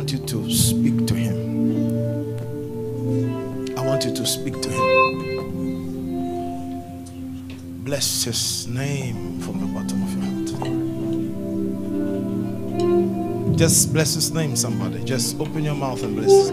want you to speak to Him. I want you to speak to Him. Bless His name from the bottom of your heart. Just bless His name, somebody. Just open your mouth and bless.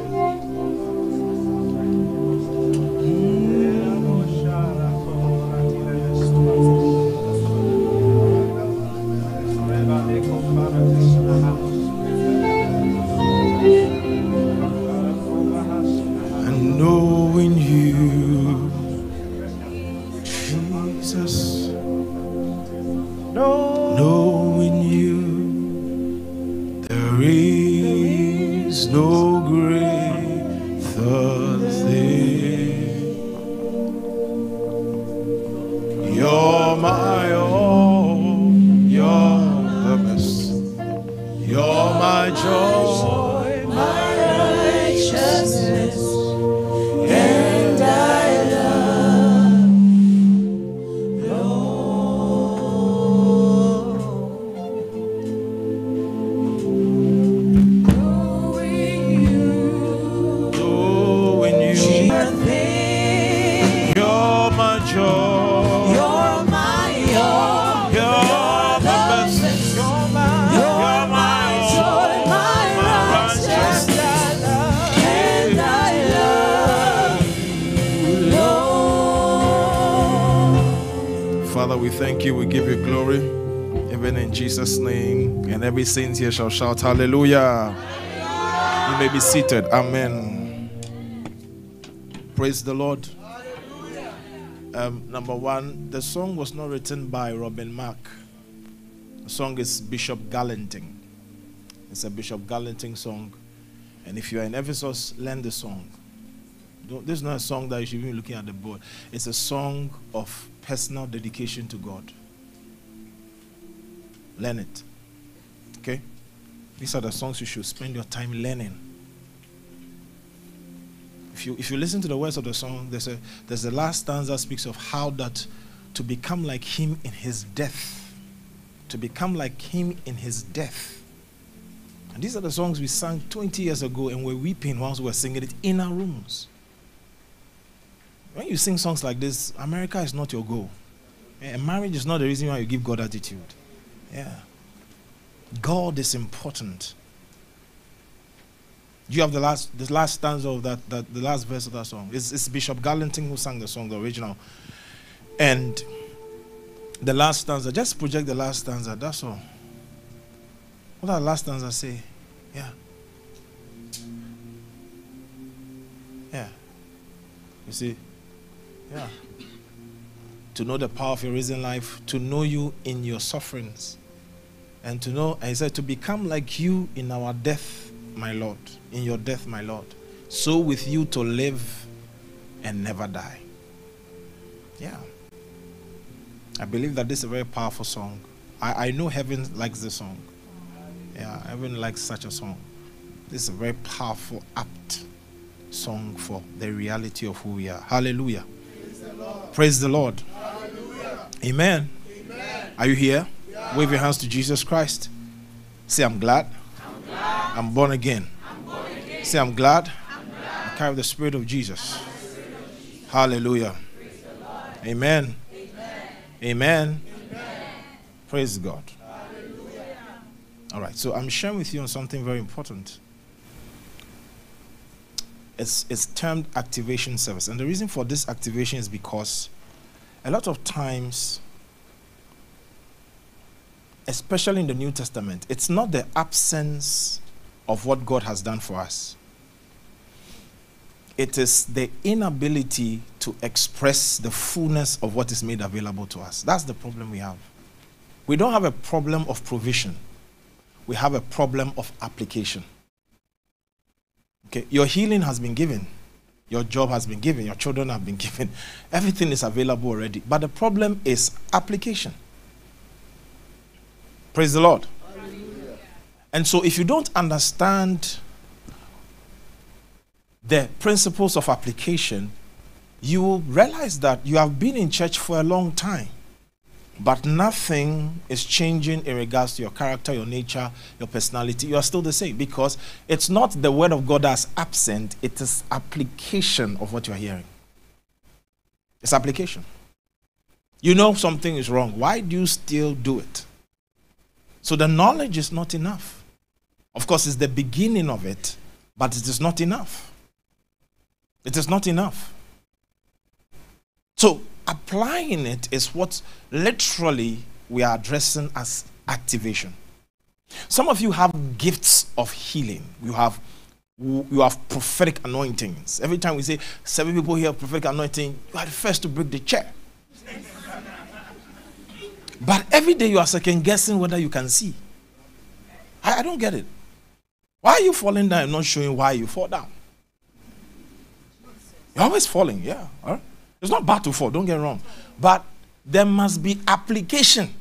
And here shall shout, Hallelujah. You may be seated. Amen. Praise the Lord. Um, number one, the song was not written by Robin Mark. The song is Bishop Gallanting. It's a Bishop Gallanting song. And if you are in Ephesus, learn the song. Don't, this is not a song that you should be looking at the board. It's a song of personal dedication to God. Learn it. Okay? These are the songs you should spend your time learning. If you if you listen to the words of the song, there's a there's the last stanza speaks of how that to become like him in his death. To become like him in his death. And these are the songs we sang 20 years ago and we're weeping whilst we were singing it in our rooms. When you sing songs like this, America is not your goal. And marriage is not the reason why you give God attitude. Yeah. God is important. You have the last the last stanza of that, that the last verse of that song. It's, it's Bishop Gallanting who sang the song, the original. And the last stanza, just project the last stanza, that's all. What the last stanza say? Yeah. Yeah. You see? Yeah. To know the power of your risen life, to know you in your sufferings, and to know, I said, to become like you in our death, my Lord, in your death, my Lord. So with you to live and never die. Yeah. I believe that this is a very powerful song. I, I know heaven likes this song. Yeah, heaven likes such a song. This is a very powerful, apt song for the reality of who we are. Hallelujah. Praise the Lord. Amen. Are you here? Wave your hands to Jesus Christ. Say, I'm glad. I'm, born again. Say, I'm glad. I carry the Spirit of Jesus. Hallelujah. Amen. Amen. Praise God. All right, so I'm sharing with you on something very important. It's, it's termed activation service. And the reason for this activation is because a lot of times, especially in the New Testament, it's not the absence of what God has done for us, it is the inability to express the fullness of what is made available to us. That's the problem we have. We don't have a problem of provision, we have a problem of application. Okay, your healing has been given. Your job has been given, your children have been given, everything is available already. But the problem is application. Praise the Lord. And so, if you don't understand the principles of application, you will realize that you have been in church for a long time, but nothing is changing in regards to your character, your nature, your personality. You are still the same because it's not the word of God that's absent, it is application of what you are hearing. It's application. You know something is wrong. Why do you still do it? So the knowledge is not enough. Of course, it's the beginning of it, but it is not enough. It is not enough. So, applying it is what literally we are addressing as activation. Some of you have gifts of healing. You have you have prophetic anointings. Every time we say seven people here prophetic anointing, you are the first to break the chair. But every day you are second guessing whether you can see. I, I don't get it. Why are you falling down and not showing why you fall down? You're always falling, yeah. It's not bad to fall, don't get wrong. But there must be application.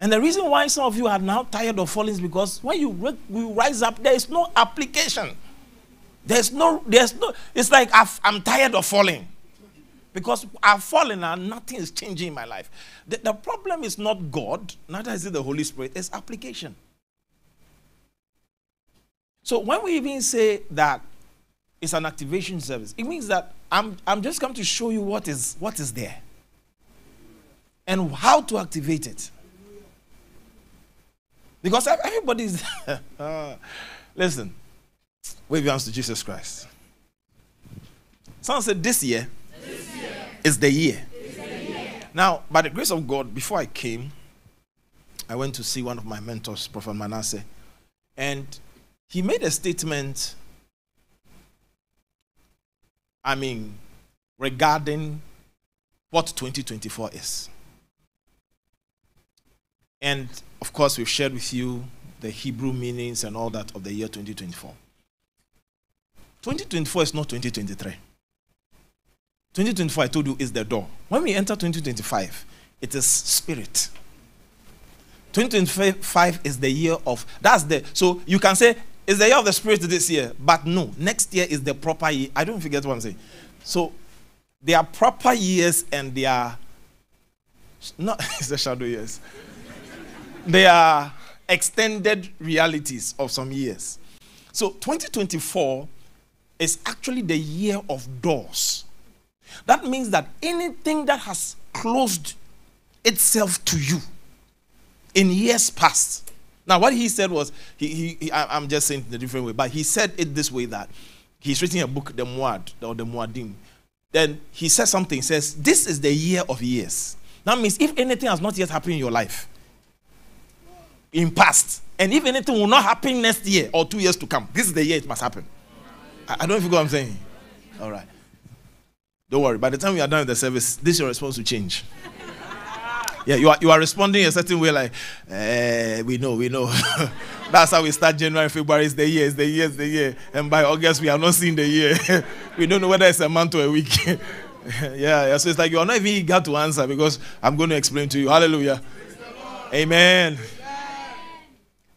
And the reason why some of you are now tired of falling is because when you, you rise up, there is no application. There's no, there's no, it's like i am tired of falling. Because I've fallen and nothing is changing in my life. The, the problem is not God, neither is it the Holy Spirit, it's application. So when we even say that it's an activation service. It means that I'm, I'm just come to show you what is, what is there and how to activate it. Because everybody's. uh, listen, wave your hands to Jesus Christ. Someone said, This year, this year is, the year. Now, by the grace of God, before I came, I went to see one of my mentors, Prophet Manasseh, and he made a statement I mean, regarding what 2024 is. And of course, we've shared with you the Hebrew meanings and all that of the year 2024. 2024 is not 2023. 2024, I told you, is the door. When we enter 2025, it is spirit. 2025 is the year of, that's the, so you can say it's the year of the Spirit this year, but no, next year is the proper year. I don't forget what I'm saying. So there are proper years and they are not it's the shadow years. they are extended realities of some years. So 2024 is actually the year of doors. That means that anything that has closed itself to you in years past now, what he said was, he, he, he, I'm just saying it in a different way, but he said it this way that he's writing a book, the Muad, or the Muadim. Then he says something, says, This is the year of years. That means if anything has not yet happened in your life, in past, and if anything will not happen next year or two years to come, this is the year it must happen. I, I don't know if you go what I'm saying. All right. Don't worry. By the time we are done with the service, this is your response to change. Yeah, you are, you are responding a certain way, like, eh, we know, we know. That's how we start January, February, it's the year, it's the year, it's the year. And by August, we are not seeing the year. we don't know whether it's a month or a week. yeah, yeah, so it's like you are not even eager to answer because I'm going to explain to you. Hallelujah. Amen.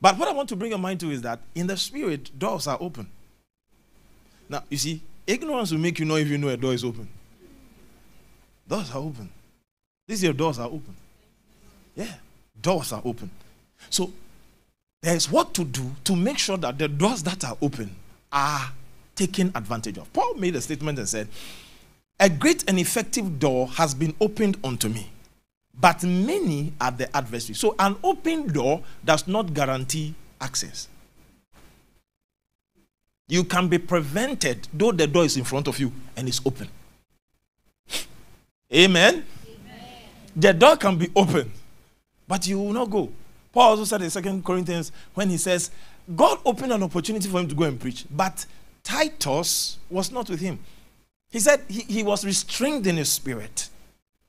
But what I want to bring your mind to is that in the spirit, doors are open. Now, you see, ignorance will make you know if you know a door is open. Doors are open. These your doors are open. Yeah, doors are open. So there is what to do to make sure that the doors that are open are taken advantage of. Paul made a statement and said, A great and effective door has been opened unto me, but many are the adversaries. So an open door does not guarantee access. You can be prevented though the door is in front of you and it's open. Amen. Amen. The door can be open, but you will not go. Paul also said in Second Corinthians when he says, God opened an opportunity for him to go and preach, but Titus was not with him. He said he, he was restrained in his spirit.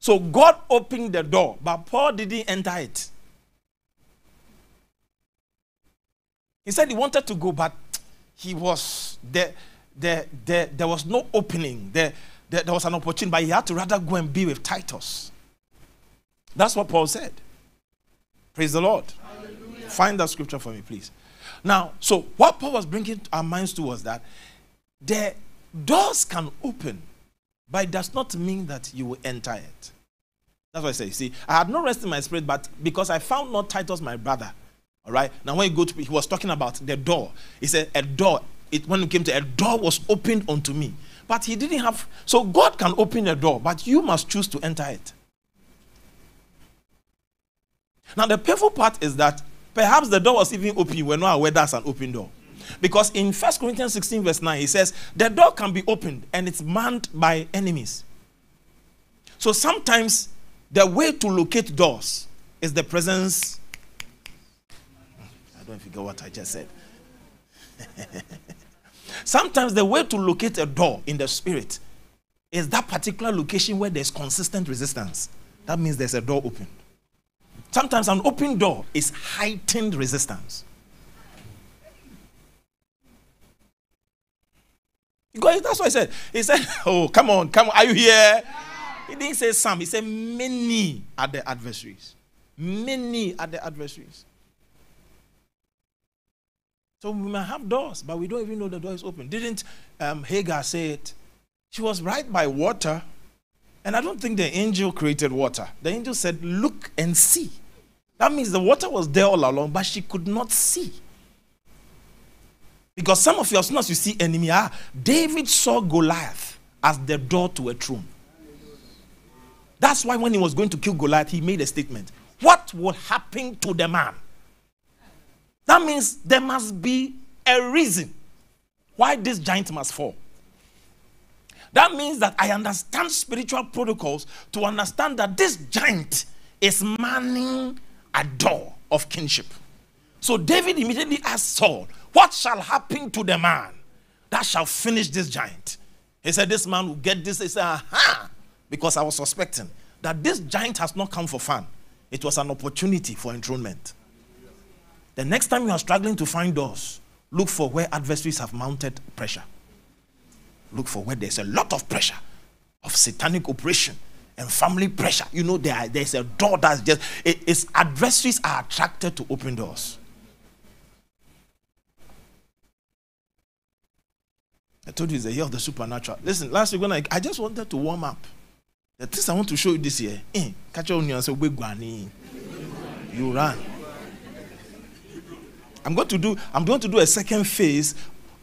So God opened the door, but Paul didn't enter it. He said he wanted to go, but he was there. There, there, there was no opening. There, there, there was an opportunity, but he had to rather go and be with Titus. That's what Paul said. Praise the Lord. Hallelujah. Find that scripture for me, please. Now, so what Paul was bringing our minds to was that the, doors can open, but it does not mean that you will enter it. That's what I say. See, I had no rest in my spirit, but because I found not Titus, my brother. All right. Now, when you go to, he was talking about the door. He said, a door. It, when it came to a door was opened unto me. But he didn't have. So God can open a door, but you must choose to enter it. Now, the painful part is that perhaps the door was even open. Were not aware that's an open door. Because in 1 Corinthians 16, verse 9, he says, The door can be opened and it's manned by enemies. So sometimes the way to locate doors is the presence. I don't forget what I just said. Sometimes the way to locate a door in the spirit is that particular location where there's consistent resistance. That means there's a door open. Sometimes an open door is heightened resistance. That's what I said. He said, Oh, come on, come on, are you here? He didn't say some, he said many are the adversaries. Many are the adversaries. So we might have doors, but we don't even know the door is open. Didn't um, Hagar say it? She was right by water, and I don't think the angel created water. The angel said, Look and see. That means the water was there all along, but she could not see. Because some of you, as soon as you see enemy, ah, David saw Goliath as the door to a throne. That's why when he was going to kill Goliath, he made a statement. What will happen to the man? That means there must be a reason why this giant must fall. That means that I understand spiritual protocols to understand that this giant is manning a door of kinship. So David immediately asked Saul, What shall happen to the man that shall finish this giant? He said, This man will get this. He said, Aha! Because I was suspecting that this giant has not come for fun, it was an opportunity for enthronement. The next time you are struggling to find doors, look for where adversaries have mounted pressure. Look for where there's a lot of pressure of satanic operation and family pressure. You know, there, there's a door that's just, it, it's adversaries are attracted to open doors. I told you it's the year of the supernatural. Listen, last week when I, I just wanted to warm up. The things I want to show you this year, eh, catch on you and say, you run. I'm going to do, I'm going to do a second phase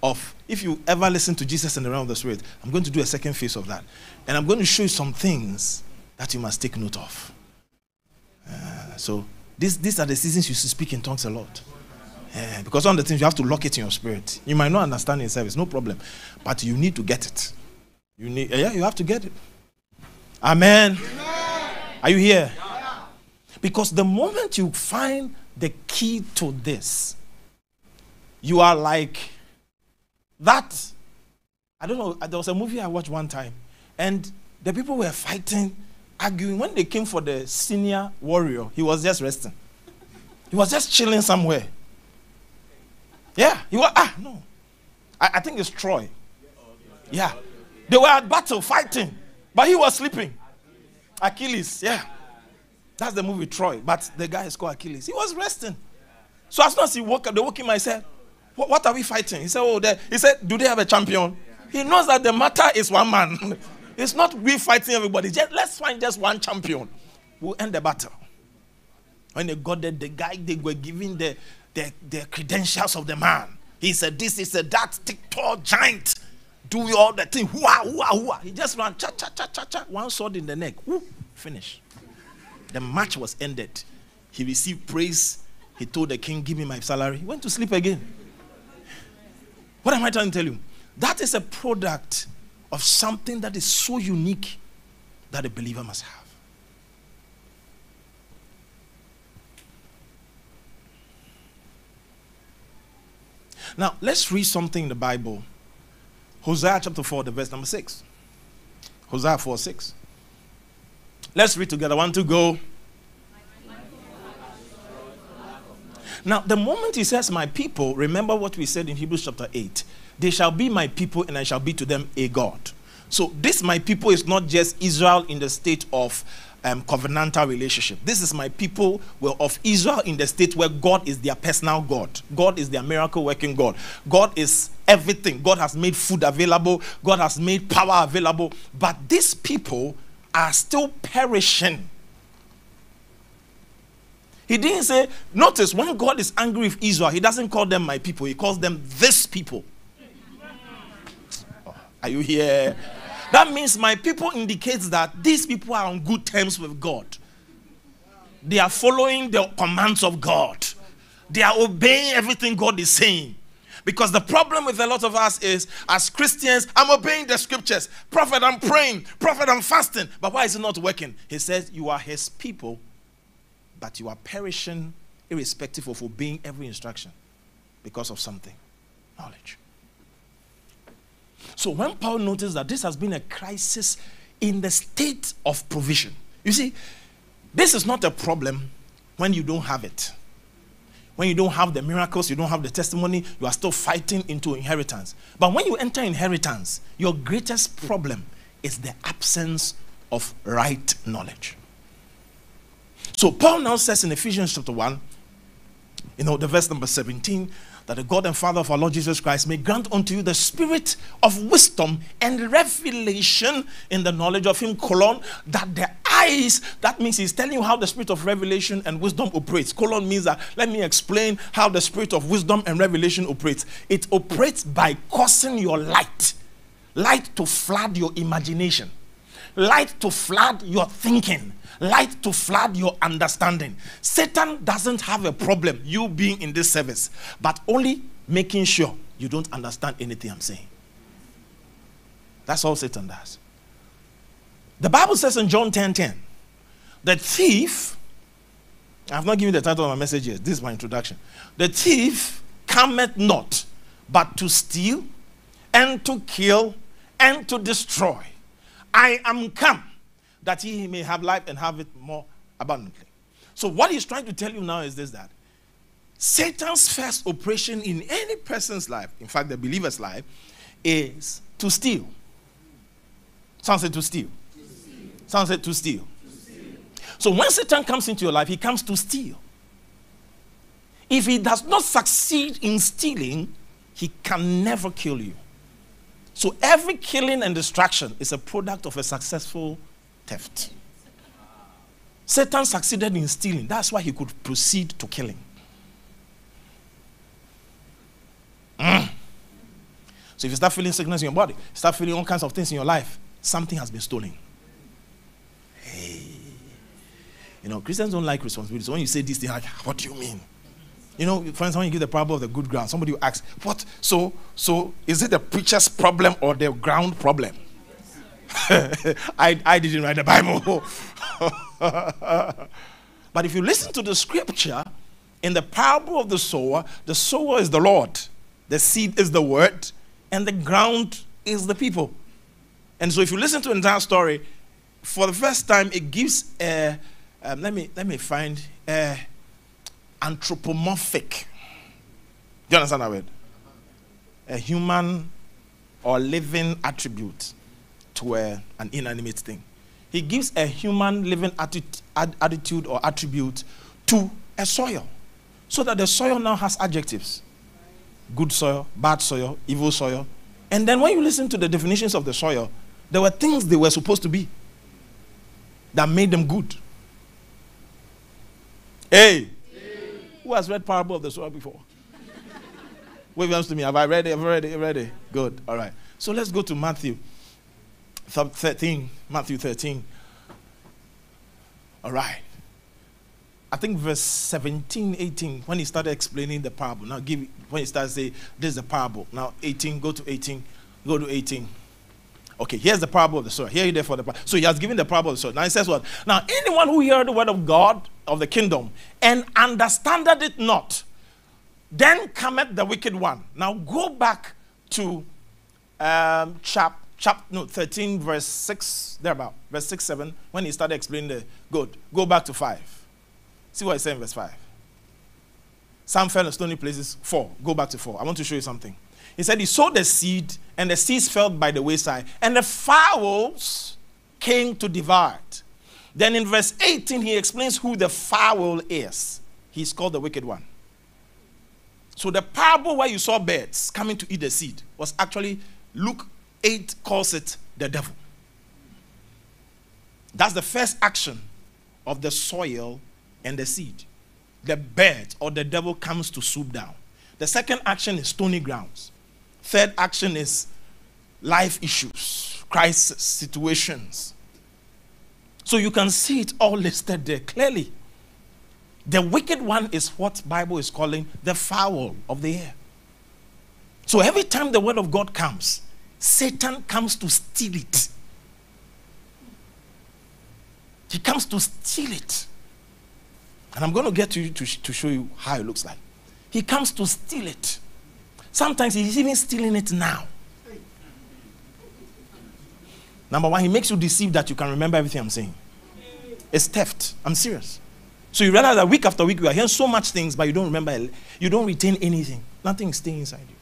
of if you ever listen to Jesus in the realm of the spirit, I'm going to do a second phase of that. And I'm going to show you some things that you must take note of. Uh, so these, these are the seasons you should speak in tongues a lot. Uh, because one of the things you have to lock it in your spirit. You might not understand in service, no problem. But you need to get it. You need yeah, you have to get it. Amen. Amen. Are you here? Yeah. Because the moment you find the key to this, you are like that. I don't know. There was a movie I watched one time, and the people were fighting, arguing. When they came for the senior warrior, he was just resting. He was just chilling somewhere. Yeah, he was. Ah, no. I, I think it's Troy. Yeah. They were at battle fighting, but he was sleeping. Achilles, yeah. That's the movie Troy, but the guy is called Achilles. He was resting. So as soon as he woke up, they woke him. I said, what, what are we fighting? He said, Oh, they, he said, Do they have a champion? He knows that the matter is one man. it's not we fighting everybody. Just, let's find just one champion. We'll end the battle. When they got there, the guy, they were giving the, the, the credentials of the man. He said, This is a that thick, tall giant. Do all the thing. Hua, hua, hua. He just ran, cha, cha, cha, cha, cha. One sword in the neck. Woo, finish. The match was ended. He received praise. He told the king, Give me my salary. He went to sleep again. What am I trying to tell you? That is a product of something that is so unique that a believer must have. Now, let's read something in the Bible. Hosea chapter 4, the verse number 6. Hosea 4 6. Let's read together. One, two, go. Now, the moment he says, My people, remember what we said in Hebrews chapter 8 they shall be my people, and I shall be to them a God. So, this my people is not just Israel in the state of um, covenantal relationship. This is my people well, of Israel in the state where God is their personal God. God is their miracle working God. God is everything. God has made food available, God has made power available. But these people are still perishing. He didn't say, notice when God is angry with Israel, he doesn't call them my people, he calls them this people. Oh, are you here? That means my people indicates that these people are on good terms with God. They are following the commands of God. They are obeying everything God is saying. Because the problem with a lot of us is, as Christians, I'm obeying the scriptures. Prophet, I'm praying. Prophet, I'm fasting. But why is it not working? He says, You are his people, but you are perishing irrespective of obeying every instruction because of something knowledge. So when Paul noticed that this has been a crisis in the state of provision, you see, this is not a problem when you don't have it. When you don't have the miracles, you don't have the testimony, you are still fighting into inheritance. But when you enter inheritance, your greatest problem is the absence of right knowledge. So Paul now says in Ephesians chapter 1, you know, the verse number 17, that the God and Father of our Lord Jesus Christ may grant unto you the spirit of wisdom and revelation in the knowledge of Him, colon, that the eyes, that means He's telling you how the spirit of revelation and wisdom operates. Colon means that, let me explain how the spirit of wisdom and revelation operates. It operates by causing your light, light to flood your imagination, light to flood your thinking light to flood your understanding. Satan doesn't have a problem, you being in this service, but only making sure you don't understand anything I'm saying. That's all Satan does. The Bible says in John 10 10, the thief, I've not given you the title of my message yet, this is my introduction. The thief cometh not but to steal and to kill and to destroy. I am come that he may have life and have it more abundantly. So, what he's trying to tell you now is this that Satan's first operation in any person's life, in fact, the believer's life, is to steal. Sounds like to steal. Sounds like to steal. So, when Satan comes into your life, he comes to steal. If he does not succeed in stealing, he can never kill you. So, every killing and destruction is a product of a successful theft. Satan succeeded in stealing. That's why he could proceed to killing. Mm. So if you start feeling sickness in your body, start feeling all kinds of things in your life, something has been stolen. Hey. You know, Christians don't like responsibility. So when you say this, they're like, what do you mean? You know, for instance, when you give the parable of the good ground, somebody will ask, what? So, so is it the preacher's problem or the ground problem? I, I didn't write the Bible. but if you listen to the scripture, in the parable of the sower, the sower is the Lord, the seed is the word, and the ground is the people. And so if you listen to the entire story, for the first time, it gives a, um, let, me, let me find, a anthropomorphic. Do you understand that word? A human or living attribute to a, an inanimate thing. He gives a human living atti- attitude or attribute to a soil so that the soil now has adjectives good soil, bad soil, evil soil. And then when you listen to the definitions of the soil, there were things they were supposed to be that made them good. Hey, hey. who has read Parable of the Soil before? Wave hands to me. Have I read it? Have I read it? Have I read it? Good. All right. So let's go to Matthew 13, Matthew 13. All right. I think verse 17, 18, when he started explaining the parable. Now, give when he started saying, This is the parable. Now, 18, go to 18, go to 18. Okay, here's the parable of the sower. Here you for the parable. So he has given the parable of the. Now he says what? Now, anyone who heard the word of God of the kingdom and understandeth it not, then cometh the wicked one. Now go back to um, chapter chapter no 13 verse 6 thereabout verse 6 7 when he started explaining the good go back to 5 see what he he's saying verse 5 some fell in stony places 4 go back to 4 i want to show you something. He said he sowed the seed and the seeds fell by the wayside and the fowls came to devour it Then in verse 18, he explains who the fowl is. He's called the wicked one. So the parable where you saw birds coming to eat the seed was actually Luke 8 calls it the devil. That's the first action of the soil and the seed. The bird or the devil comes to swoop down. The second action is stony grounds. Third action is life issues, crisis situations. So you can see it all listed there clearly. The wicked one is what Bible is calling the fowl of the air. So every time the word of God comes, Satan comes to steal it. He comes to steal it. And I'm going to get to you to, to show you how it looks like. He comes to steal it. Sometimes he's even stealing it now. Number one, he makes you deceive that you can remember everything I'm saying. It's theft. I'm serious. So you realize that week after week you are hearing so much things, but you don't remember, you don't retain anything. Nothing is staying inside you.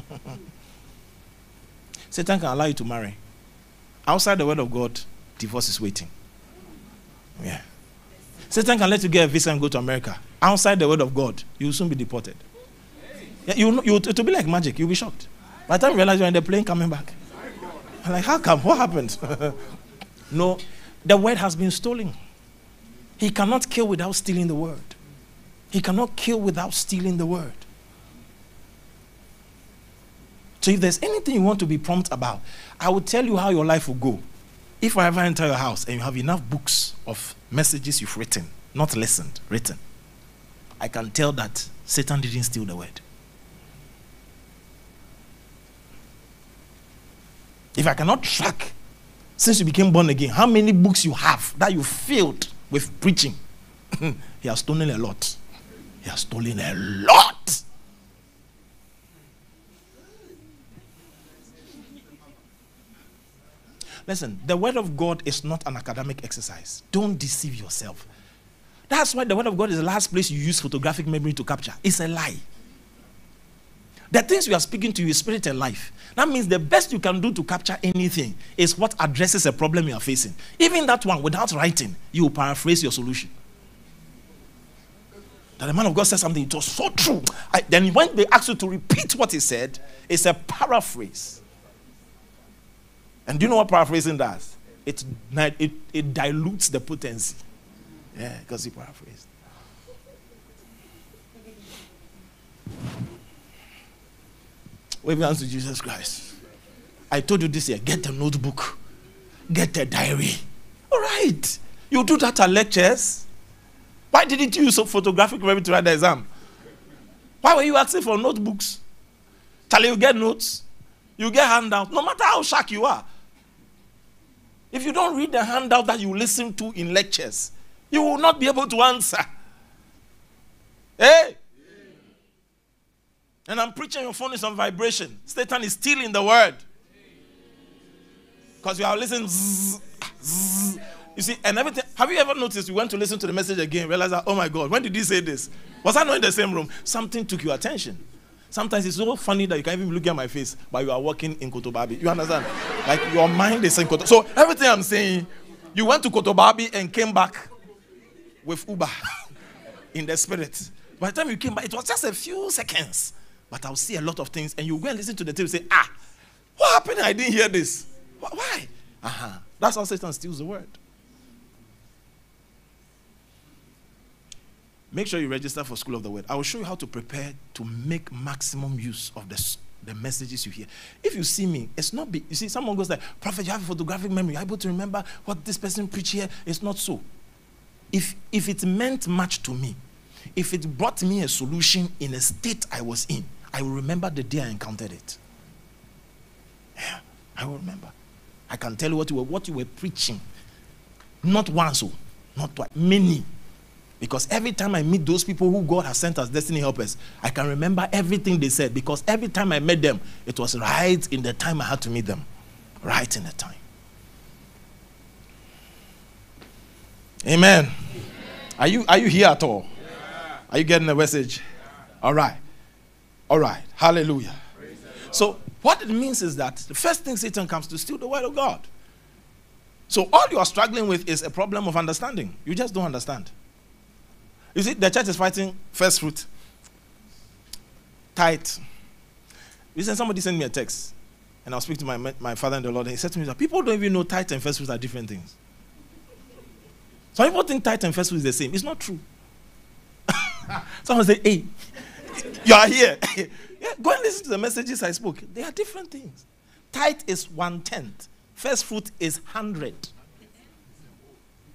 Satan can allow you to marry. Outside the word of God, divorce is waiting. Yeah. Satan can let you get a visa and go to America. Outside the word of God, you will soon be deported. Yeah, you, you, it will be like magic. You'll be shocked. By the time you realize you're in the plane coming back. I'm like, how come? What happened? no, the word has been stolen. He cannot kill without stealing the word. He cannot kill without stealing the word. So if there's anything you want to be prompt about, I will tell you how your life will go. If I ever enter your house and you have enough books of messages you've written, not listened, written, I can tell that Satan didn't steal the word. If I cannot track since you became born again, how many books you have that you filled with preaching, he has stolen a lot. He has stolen a lot. Listen, the word of God is not an academic exercise. Don't deceive yourself. That's why the word of God is the last place you use photographic memory to capture. It's a lie. The things we are speaking to you is spirit and life. That means the best you can do to capture anything is what addresses a problem you are facing. Even that one, without writing, you will paraphrase your solution. That the man of God said something, it was so true. I, then when they ask you to repeat what he said, it's a paraphrase. And do you know what paraphrasing does? It, it, it dilutes the potency. Yeah, because he paraphrased. Wave hands to Jesus Christ. I told you this year get a notebook, get a diary. All right. You do that at lectures. Why didn't you use a photographic memory to write the exam? Why were you asking for notebooks? Charlie, you get notes, you get handouts, no matter how sharp you are. If you don't read the handout that you listen to in lectures, you will not be able to answer. Hey! and I'm preaching, your phone is on vibration. Satan is stealing the word. Because you are listening. Zzz, zzz. You see, and everything. Have you ever noticed you went to listen to the message again, realize that, oh my God, when did he say this? Was I not in the same room? Something took your attention. Sometimes it's so funny that you can't even look at my face, but you are working in Kotobabi. You understand? like your mind is in Kotobabi. So everything I'm saying, you went to Kotobabi and came back with Uber in the spirit. By the time you came back, it was just a few seconds. But I'll see a lot of things, and you go and listen to the tape and say, ah, what happened? I didn't hear this. Why? Uh-huh. That's how Satan steals the word. Make sure you register for School of the Word. I will show you how to prepare to make maximum use of the, the messages you hear. If you see me, it's not big. You see, someone goes like, Prophet, you have a photographic memory. You're able to remember what this person preached here. It's not so. If, if it meant much to me, if it brought me a solution in a state I was in, I will remember the day I encountered it. Yeah, I will remember. I can tell you what you were, what you were preaching. Not once, oh, not twice, many. Because every time I meet those people who God has sent as destiny helpers, I can remember everything they said. Because every time I met them, it was right in the time I had to meet them. Right in the time. Amen. Amen. Are you are you here at all? Yeah. Are you getting the message? All right. All right. Hallelujah. So What it means is that the first thing Satan comes to steal the word of God. So all you are struggling with is a problem of understanding. You just don't understand. You see, the church is fighting first fruit, tithe. Listen, somebody sent me a text, and I was speaking to my, my father and the Lord, and he said to me that people don't even know tithe and first fruit are different things. Some people think tithe and first fruit is the same. It's not true. Someone say, hey, you are here. yeah, go and listen to the messages I spoke. They are different things. Tithe is one tenth. First fruit is hundred.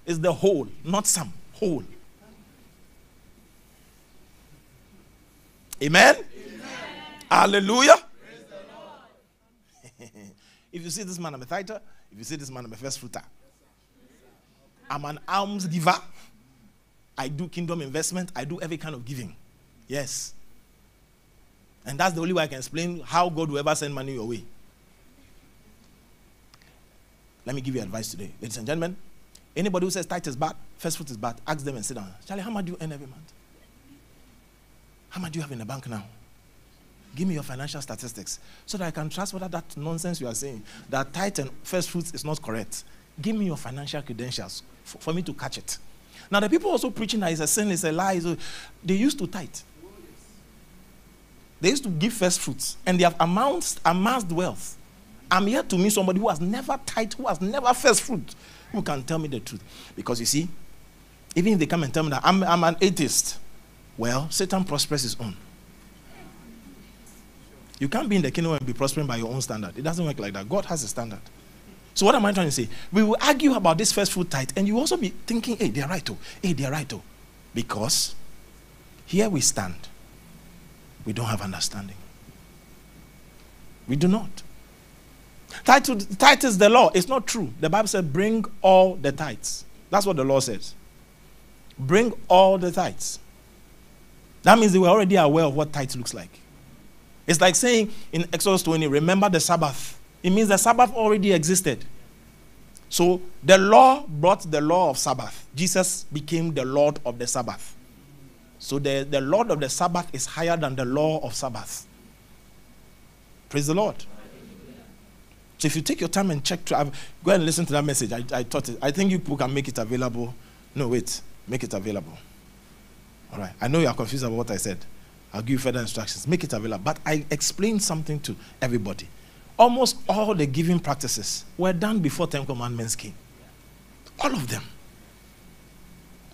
It's the whole, not some, whole. Amen? Amen. Hallelujah. if you see this man, I'm a tither. If you see this man, I'm a first fruiter. I'm an alms giver. I do kingdom investment. I do every kind of giving. Yes. And that's the only way I can explain how God will ever send money your way. Let me give you advice today. Ladies and gentlemen, anybody who says tithe is bad, first fruit is bad, ask them and sit down. Charlie, how much do you earn every month? How much do you have in the bank now? Give me your financial statistics so that I can trust whether that nonsense you are saying, that tithe and first fruits is not correct. Give me your financial credentials for, for me to catch it. Now, the people also preaching that it's a sin, it's a lie, they used to tithe. They used to give first fruits, and they have amassed, amassed wealth. I'm here to meet somebody who has never tithe, who has never first fruit, who can tell me the truth. Because you see, even if they come and tell me that I'm, I'm an atheist, well, Satan prospers his own. You can't be in the kingdom and be prospering by your own standard. It doesn't work like that. God has a standard. So what am I trying to say? We will argue about this first fruit tithe, and you also be thinking, hey, they're right, oh, hey, they're right, oh. Because here we stand. We don't have understanding. We do not. Title, tithe is the law. It's not true. The Bible said, bring all the tithes. That's what the law says. Bring all the tithes. That means they were already aware of what tithe looks like. It's like saying in Exodus 20, remember the Sabbath. It means the Sabbath already existed. So the law brought the law of Sabbath. Jesus became the Lord of the Sabbath. So the, the Lord of the Sabbath is higher than the law of Sabbath. Praise the Lord. So if you take your time and check, to, go and listen to that message. I, I taught it. I think you can make it available. No, wait, make it available. All right. I know you are confused about what I said. I'll give you further instructions. Make it available. But I explained something to everybody. Almost all the giving practices were done before Ten Commandments came. All of them.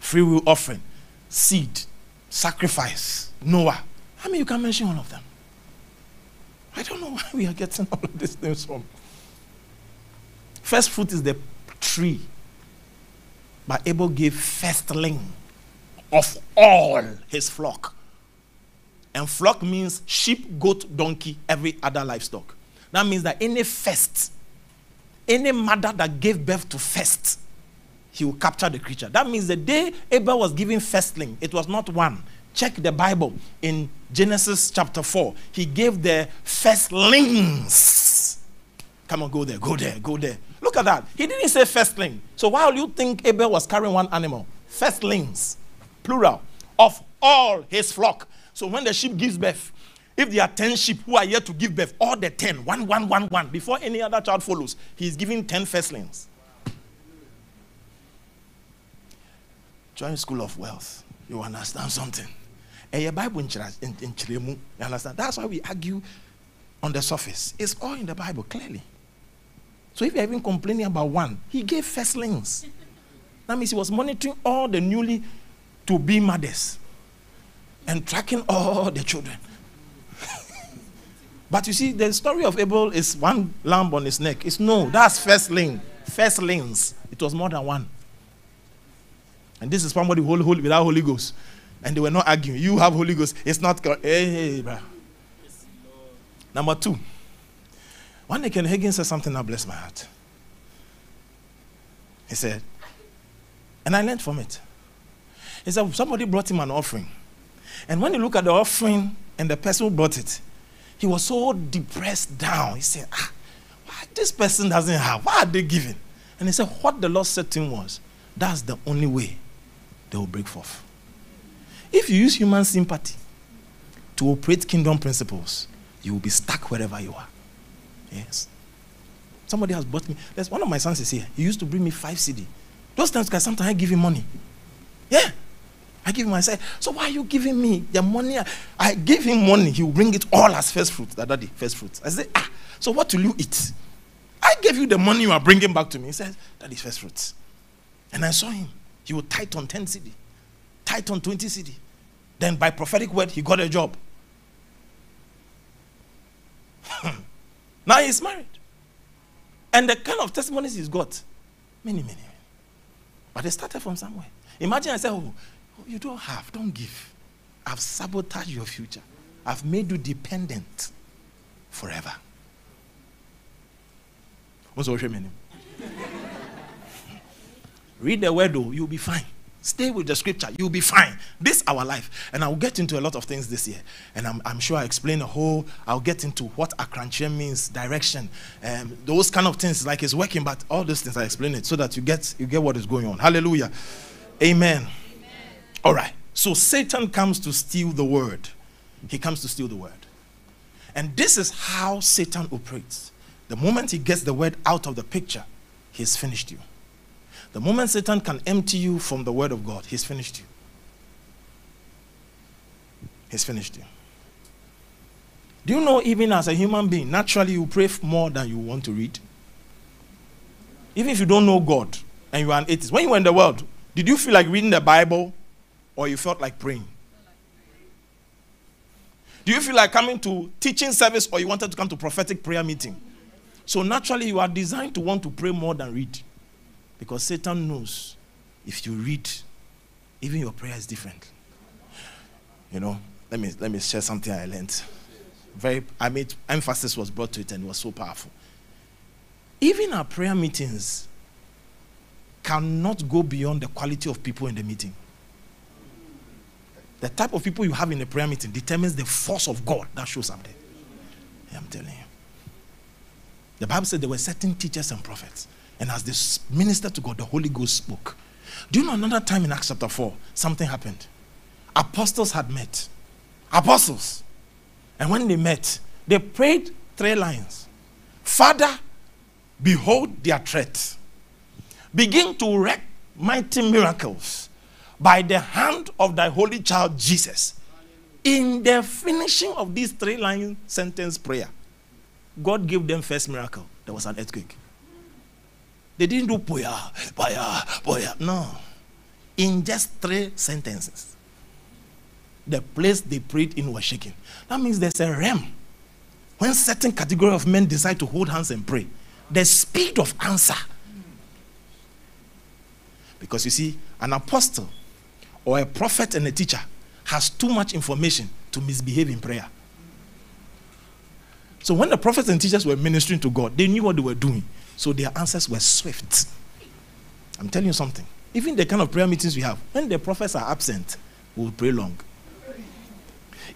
Free will offering, seed, sacrifice, Noah. I mean, you can mention all of them. I don't know why we are getting all of these things from. First fruit is the tree. But Abel gave firstling of all his flock. And flock means sheep, goat, donkey, every other livestock. That means that any first, any mother that gave birth to first, he will capture the creature. That means the day Abel was giving firstling, it was not one. Check the Bible in Genesis chapter 4. He gave the firstlings. Come on, go there, go there, go there. Look at that. He didn't say firstling. So why do you think Abel was carrying one animal? Firstlings, plural, of all his flock. So when the sheep gives birth, if there are 10 sheep who are yet to give birth, all the 10, one, one, one, one, before any other child follows, he is giving 10 firstlings. Join School of Wealth. You understand something? And your Bible in You understand? That's why we argue on the surface. It's all in the Bible, clearly. So if you're even complaining about one, he gave firstlings. That means he was monitoring all the newly to be mothers and tracking all the children. but you see, the story of Abel is one lamb on his neck. It's no, that's firstling. Firstlings. It was more than one. And this is somebody holy, holy, without Holy Ghost. And they were not arguing. You have Holy Ghost. It's not. Hey, hey, bro. Number two. One day, Ken Hagin said something that blessed my heart. He said, and I learned from it. He said, somebody brought him an offering. And when he looked at the offering and the person who brought it, he was so depressed down. He said, ah, why this person doesn't have? Why are they giving? And he said, what the Lord said to him was, that's the only way they will break forth. If you use human sympathy to operate kingdom principles, you will be stuck wherever you are. Yes. Somebody has bought me. There's one of my sons is here. He used to bring me five CD. Those times, because sometimes I give him money. Yeah. I give him, I say, so why are you giving me the money? I give him money. He will bring it all as first fruits. That daddy, first fruits. I say, ah, so what will you eat? I gave you the money you are bringing back to me. He says, that is first fruits. And I saw him. He would tight on 10 cedi, tight on 20 cedi. Then by prophetic word, he got a job. now he's married. And the kind of testimonies he's got, many, many, many. But they started from somewhere. Imagine I said, oh, you don't have, don't give. I've sabotaged your future. I've made you dependent forever. What's your name? Read the word, though, you'll be fine. Stay with the scripture. You'll be fine. This our life. And I'll get into a lot of things this year. And I'm, I'm sure I'll explain a whole, I'll get into what akranche means, direction, um, those kind of things, like it's working, but all those things I explain it so that you get you get what is going on. Hallelujah. Amen. All right. So Satan comes to steal the word. He comes to steal the word. And this is how Satan operates. The moment he gets the word out of the picture, he's finished you. The moment Satan can empty you from the word of God, he's finished you. He's finished you. Do you know, even as a human being, naturally you pray more than you want to read? Even if you don't know God and you are an atheist, when you were in the world, did you feel like reading the Bible or you felt like praying? Do you feel like coming to teaching service or you wanted to come to prophetic prayer meeting? So naturally you are designed to want to pray more than read. Because Satan knows if you read, even your prayer is different. You know, let me let me share something I learned. Very I made emphasis was brought to it and it was so powerful. Even our prayer meetings cannot go beyond the quality of people in the meeting. The type of people you have in a prayer meeting determines the force of God that shows up there. Yeah, I'm telling you. The Bible said there were certain teachers and prophets and as they ministered to God, the Holy Ghost spoke. Do you know another time in Acts chapter 4, something happened? Apostles had met. Apostles. And when they met, they prayed three lines Father, behold their threat. Begin to wreak mighty miracles by the hand of thy holy child Jesus. In the finishing of this three line sentence prayer, God gave them first miracle. There was an earthquake. They didn't do poya, poya, poya. No. In just three sentences, the place they prayed in was shaking. That means there's a realm. When certain category of men decide to hold hands and pray, the speed of answer. Because you see, an apostle or a prophet and a teacher has too much information to misbehave in prayer. So when the prophets and teachers were ministering to God, they knew what they were doing. So their answers were swift. I'm telling you something. Even the kind of prayer meetings we have, when the prophets are absent, we'll pray long.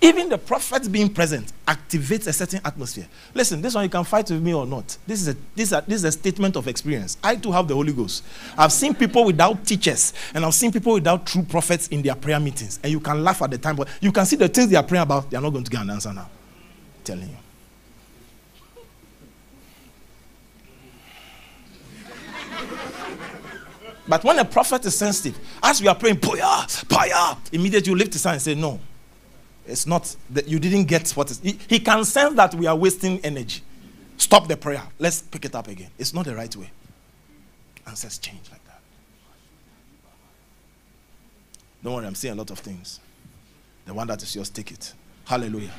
Even the prophets being present activates a certain atmosphere. Listen, this one you can fight with me or not. This is a this is a, this is a statement of experience. I too have the Holy Ghost. I've seen people without teachers, and I've seen people without true prophets in their prayer meetings. And you can laugh at the time, but you can see the things they are praying about. They are not going to get an answer now. I'm telling you. But when a prophet is sensitive, as we are praying, Poya, Poya, immediately you lift his hand and say, No, it's not that you didn't get what is. He, he can sense that we are wasting energy. Stop the prayer. Let's pick it up again. It's not the right way. Answers change like that. Don't worry, I'm seeing a lot of things. The one that is yours, take it. Hallelujah.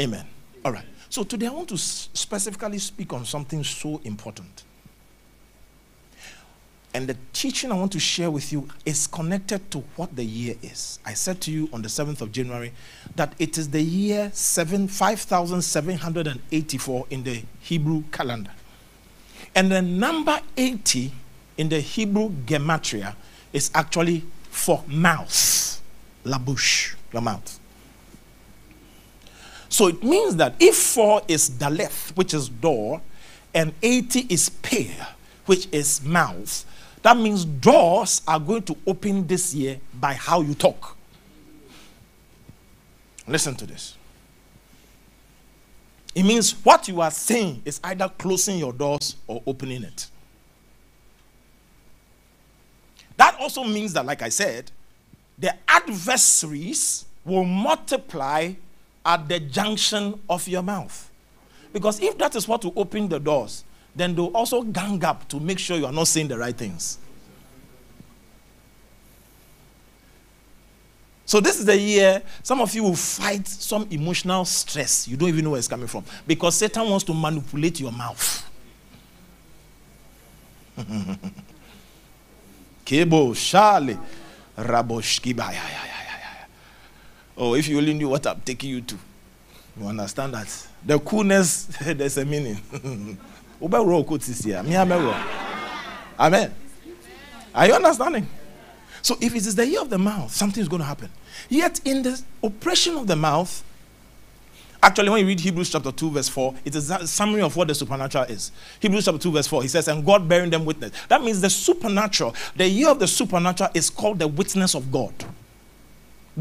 Amen. All right. So today I want to specifically speak on something so important. And the teaching I want to share with you is connected to what the year is. I said to you on the 7th of January that it is the year 7, 5784 in the Hebrew calendar. And the number 80 in the Hebrew gematria is actually for mouth, labush, your mouth. So it means that if 4 is daleth, which is door, and 80 is pair, which is mouth, that means doors are going to open this year by how you talk. Listen to this. It means what you are saying is either closing your doors or opening it. That also means that, like I said, the adversaries will multiply at the junction of your mouth. Because if that is what will open the doors, then they'll also gang up to make sure you are not saying the right things. So this is the year some of you will fight some emotional stress. You don't even know where it's coming from because Satan wants to manipulate your mouth. Kebo Shale Raboshkiba. Oh, if you only knew what I'm taking you to, you understand that. The coolness, there's a meaning. Amen. Are you understanding? So if it is the year of the mouth, something is going to happen. Yet in the oppression of the mouth, actually when you read Hebrews chapter 2 verse 4, it is a summary of what the supernatural is. Hebrews chapter 2 verse 4, he says, and God bearing them witness. That means the supernatural, the year of the supernatural is called the witness of God.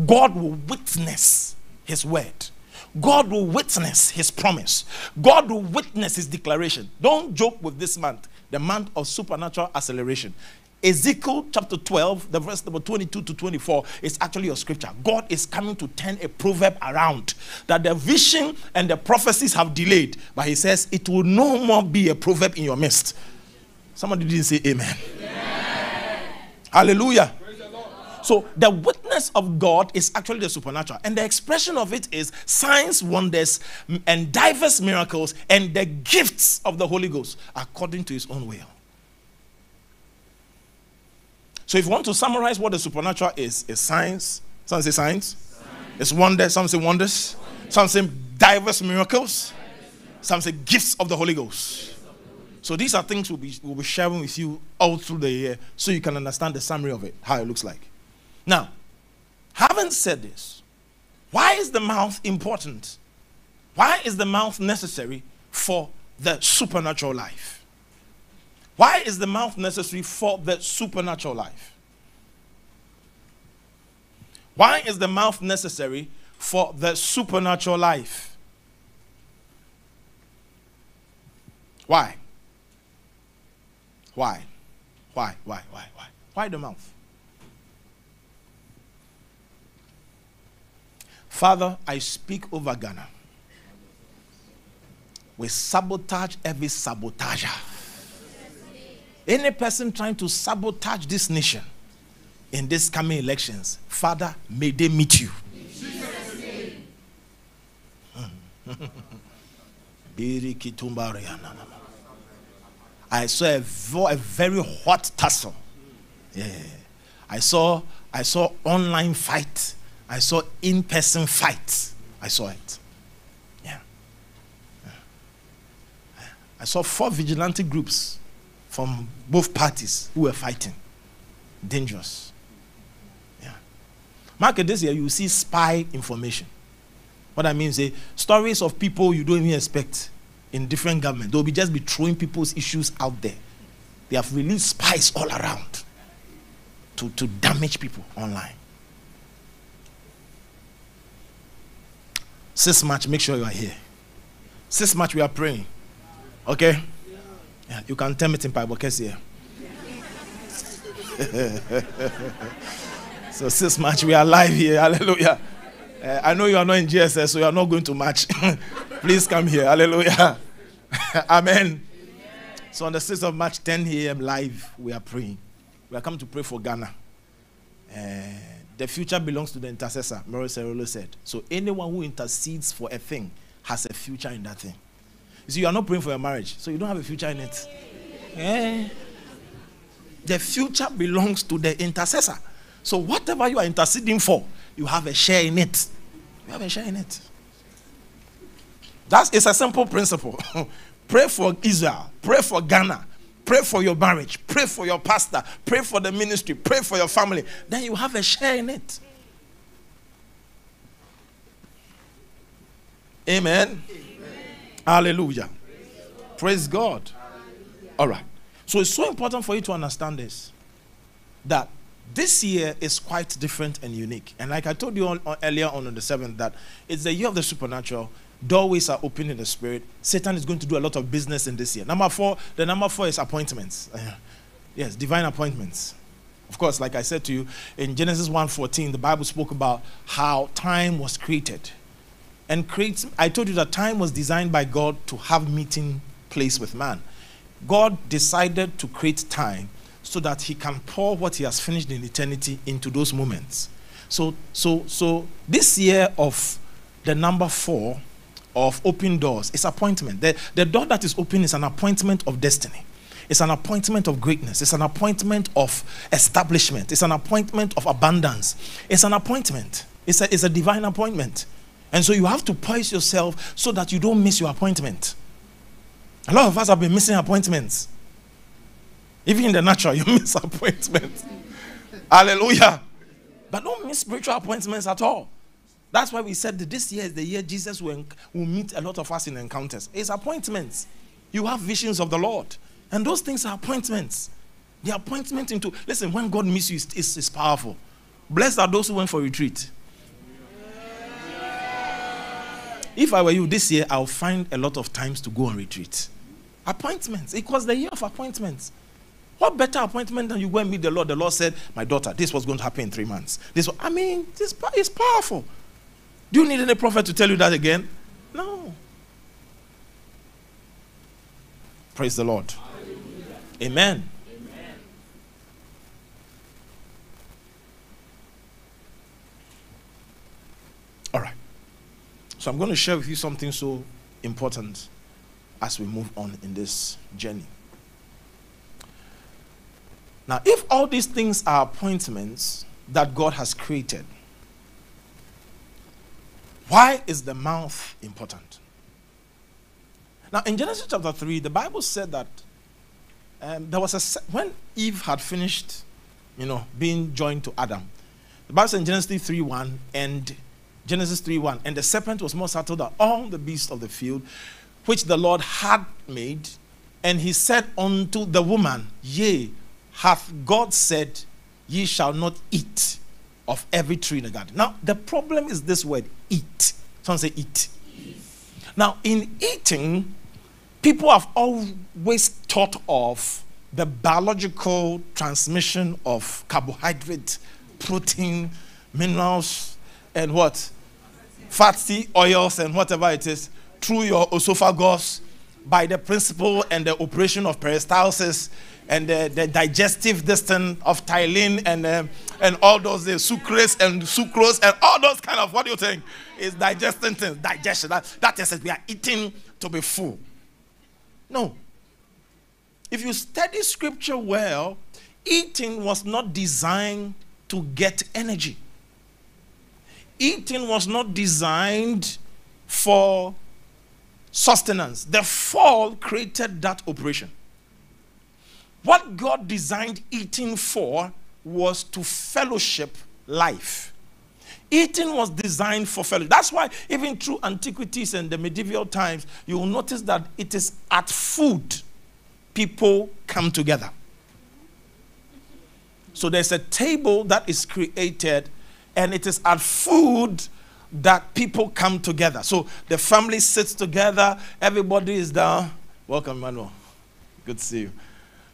God will witness his word. God will witness his promise. God will witness his declaration. Don't joke with this month, the month of supernatural acceleration. Ezekiel chapter 12, the verse number 22 to 24 is actually your scripture. God is coming to turn a proverb around that the vision and the prophecies have delayed, but He says it will no more be a proverb in your midst. Somebody didn't say amen. amen. Hallelujah. So the witness of God is actually the supernatural, and the expression of it is signs, wonders, and diverse miracles, and the gifts of the Holy Ghost according to His own will. So if you want to summarize what the supernatural is, it's signs. Some say science. It's wonders. Some say wonders. Some say diverse miracles. Some say gifts of the Holy Ghost. So these are things we'll be, we'll be sharing with you all through the year so you can understand the summary of it, how it looks like. Now, having said this, why is the mouth important? Why is the mouth necessary for the supernatural life? Why is the mouth necessary for the supernatural life? Why is the mouth necessary for the supernatural life? Why? Why? Why? Why? Why? Why? Why the mouth? Father, I speak over Ghana. We sabotage every sabotager any person trying to sabotage this nation in these coming elections, Father, may they meet you. I saw a, a very hot tussle. Yeah. I saw I saw online fight. I saw in-person fight. I saw it. Yeah. yeah. I saw four vigilante groups from both parties who were fighting. Dangerous. Yeah. Market this year, you see spy information. What I mean is, eh, stories of people you don't even expect in different governments. They'll be just be throwing people's issues out there. They have released spies all around to, to damage people online. Six March, make sure you are here. Six March, we are praying. Okay? Yeah, you can tell me in Bible case here. so six match, we are live here. Hallelujah. Uh, I know you are not in GSS, so you are not going to match. Please come here. Hallelujah. Amen. So on the 6th of March, 10 a.m. live, we are praying. We are coming to pray for Ghana. Uh, the future belongs to the intercessor, Morris Cerullo said. So anyone who intercedes for a thing has a future in that thing. You see, you are not praying for your marriage, so you don't have a future in it. Yeah. The future belongs to the intercessor. So whatever you are interceding for, you have a share in it. You have a share in it. That's it's a simple principle. pray for Israel, pray for Ghana, pray for your marriage, pray for your pastor, pray for the ministry, pray for your family. Then you have a share in it. Amen. Hallelujah. Praise God. All right. So it's so important for you to understand this that this year is quite different and unique. And like I told you on, on, earlier on on the 7th, that it's the year of the supernatural, doorways are open in the spirit. Satan is going to do a lot of business in this year. Number four, the number four is appointments. Yes, divine appointments. Of course, like I said to you, in Genesis 1:14, the Bible spoke about how time was created. And creates, I told you that time was designed by God to have meeting place with man. God decided to create time so that he can pour what he has finished in eternity into those moments. So, so, so this year of the number four of open doors It's appointment. The, the door that is open is an appointment of destiny. It's an appointment of greatness. It's an appointment of establishment. It's an appointment of abundance. It's an appointment. It's a, it's a divine appointment. And so you have to poise yourself so that you don't miss your appointment. A lot of us have been missing appointments. Even in the natural, you miss appointments. Hallelujah. But don't miss spiritual appointments at all. That's why we said that this year is the year Jesus will, will meet a lot of us in encounters. It's appointments. You have visions of the Lord. And those things are appointments. The appointment into, listen, when God meets you, it's, it's powerful. Blessed are those who went for retreat. If I were you this year, I'll find a lot of times to go on retreat. Appointments. It was the year of appointments. What better appointment than you go and meet the Lord? The Lord said, My daughter, this was going to happen in three months. This was, I mean, this is powerful. Do you need any prophet to tell you that again? No. Praise the Lord. Amen. Amen. All right. So I'm going to share with you something so important as we move on in this journey. Now, if all these things are appointments that God has created, why is the mouth important? Now, in Genesis chapter 3, the Bible said that um, there was a when Eve had finished, you know, being joined to Adam. The Bible said in Genesis 3 1 and Genesis 3 1, and the serpent was more subtle than all the beasts of the field, which the Lord had made. And he said unto the woman, Yea, hath God said, Ye shall not eat of every tree in the garden. Now, the problem is this word, eat. Someone say, eat. eat. Now, in eating, people have always thought of the biological transmission of carbohydrate, protein, minerals, and what? Fatty oils and whatever it is through your esophagus by the principle and the operation of peristalsis and the, the digestive distance of ptyalin and um, and all those sucrase and sucrose and all those kind of what do you think? Is digesting things digestion. That, that is it. We are eating to be full. No. If you study scripture well eating was not designed to get energy. Eating was not designed for sustenance. The fall created that operation what God designed eating for was to fellowship life. Eating was designed for fellowship. That's why, even through antiquities and the medieval times, you will notice that it is at food people come together. So there's a table that is created, and it is at food that people come together. So the family sits together, everybody is there. Welcome, Manuel. Good to see you.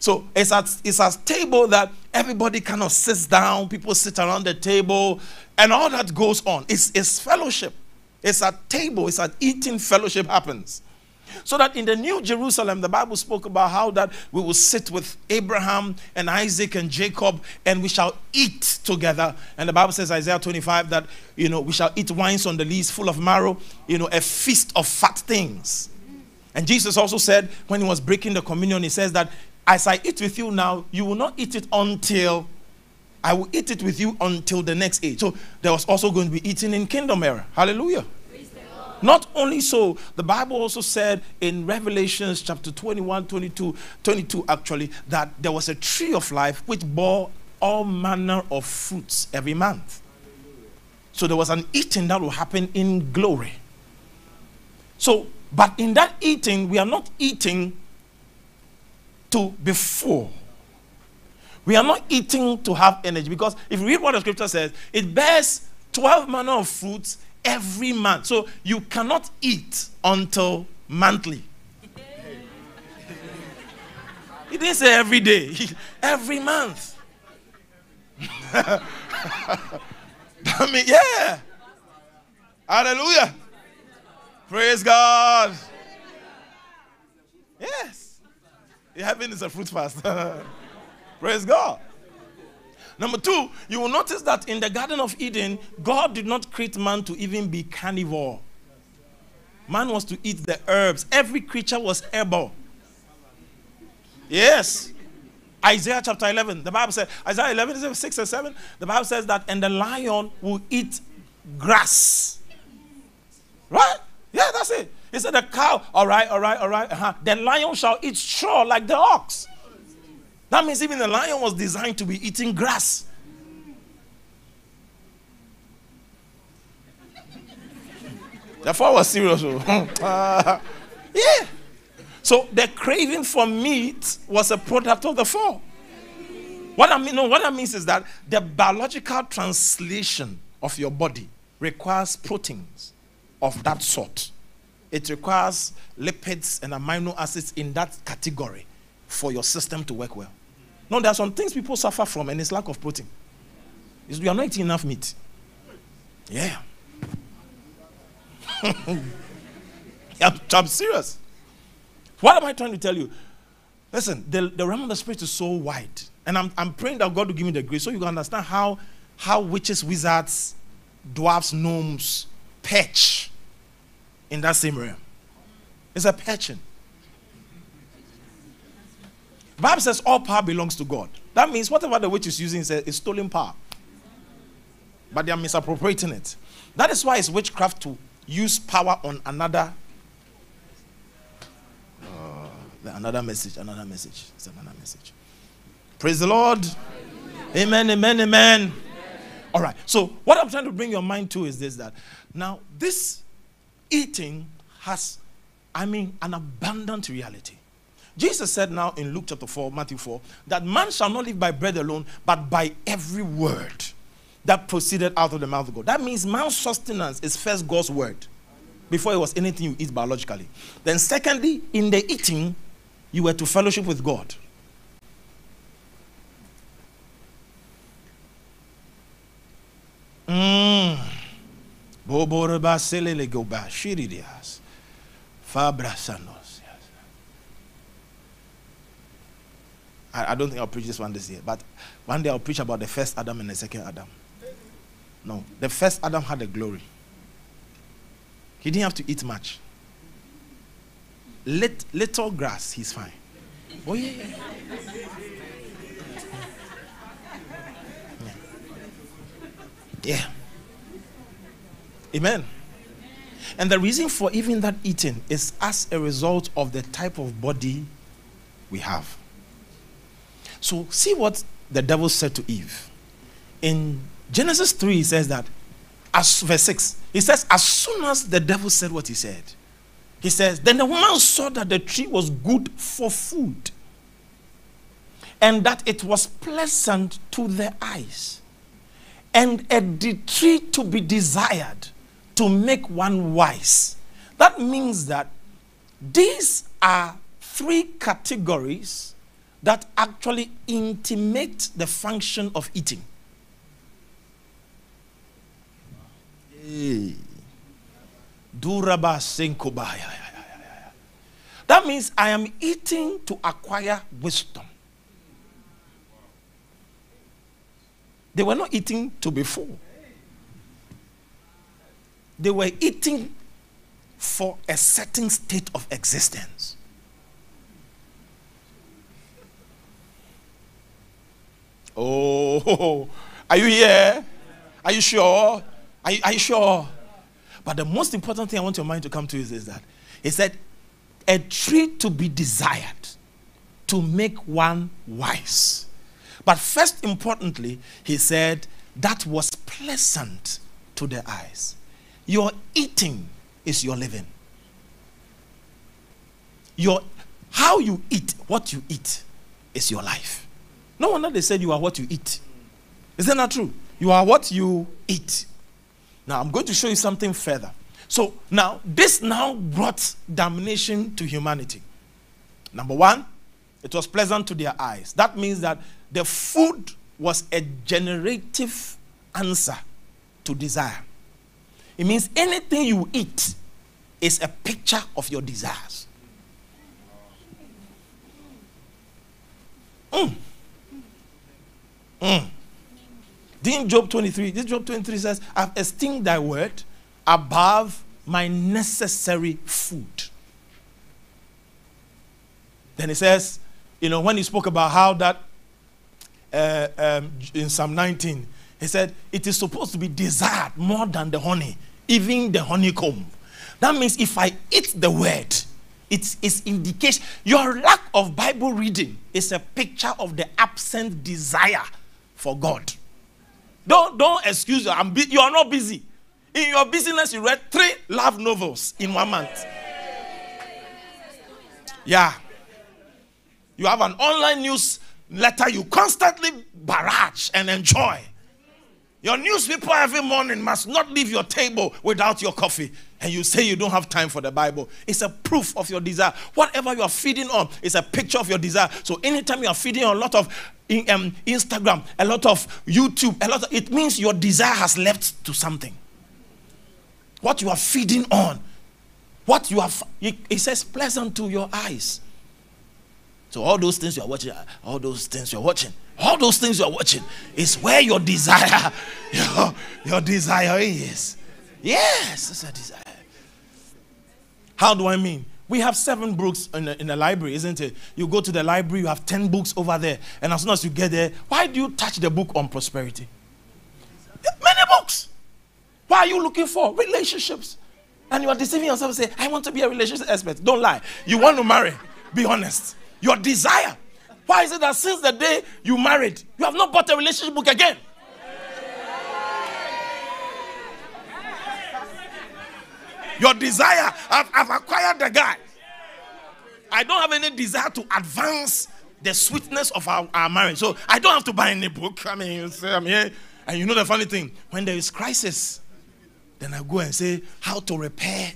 So it's at, it's a table that everybody kind of sits down, people sit around the table, and all that goes on. It's, it's fellowship. It's a table, it's an eating fellowship happens. So that in the New Jerusalem, the Bible spoke about how that we will sit with Abraham and Isaac and Jacob and we shall eat together. And the Bible says, Isaiah 25, that, you know, we shall eat wines on the lees full of marrow, you know, a feast of fat things. And Jesus also said, when he was breaking the communion, he says that as I eat with you now, you will not eat it until I will eat it with you until the next age. So there was also going to be eating in kingdom era. Hallelujah. Not only so, the Bible also said in Revelations chapter 21, 22, 22 actually, that there was a tree of life which bore all manner of fruits every month. So there was an eating that will happen in glory. So, but in that eating, we are not eating to be full. We are not eating to have energy because if you read what the scripture says, it bears 12 manner of fruits every month. So you cannot eat until monthly. He didn't say every day, every month. I mean, yeah. Hallelujah. Praise God. Yes. Heaven is a fruit fast. Praise God. Number two, you will notice that in the Garden of Eden, God did not create man to even be carnivore. Man was to eat the herbs. Every creature was herbal. Yes. Isaiah chapter 11, the Bible says, Isaiah 11, 6 and 7, the Bible says that, and the lion will eat grass. Right? Yeah, that's it. He said, the cow, all right, all right, all right. Uh-huh. The lion shall eat straw like the ox. That means even the lion was designed to be eating grass. The fall was serious. uh, yeah. So the craving for meat was a product of the fall. What I mean, no, what that means is that the biological translation of your body requires proteins of that sort. It requires lipids and amino acids in that category for your system to work well. No, there are some things people suffer from, and it's lack of protein. It's, you are not eating enough meat. Yeah. I'm, I'm serious. What am I trying to tell you? Listen, the, the realm of the spirit is so wide. And I'm, I'm praying that God will give me the grace so you can understand how, how witches, wizards, dwarfs, gnomes perch in that same realm. It's a perching. Bible says all power belongs to God. That means whatever the witch is using is, is stolen power. But they are misappropriating it. That is why it's witchcraft to use power on another uh, Another message, another message. It's another message. Praise the Lord. Amen, amen, amen. All right. So, what I'm trying to bring your mind to is this that now this eating has, I mean, an abundant reality. Jesus said now in Luke chapter 4, Matthew 4, that man shall not live by bread alone, but by every word that proceeded out of the mouth of God. That means man's sustenance is first God's word before it was anything you eat biologically. Then, secondly, in the eating, you were to fellowship with God. Mm. I, I don't think I'll preach this one this year, but one day I'll preach about the first Adam and the second Adam. No, the first Adam had a glory. He didn't have to eat much. Lit, little grass, he's fine. Oh, yeah. yeah. Yeah. Amen. And the reason for even that eating is as a result of the type of body we have. So, see what the devil said to Eve. In Genesis 3, he says that, as verse 6, he says, as soon as the devil said what he said, he says, Then the woman saw that the tree was good for food and that it was pleasant to the eyes and a tree to be desired to make one wise. That means that these are three categories that actually intimate the function of eating. That means I am eating to acquire wisdom. They were not eating to be full. They were eating for a certain state of existence. Oh, are you here? Are you sure? Are you, are you sure? But the most important thing I want your mind to come to is, is that he said, a tree to be desired to make one wise. But first, importantly, he said, that was pleasant to the eyes. Your eating is your living. Your how you eat, what you eat, is your life. No wonder they said you are what you eat. Is that not true? You are what you eat. Now, I'm going to show you something further. So, now, this now brought damnation to humanity. Number one, it was pleasant to their eyes. That means that the food was a generative answer to desire. It means anything you eat is a picture of your desires. Mm. Mm. Job 23, this Job 23 says, I've esteemed thy word above my necessary food. Then he says, you know, when he spoke about how that uh, um, in Psalm 19, he said, it is supposed to be desired more than the honey, even the honeycomb. That means if I eat the word, it is indication. Your lack of Bible reading is a picture of the absent desire for God. Don't, don't excuse you. I'm you are not busy. In your business, you read three love novels in one month. Yeah. You have an online news letter you constantly barrage and enjoy. Your newspaper every morning must not leave your table without your coffee. And you say you don't have time for the Bible. It's a proof of your desire. Whatever you are feeding on is a picture of your desire. So anytime you are feeding on a lot of um, Instagram, a lot of YouTube, a lot of, it means your desire has left to something. What you are feeding on, what you have, it says pleasant to your eyes. So all those things you are watching, all those things you are watching, all those things you are watching is where your desire, your, your desire is. Yes, it's a desire. How do I mean? We have seven books in the, in the library, isn't it? You go to the library, you have 10 books over there. And as soon as you get there, why do you touch the book on prosperity? Many books. Why are you looking for? Relationships. And you are deceiving yourself and say, I want to be a relationship expert. Don't lie. You want to marry. Be honest. Your desire why is it that since the day you married, you have not bought a relationship book again? Your desire, I've, I've acquired the guy. I don't have any desire to advance the sweetness of our, our marriage. So I don't have to buy any book. I mean, I'm here. And you know the funny thing, when there is crisis, then I go and say how to repair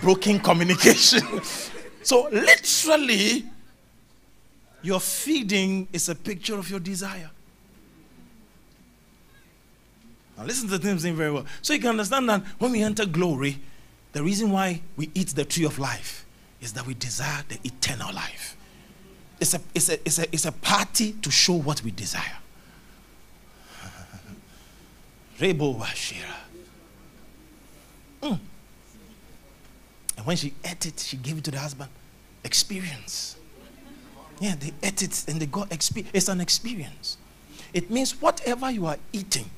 broken communication. so literally, your feeding is a picture of your desire. Now, listen to the saying very well. So you can understand that when we enter glory, the reason why we eat the tree of life is that we desire the eternal life. It's a, it's a, it's a, it's a party to show what we desire. Rebo Washira. Mm. And when she ate it, she gave it to the husband. Experience. Yeah, they ate it and they got experience. It's an experience. It means whatever you are eating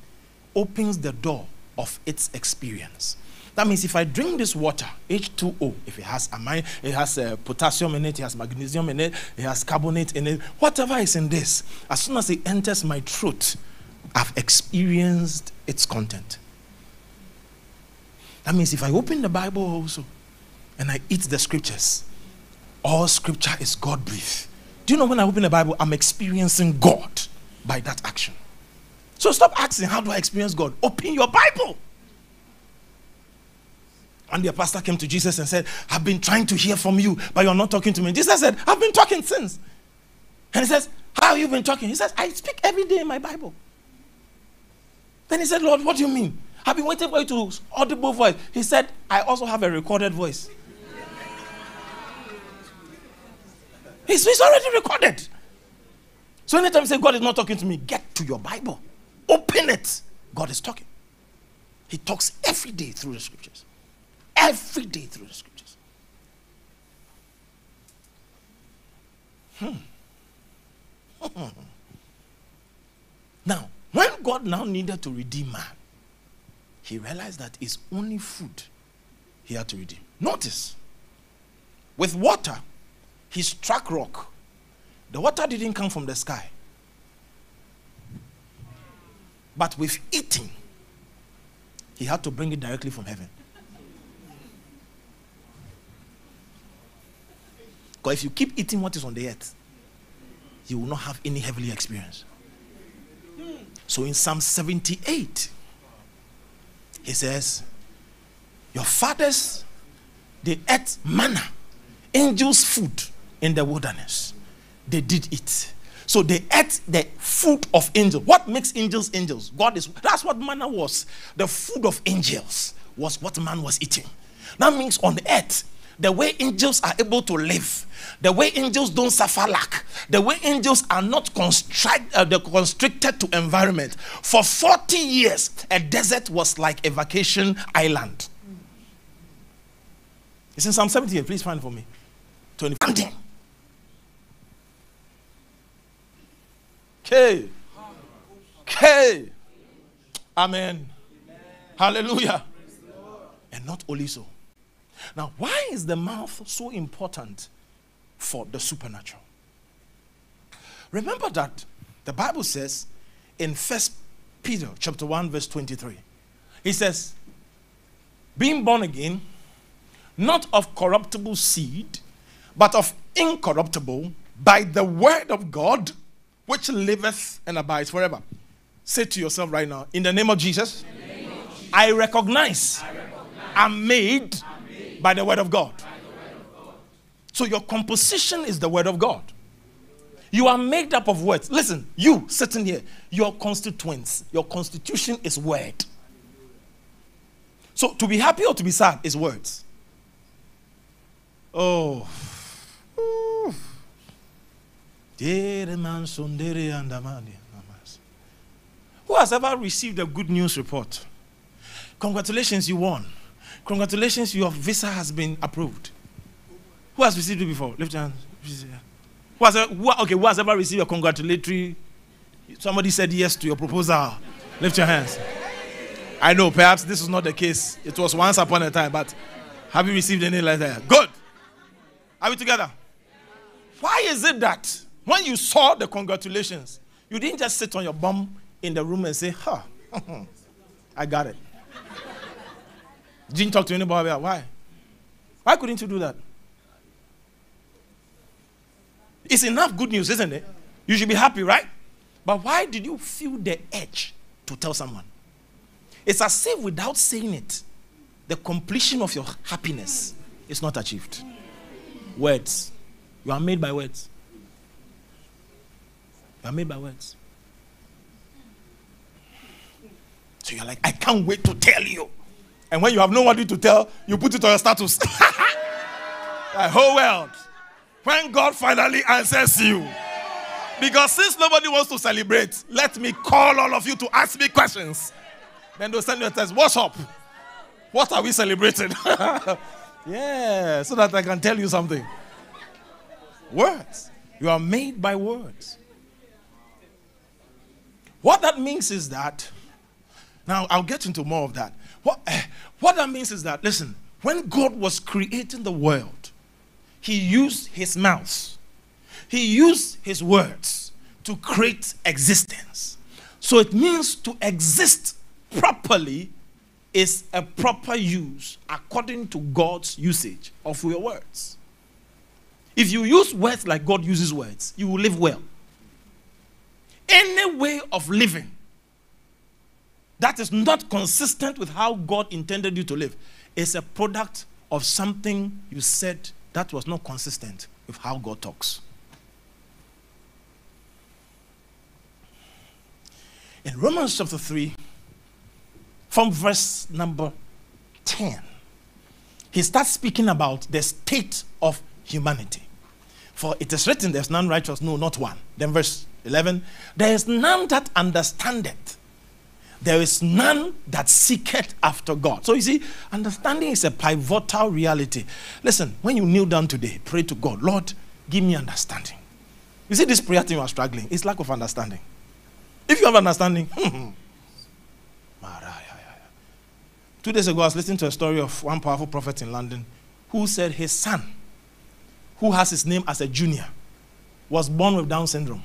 opens the door of its experience. That means if I drink this water, H2O, if it has amine, it has uh, potassium in it, it has magnesium in it, it has carbonate in it, whatever is in this, as soon as it enters my throat, I've experienced its content. That means if I open the Bible also and I eat the scriptures, all scripture is God breathed. Do you know when I open the Bible, I'm experiencing God by that action? So stop asking, How do I experience God? Open your Bible. And the pastor came to Jesus and said, I've been trying to hear from you, but you're not talking to me. Jesus said, I've been talking since. And he says, How have you been talking? He says, I speak every day in my Bible. Then he said, Lord, what do you mean? I've been waiting for you to audible voice. He said, I also have a recorded voice. It's, it's already recorded. So anytime you say God is not talking to me, get to your Bible. Open it. God is talking. He talks every day through the scriptures. Every day through the scriptures. Hmm. now, when God now needed to redeem man, he realized that it's only food he had to redeem. Notice, with water, he struck rock. The water didn't come from the sky. But with eating, he had to bring it directly from heaven. Because if you keep eating what is on the earth, you will not have any heavenly experience. So in Psalm 78, He says, Your fathers, they ate manna, angels' food in the wilderness. They did it. So they ate the food of angels. What makes angels angels? God is that's what manna was. The food of angels was what man was eating. That means on earth, the way angels are able to live, the way angels don't suffer lack, the way angels are not constrict, uh, constricted to environment. For 40 years, a desert was like a vacation island. It's in Psalm 78. Please find for me. 20. Okay. Okay. Amen. Hallelujah. And not only so. Now, why is the mouth so important for the supernatural? Remember that the Bible says in First Peter chapter 1 verse 23. He says, being born again, not of corruptible seed, but of incorruptible by the word of God, which liveth and abides forever. Say to yourself right now, in the name of Jesus, name of Jesus I, recognize I recognize I'm made by the word of God. So your composition is the word of God. You are made up of words. Listen, you sitting here, your constituents, your constitution is word. So to be happy or to be sad is words. Oh. Who has ever received a good news report? Congratulations, you won. Congratulations, your visa has been approved. Who has received it before? Lift your hand. Who has, okay, who has ever received a congratulatory? Somebody said yes to your proposal. Lift your hands. I know, perhaps this is not the case. It was once upon a time, but have you received any letter? Good. Are we together? Why is it that when you saw the congratulations, you didn't just sit on your bum in the room and say, huh, I got it? Didn't talk to anybody about why. Why couldn't you do that? It's enough good news, isn't it? You should be happy, right? But why did you feel the edge to tell someone? It's as if without saying it, the completion of your happiness is not achieved. Words. You are made by words. You are made by words. So you're like, I can't wait to tell you. And when you have nobody to tell, you put it on your status. the whole world. When God finally answers you. Because since nobody wants to celebrate, let me call all of you to ask me questions. Then they'll send you a text. What's up? What are we celebrating? yeah, so that I can tell you something. Words. You are made by words. What that means is that, now I'll get into more of that. What, what that means is that, listen, when God was creating the world, He used His mouth, He used His words to create existence. So it means to exist properly is a proper use according to God's usage of your words. If you use words like God uses words, you will live well. Any way of living that is not consistent with how God intended you to live. It's a product of something you said that was not consistent with how God talks. In Romans chapter 3, from verse number 10, he starts speaking about the state of humanity. For it is written, There's none righteous, no, not one. Then verse 11, There is none that understandeth there is none that seeketh after God. So you see, understanding is a pivotal reality. Listen, when you kneel down today, pray to God, Lord, give me understanding. You see, this prayer thing you are struggling, it's lack of understanding. If you have understanding, hmm, hmm. two days ago, I was listening to a story of one powerful prophet in London who said his son, who has his name as a junior, was born with Down syndrome.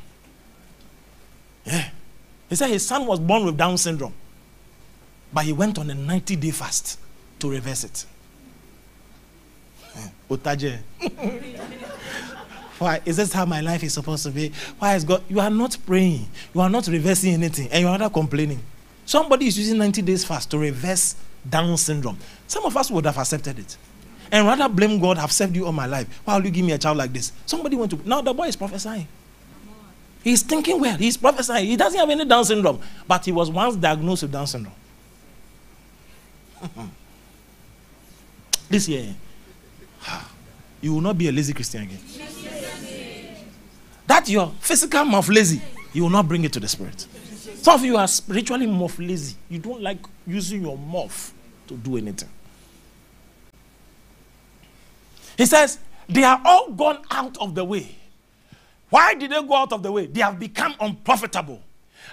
Yeah. He said his son was born with Down syndrome, but he went on a 90 day fast to reverse it. Eh, Otaje. Why? Is this how my life is supposed to be? Why is God? You are not praying. You are not reversing anything. And you are not complaining. Somebody is using 90 days fast to reverse Down syndrome. Some of us would have accepted it and rather blame God, have served you all my life. Why will you give me a child like this? Somebody went to. Now the boy is prophesying. He's thinking well. He's prophesying. He doesn't have any Down syndrome, but he was once diagnosed with Down syndrome. this year, you will not be a lazy Christian again. That your physical mouth lazy, you will not bring it to the spirit. Some of you are spiritually mouth lazy. You don't like using your mouth to do anything. He says, They are all gone out of the way. Why did they go out of the way? They have become unprofitable.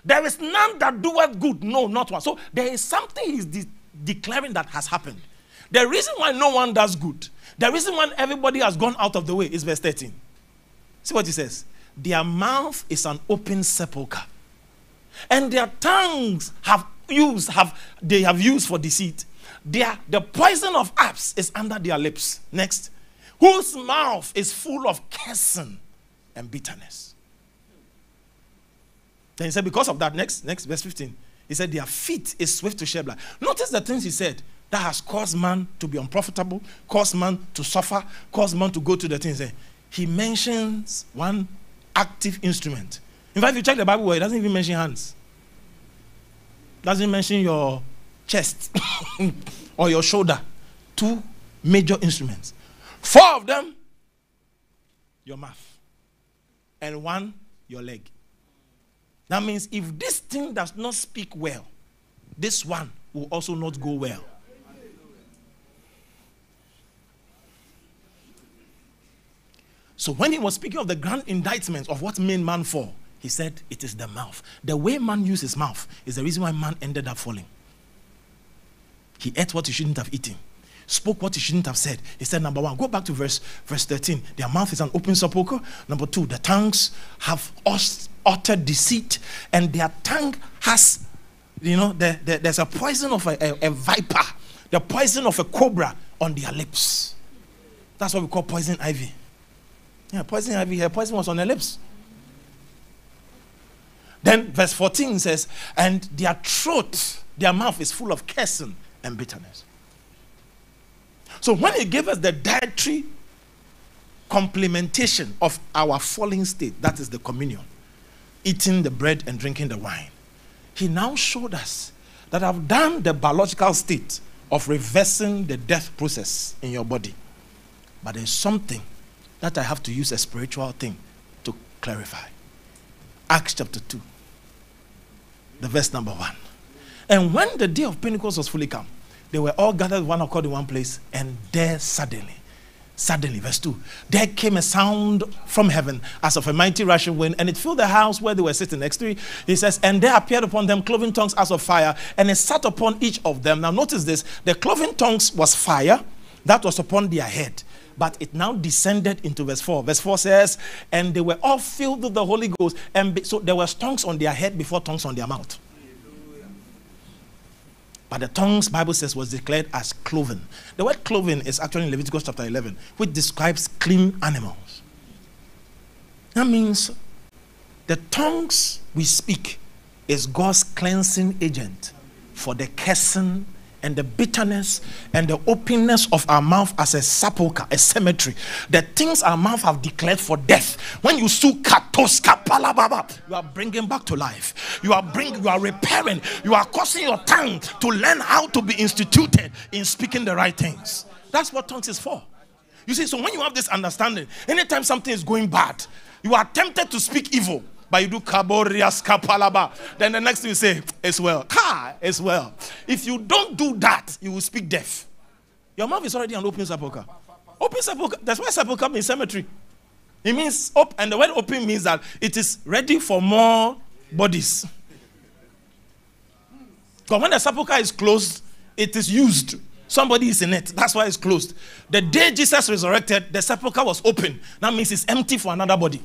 There is none that doeth good, no, not one. So there is something he's de- declaring that has happened. The reason why no one does good, the reason why everybody has gone out of the way is verse 13. See what he says. Their mouth is an open sepulchre, and their tongues have used, have they have used for deceit. Their, the poison of asps is under their lips. Next. Whose mouth is full of cursing and bitterness. Then he said, because of that, next, next verse 15, he said, their feet is swift to shed blood. Notice the things he said that has caused man to be unprofitable, caused man to suffer, caused man to go to the things. He mentions one active instrument. In fact, if you check the Bible, it doesn't even mention hands. Doesn't mention your chest or your shoulder. Two major instruments. Four of them, your mouth and one your leg. That means if this thing does not speak well, this one will also not go well. So when he was speaking of the grand indictment of what made man fall, he said it is the mouth. The way man uses his mouth is the reason why man ended up falling. He ate what he shouldn't have eaten spoke what he shouldn't have said. He said, number one, go back to verse, verse 13. Their mouth is an open sepulchre. Number two, the tongues have uttered deceit, and their tongue has, you know, the, the, there's a poison of a, a, a viper, the poison of a cobra on their lips. That's what we call poison ivy. Yeah, poison ivy here, poison was on their lips. Then verse 14 says, and their throat, their mouth is full of cursing and bitterness. So when he gave us the dietary complementation of our falling state, that is the communion, eating the bread and drinking the wine, he now showed us that I've done the biological state of reversing the death process in your body. But there's something that I have to use a spiritual thing to clarify. Acts chapter 2, the verse number 1. And when the day of Pentecost was fully come, they were all gathered one accord in one place, and there suddenly, suddenly, verse 2, there came a sound from heaven as of a mighty rushing wind, and it filled the house where they were sitting next to. He says, And there appeared upon them cloven tongues as of fire, and it sat upon each of them. Now, notice this the cloven tongues was fire that was upon their head but it now descended into verse 4. Verse 4 says, And they were all filled with the Holy Ghost. And so there were tongues on their head before tongues on their mouth. But the tongues, Bible says, was declared as cloven. The word cloven is actually in Leviticus chapter 11, which describes clean animals. That means the tongues we speak is God's cleansing agent for the cursing and the bitterness and the openness of our mouth as a sepulchre, a cemetery. The things our mouth have declared for death. When you sue katoska palababa, you are bringing back to life. You are bringing, you are repairing. You are causing your tongue to learn how to be instituted in speaking the right things. That's what tongues is for. You see, so when you have this understanding, anytime something is going bad, you are tempted to speak evil but you do kaborias kapalaba. Then the next thing you say, it's well. Ka, as well. If you don't do that, you will speak deaf. Your mouth is already an open sepulchre. Open sepulchre, that's why sepulchre means cemetery. It means open, and the word open means that it is ready for more bodies. Because when the sepulchre is closed, it is used. Somebody is in it. That's why it's closed. The day Jesus resurrected, the sepulchre was open. That means it's empty for another body.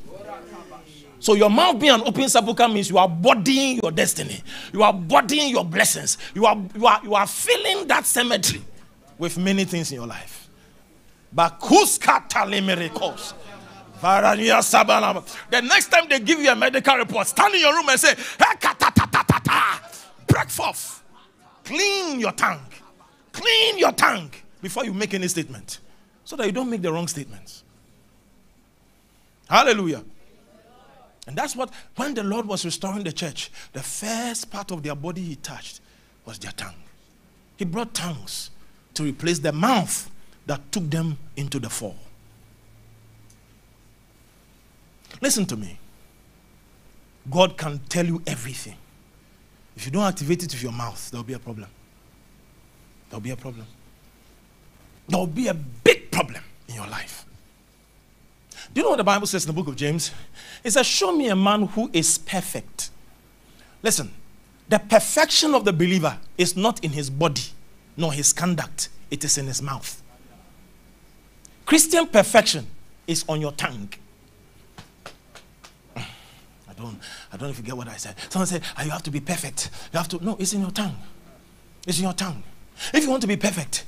So your mouth being an open sepulchre means you are bodying your destiny. You are bodying your blessings. You are, you are, you are filling that cemetery with many things in your life. The next time they give you a medical report, stand in your room and say, break forth. Clean your tongue. Clean your tongue before you make any statement so that you don't make the wrong statements. Hallelujah. And that's what, when the Lord was restoring the church, the first part of their body he touched was their tongue. He brought tongues to replace the mouth that took them into the fall. Listen to me. God can tell you everything. If you don't activate it with your mouth, there'll be a problem. There'll be a problem. There'll be a big problem in your life. Do you know what the Bible says in the book of James? It says, Show me a man who is perfect. Listen, the perfection of the believer is not in his body nor his conduct, it is in his mouth. Christian perfection is on your tongue. I don't, I don't know if you get what I said. Someone said, oh, you have to be perfect. You have to, no, it's in your tongue. It's in your tongue. If you want to be perfect,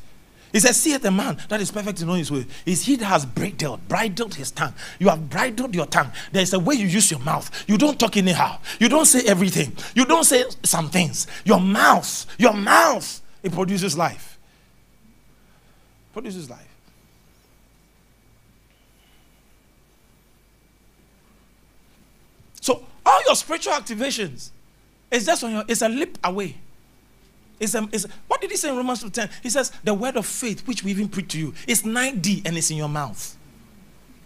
he says, See the man that is perfect in all his way. Is he that has bridled, bridled his tongue. You have bridled your tongue. There's a way you use your mouth. You don't talk anyhow. You don't say everything. You don't say some things. Your mouth, your mouth, it produces life. Produces life. So all your spiritual activations is just on your, it's a leap away. It's, a, it's what did he say in Romans 10? He says, the word of faith which we even preach to you is 9D and it's in your mouth.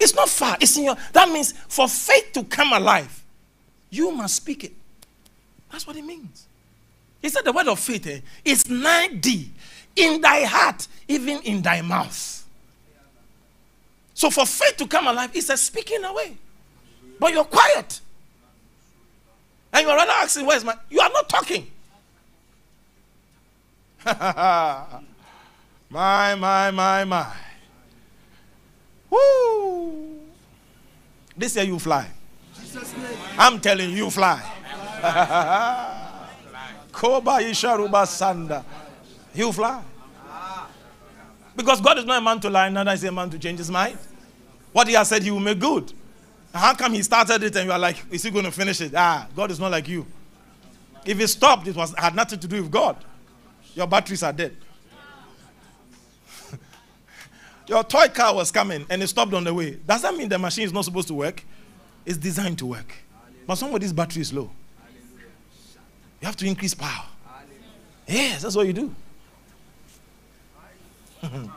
It's not far, it's in your that means for faith to come alive, you must speak it. That's what it means. He said the word of faith eh, is 9D in thy heart, even in thy mouth. So for faith to come alive, it's a speaking away. But you're quiet. And you're rather asking, where's my you are not talking. my, my, my, my. Woo! This year you fly. I'm telling you, fly. Koba Isharuba Sanda. You fly. Because God is not a man to lie, neither is a man to change his mind. What he has said, he will make good. How come he started it and you are like, is he going to finish it? Ah, God is not like you. If he stopped, it was had nothing to do with God. Your batteries are dead. Your toy car was coming and it stopped on the way. Does that mean the machine is not supposed to work? It's designed to work. But somebody's battery is low. You have to increase power. Yes, that's what you do.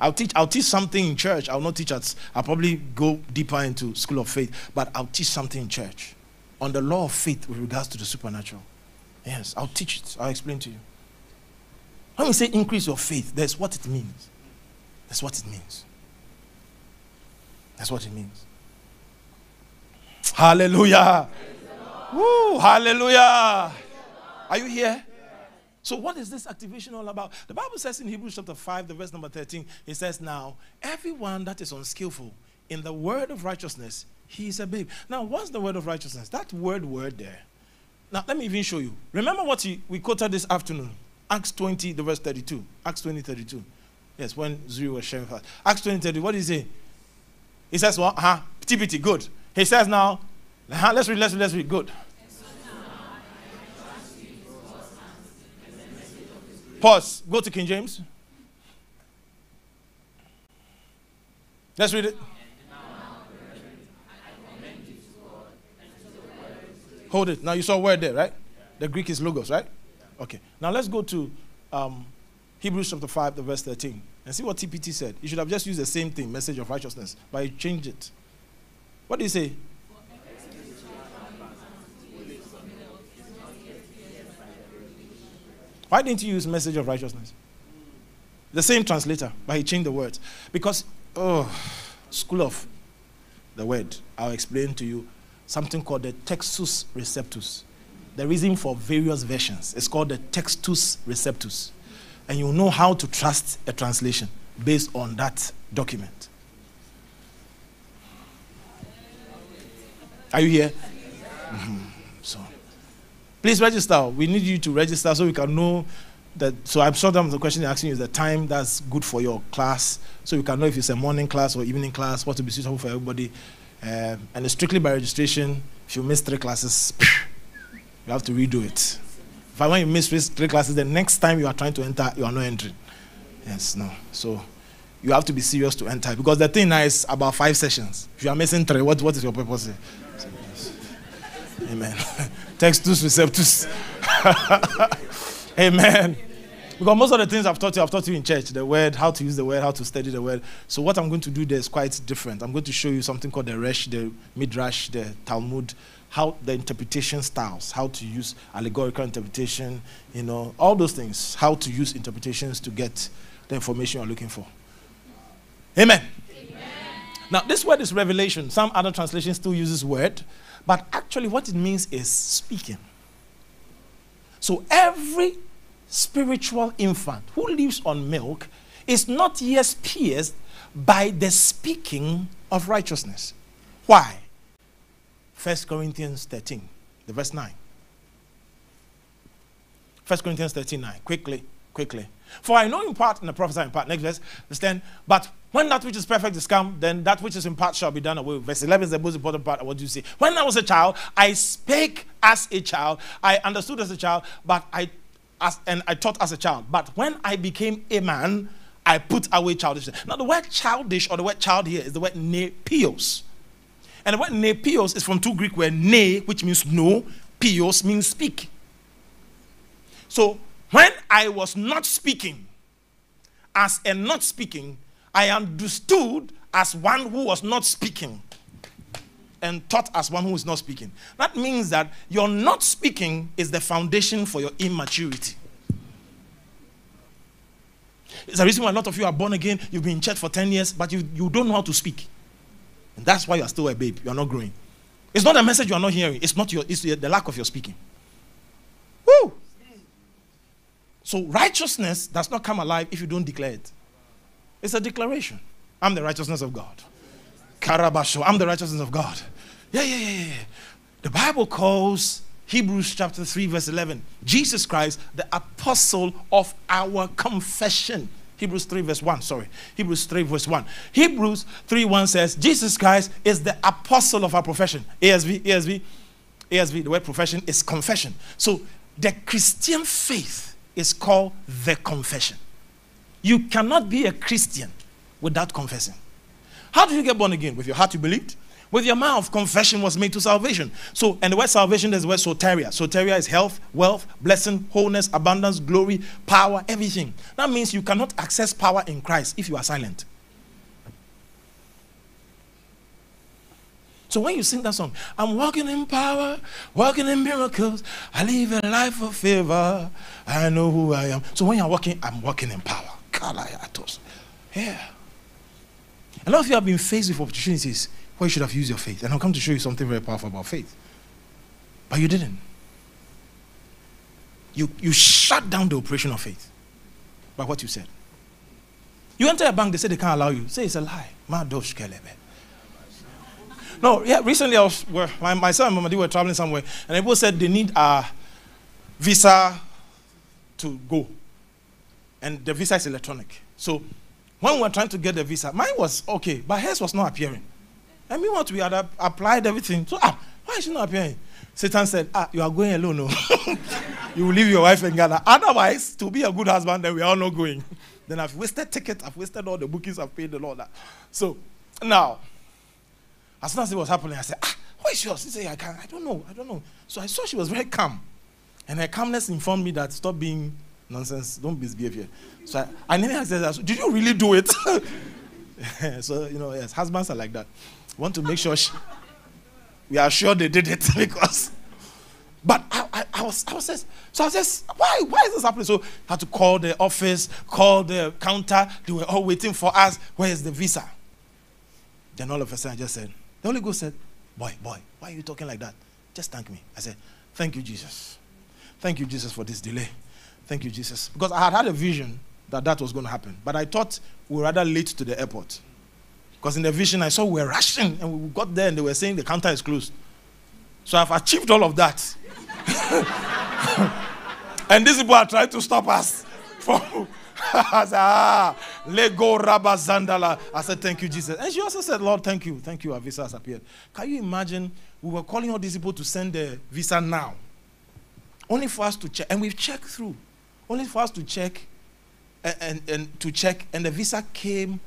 I'll teach, I'll teach something in church. I'll not teach at, I'll probably go deeper into school of faith, but I'll teach something in church on the law of faith with regards to the supernatural. Yes, I'll teach it. I'll explain to you. When we say increase your faith, that's what it means. That's what it means. That's what it means. Hallelujah. Woo, hallelujah. Are you here? So, what is this activation all about? The Bible says in Hebrews chapter 5, the verse number 13, it says, Now, everyone that is unskillful in the word of righteousness, he is a babe. Now, what's the word of righteousness? That word, word there. Now, let me even show you. Remember what he, we quoted this afternoon Acts 20, the verse 32. Acts 20, 32. Yes, when Zuri was sharing us. Acts 20, 32. What he say? He says, What? Well, uh-huh. TPT, good. He says now, uh-huh, let's read, let's read, let's read. Good. Pause. Go to King James. Let's read it. Hold it. Now you saw word there, right? The Greek is logos, right? Okay. Now let's go to um, Hebrews chapter 5, the verse 13, and see what TPT said. You should have just used the same thing, message of righteousness, but he changed it. What do you say? Why didn't you use message of righteousness? The same translator, but he changed the words. Because, oh, school of the word, I'll explain to you something called the Textus Receptus. The reason for various versions is called the Textus Receptus. And you know how to trust a translation based on that document. Are you here? Mm-hmm. So, please register. We need you to register so we can know that. So, I'm sure the question you're asking you is the time that's good for your class, so we can know if it's a morning class or evening class, what will be suitable for everybody. Um, and it's strictly by registration. If you miss three classes, you have to redo it. If I want you miss three classes, the next time you are trying to enter, you are not entering. Yes, no. So you have to be serious to enter because the thing now is about five sessions. If you are missing three, what, what is your purpose? Here? Amen. Textus receptus. Amen. Because most of the things I've taught you, I've taught you in church the word, how to use the word, how to study the word. So, what I'm going to do there is quite different. I'm going to show you something called the Resh, the Midrash, the Talmud, how the interpretation styles, how to use allegorical interpretation, you know, all those things, how to use interpretations to get the information you're looking for. Amen. Amen. Now, this word is revelation. Some other translations still uses word, but actually, what it means is speaking. So, every spiritual infant who lives on milk is not yet pierced by the speaking of righteousness. Why? 1 Corinthians 13, the verse 9. 1 Corinthians 13, 9. Quickly, quickly. For I know in part, and the prophesy in part. Next verse, verse 10. But when that which is perfect is come, then that which is in part shall be done away. Verse 11 is the most important part. What do you see. When I was a child, I spake as a child, I understood as a child, but I as, and I taught as a child. But when I became a man, I put away childishness. Now, the word childish or the word child here is the word nepios. And the word nepios is from two Greek words, ne, which means no, pios means speak. So, when I was not speaking, as a not speaking, I understood as one who was not speaking and taught as one who is not speaking. That means that your not speaking is the foundation for your immaturity. It's the reason why a lot of you are born again, you've been in church for 10 years, but you, you don't know how to speak. And that's why you're still a babe. You're not growing. It's not a message you are not hearing, it's not your it's the lack of your speaking. Woo! So righteousness does not come alive if you don't declare it. It's a declaration. I'm the righteousness of God. Karabasho. I'm the righteousness of God. Yeah, yeah, yeah, yeah. The Bible calls Hebrews chapter 3, verse 11, Jesus Christ, the apostle of our confession. Hebrews 3, verse 1, sorry. Hebrews 3, verse 1. Hebrews 3, 1 says, Jesus Christ is the apostle of our profession. ASV, ASV, ASV, the word profession is confession. So the Christian faith is called the confession. You cannot be a Christian without confessing. How did you get born again? With your heart you believed? With your mouth, confession was made to salvation. So, and the word salvation is the word soteria. Soteria is health, wealth, blessing, wholeness, abundance, glory, power, everything. That means you cannot access power in Christ if you are silent. So when you sing that song, I'm walking in power, walking in miracles, I live a life of favor, I know who I am. So when you're walking, I'm walking in power. Yeah. A lot of you have been faced with opportunities where you should have used your faith. And I'll come to show you something very powerful about faith. But you didn't. You, you shut down the operation of faith by what you said. You enter a bank, they say they can't allow you. Say it's a lie. No, yeah, recently I was, where my, my son and Mama were traveling somewhere, and people said they need a visa to go. And the visa is electronic. So when we were trying to get the visa, mine was okay, but hers was not appearing. And meanwhile, we had applied everything. So, ah, why is she not appearing? Satan said, ah, you are going alone, no. you will leave your wife in Ghana. Otherwise, to be a good husband, then we are not going. Then I've wasted tickets, I've wasted all the bookings, I've paid all that. So, now, as soon as it was happening, I said, ah, where is yours? He said, I can't, I don't know, I don't know. So I saw she was very calm. And her calmness informed me that stop being nonsense, don't misbehave here. So I, I never asked her, did you really do it? so, you know, yes, husbands are like that. Want to make sure she, we are sure they did it because. But I, I, I, was, I was just, so I was just, why, why is this happening? So I had to call the office, call the counter. They were all waiting for us. Where is the visa? Then all of a sudden I just said, the Holy Ghost said, boy, boy, why are you talking like that? Just thank me. I said, thank you, Jesus. Thank you, Jesus, for this delay. Thank you, Jesus. Because I had had a vision that that was going to happen. But I thought we were rather late to the airport. Because in the vision, I saw we were rushing and we got there and they were saying the counter is closed. So I've achieved all of that. and these people are trying to stop us from. I said, ah, Lego Rabazandala. I said, thank you, Jesus. And she also said, Lord, thank you. Thank you, our visa has appeared. Can you imagine? We were calling all these people to send the visa now. only for us to check. And we've checked through, only for us to check and, and, and to check. And the visa came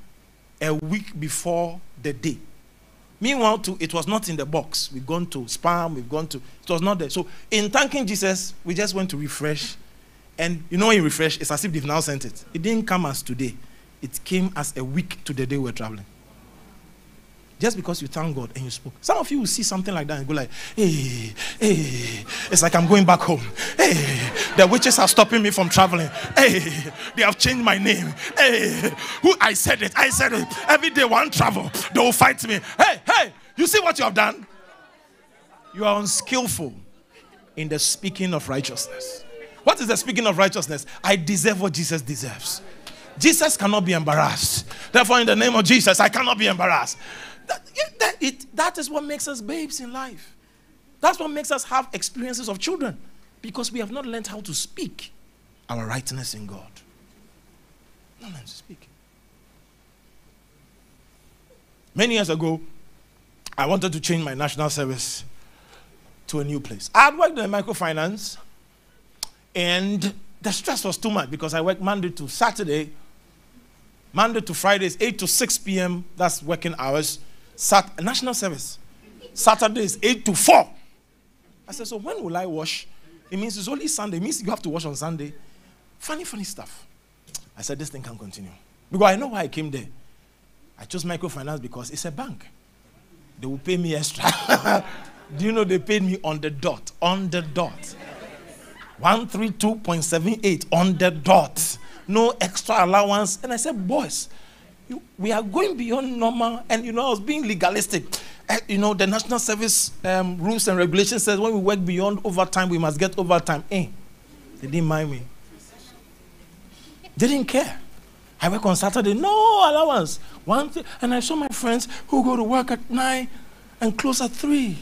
a week before the day. Meanwhile, too, it was not in the box. We've gone to spam, we've gone to, it was not there. So, in thanking Jesus, we just went to refresh. And you know, you refresh, it's as if they've now sent it. It didn't come as today, it came as a week to the day we're traveling. Just because you thank God and you spoke. Some of you will see something like that and go like, hey, hey, it's like I'm going back home. Hey, the witches are stopping me from traveling. Hey, they have changed my name. Hey, who I said it, I said it. Every day one travel, they will fight me. Hey, hey, you see what you have done? You are unskillful in the speaking of righteousness. What is the speaking of righteousness? I deserve what Jesus deserves. Jesus cannot be embarrassed. Therefore, in the name of Jesus, I cannot be embarrassed. That, that, it, that is what makes us babes in life. That's what makes us have experiences of children because we have not learned how to speak our rightness in God. Not learned to speak. Many years ago, I wanted to change my national service to a new place. I had worked in microfinance, and the stress was too much because I worked Monday to Saturday, Monday to Fridays, 8 to 6 p.m. That's working hours. Sat- national service. Saturdays, 8 to 4. I said, So when will I wash? It means it's only Sunday. It means you have to wash on Sunday. Funny, funny stuff. I said, This thing can continue. Because I know why I came there. I chose microfinance because it's a bank. They will pay me extra. Do you know they paid me on the dot? On the dot. 132.78 on the dot. No extra allowance. And I said, Boys, we are going beyond normal. And you know, I was being legalistic. Uh, you know, the national service um, rules and regulations says when we work beyond overtime, we must get overtime. Eh, they didn't mind me. They didn't care. I work on Saturday, no allowance. One thing, and I saw my friends who go to work at nine and close at three.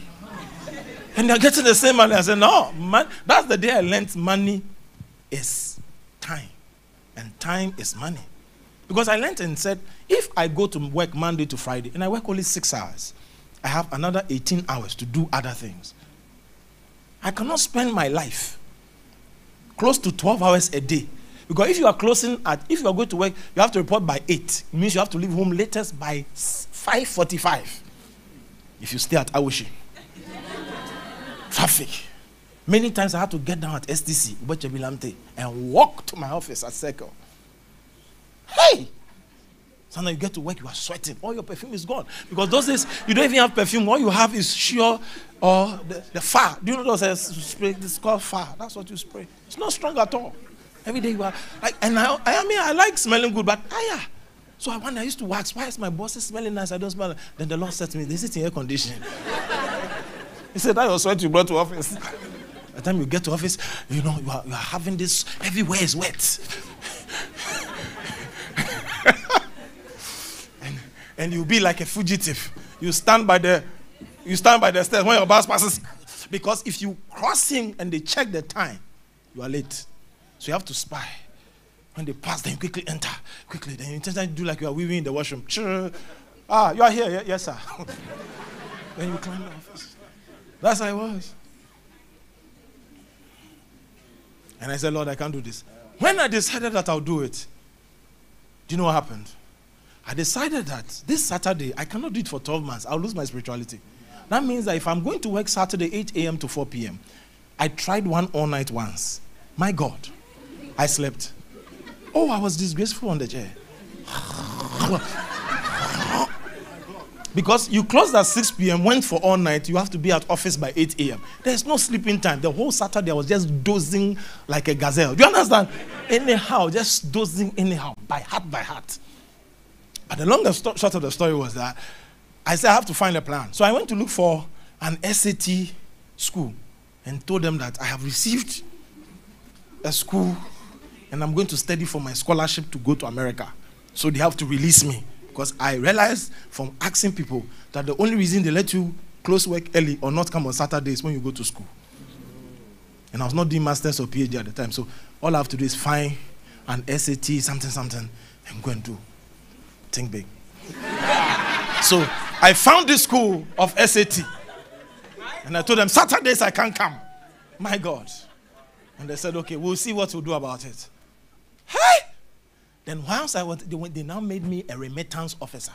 and they're getting the same money. I said, no, man, that's the day I learned money is time. And time is money. Because I learned and said, if I go to work Monday to Friday and I work only six hours, I have another 18 hours to do other things. I cannot spend my life close to 12 hours a day. Because if you are closing at, if you are going to work, you have to report by 8. It means you have to leave home latest by 5.45. If you stay at Awoshie. Traffic. Many times I had to get down at STC, and walk to my office at Circle. Hey! Sometimes you get to work, you are sweating. All your perfume is gone. Because those days, you don't even have perfume. All you have is sure or the, the Fa. Do you know those days, spray? It's called Fa. That's what you spray. It's not strong at all. Every day you are like, and I, I mean, I like smelling good, but ah, yeah. So I wonder, I used to wax. Why is my boss smelling nice? I don't smell. Then the Lord said to me, "This is in air conditioning." he said, "That was sweat you brought to office." By the time you get to office, you know you are, you are having this. Everywhere is wet. and, you'll be like a fugitive. You stand by the you stand by the stairs when your bus passes. Because if you cross him and they check the time, you are late. So you have to spy. When they pass, then you quickly enter. Quickly. Then you intentionally do like you are weaving in the washroom. Ah, you are here. Yes, sir. then you climb the office. That's how it was. And I said, Lord, I can't do this. When I decided that I'll do it, do you know what happened? I decided that this Saturday, I cannot do it for 12 months. I'll lose my spirituality. That means that if I'm going to work Saturday, 8 a.m. to 4 p.m., I tried one all night once. My God, I slept. Oh, I was disgraceful on the chair. because you closed at 6 p.m., went for all night, you have to be at office by 8 a.m. There's no sleeping time. The whole Saturday I was just dozing like a gazelle. Do you understand? Anyhow, just dozing anyhow, by heart by heart. But the longest short of the story was that I said I have to find a plan. So I went to look for an SAT school and told them that I have received a school and I'm going to study for my scholarship to go to America. So they have to release me. Because I realized from asking people that the only reason they let you close work early or not come on Saturdays when you go to school. And I was not doing masters or PhD at the time. So all I have to do is find an SAT, something, something, and go and do. Think big. so I found this school of SAT. And I told them, Saturdays I can't come. My God. And they said, okay, we'll see what we'll do about it. Hey! Then once I was, they, they now made me a remittance officer.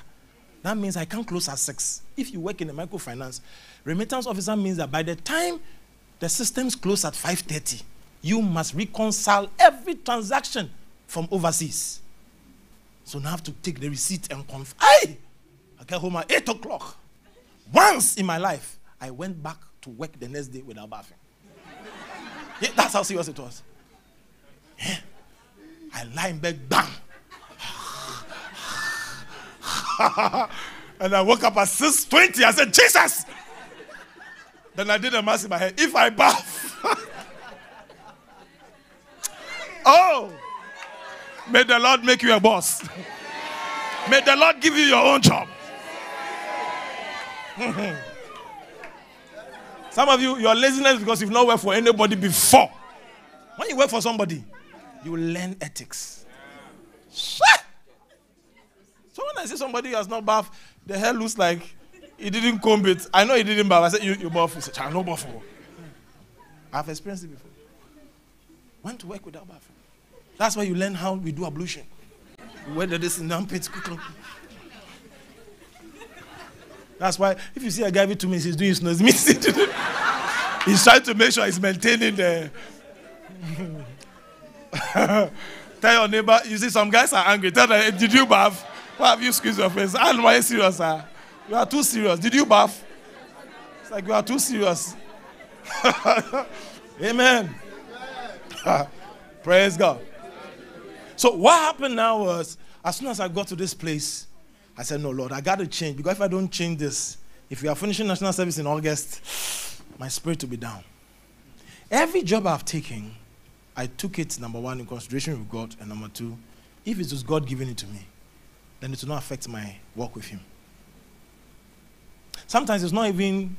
That means I can't close at six. If you work in a microfinance, remittance officer means that by the time the systems close at 5.30, you must reconcile every transaction from overseas. So now I have to take the receipt and confirm. I get home at 8 o'clock. Once in my life, I went back to work the next day without bathing. yeah, that's how serious it was. Yeah. I lie in bed, bang. and I woke up at 6.20. I said, Jesus! Then I did a mass in my head. If I bath. oh! May the Lord make you a boss. May the Lord give you your own job. Some of you, your laziness because you've not worked for anybody before. When you work for somebody, you learn ethics. So when I see somebody who has not bath, the hair looks like he didn't comb it. I know he didn't bath. I said, You, you bath. He said, I know bath. I've experienced it before. Went to work without bathing. That's why you learn how we do ablution. Whether this in armpits quickly. That's why if you see a guy with two minutes, he's doing his nose he's trying to make sure he's maintaining the. Tell your neighbor, you see some guys are angry. Tell them, did you bath? Why have you squeezed your face? And why are you serious, sir? You are too serious. Did you bath? It's like you are too serious. Amen. Praise God. So what happened now was, as soon as I got to this place, I said, No, Lord, I got to change because if I don't change this, if we are finishing national service in August, my spirit will be down. Every job I've taken, I took it, number one, in consideration with God, and number two, if it was God giving it to me, then it will not affect my work with Him. Sometimes it's not even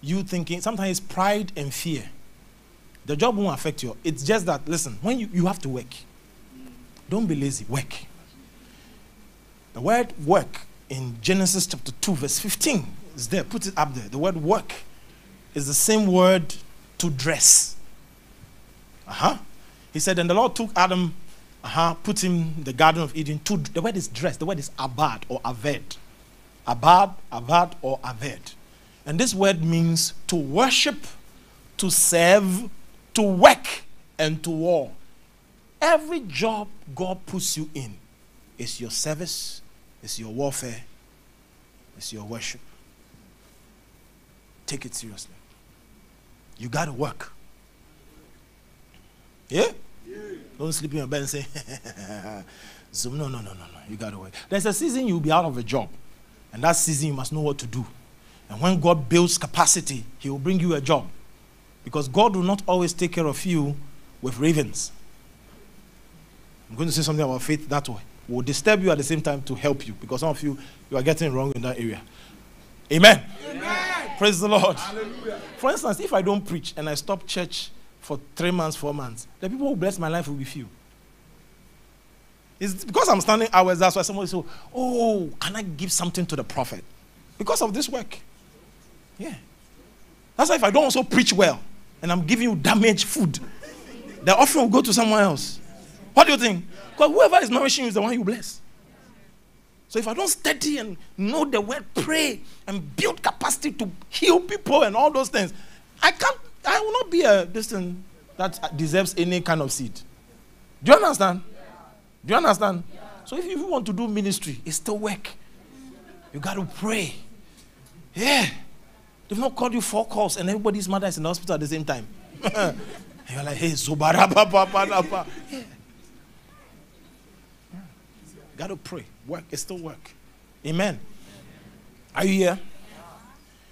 you thinking, sometimes it's pride and fear. The job won't affect you. It's just that, listen, when you, you have to work, don't be lazy, work. The word work in Genesis chapter 2, verse 15 is there. Put it up there. The word work is the same word to dress. Uh huh. He said, and the Lord took Adam, uh huh, put him in the Garden of Eden. To, the word is dress. The word is abad or aved. Abad, abad, or aved. And this word means to worship, to serve, to work, and to war. Every job God puts you in is your service, is your warfare, is your worship. Take it seriously. You got to work. Yeah? yeah? Don't sleep in your bed and say, Zoom. No, no, no, no, no. You got to work. There's a season you'll be out of a job. And that season you must know what to do. And when God builds capacity, He will bring you a job. Because God will not always take care of you with ravens. I'm going to say something about faith that way. Will disturb you at the same time to help you because some of you you are getting wrong in that area. Amen. Amen. Praise the Lord. Hallelujah. For instance, if I don't preach and I stop church for three months, four months, the people who bless my life will be few. It's because I'm standing hours, that's why somebody say, Oh, can I give something to the prophet? Because of this work. Yeah. That's why if I don't also preach well and I'm giving you damaged food, the offering will go to someone else. What do you think? Because whoever is nourishing you is the one you bless. So if I don't study and know the word, pray and build capacity to heal people and all those things, I can't. I will not be a thing that deserves any kind of seed. Do you understand? Do you understand? So if you want to do ministry, it's still work. You got to pray. Yeah. They've not called you four calls and everybody's mother is in the hospital at the same time. you're like, hey, Zubarapa, yeah. Got to pray. Work. It's still work. Amen. Are you here?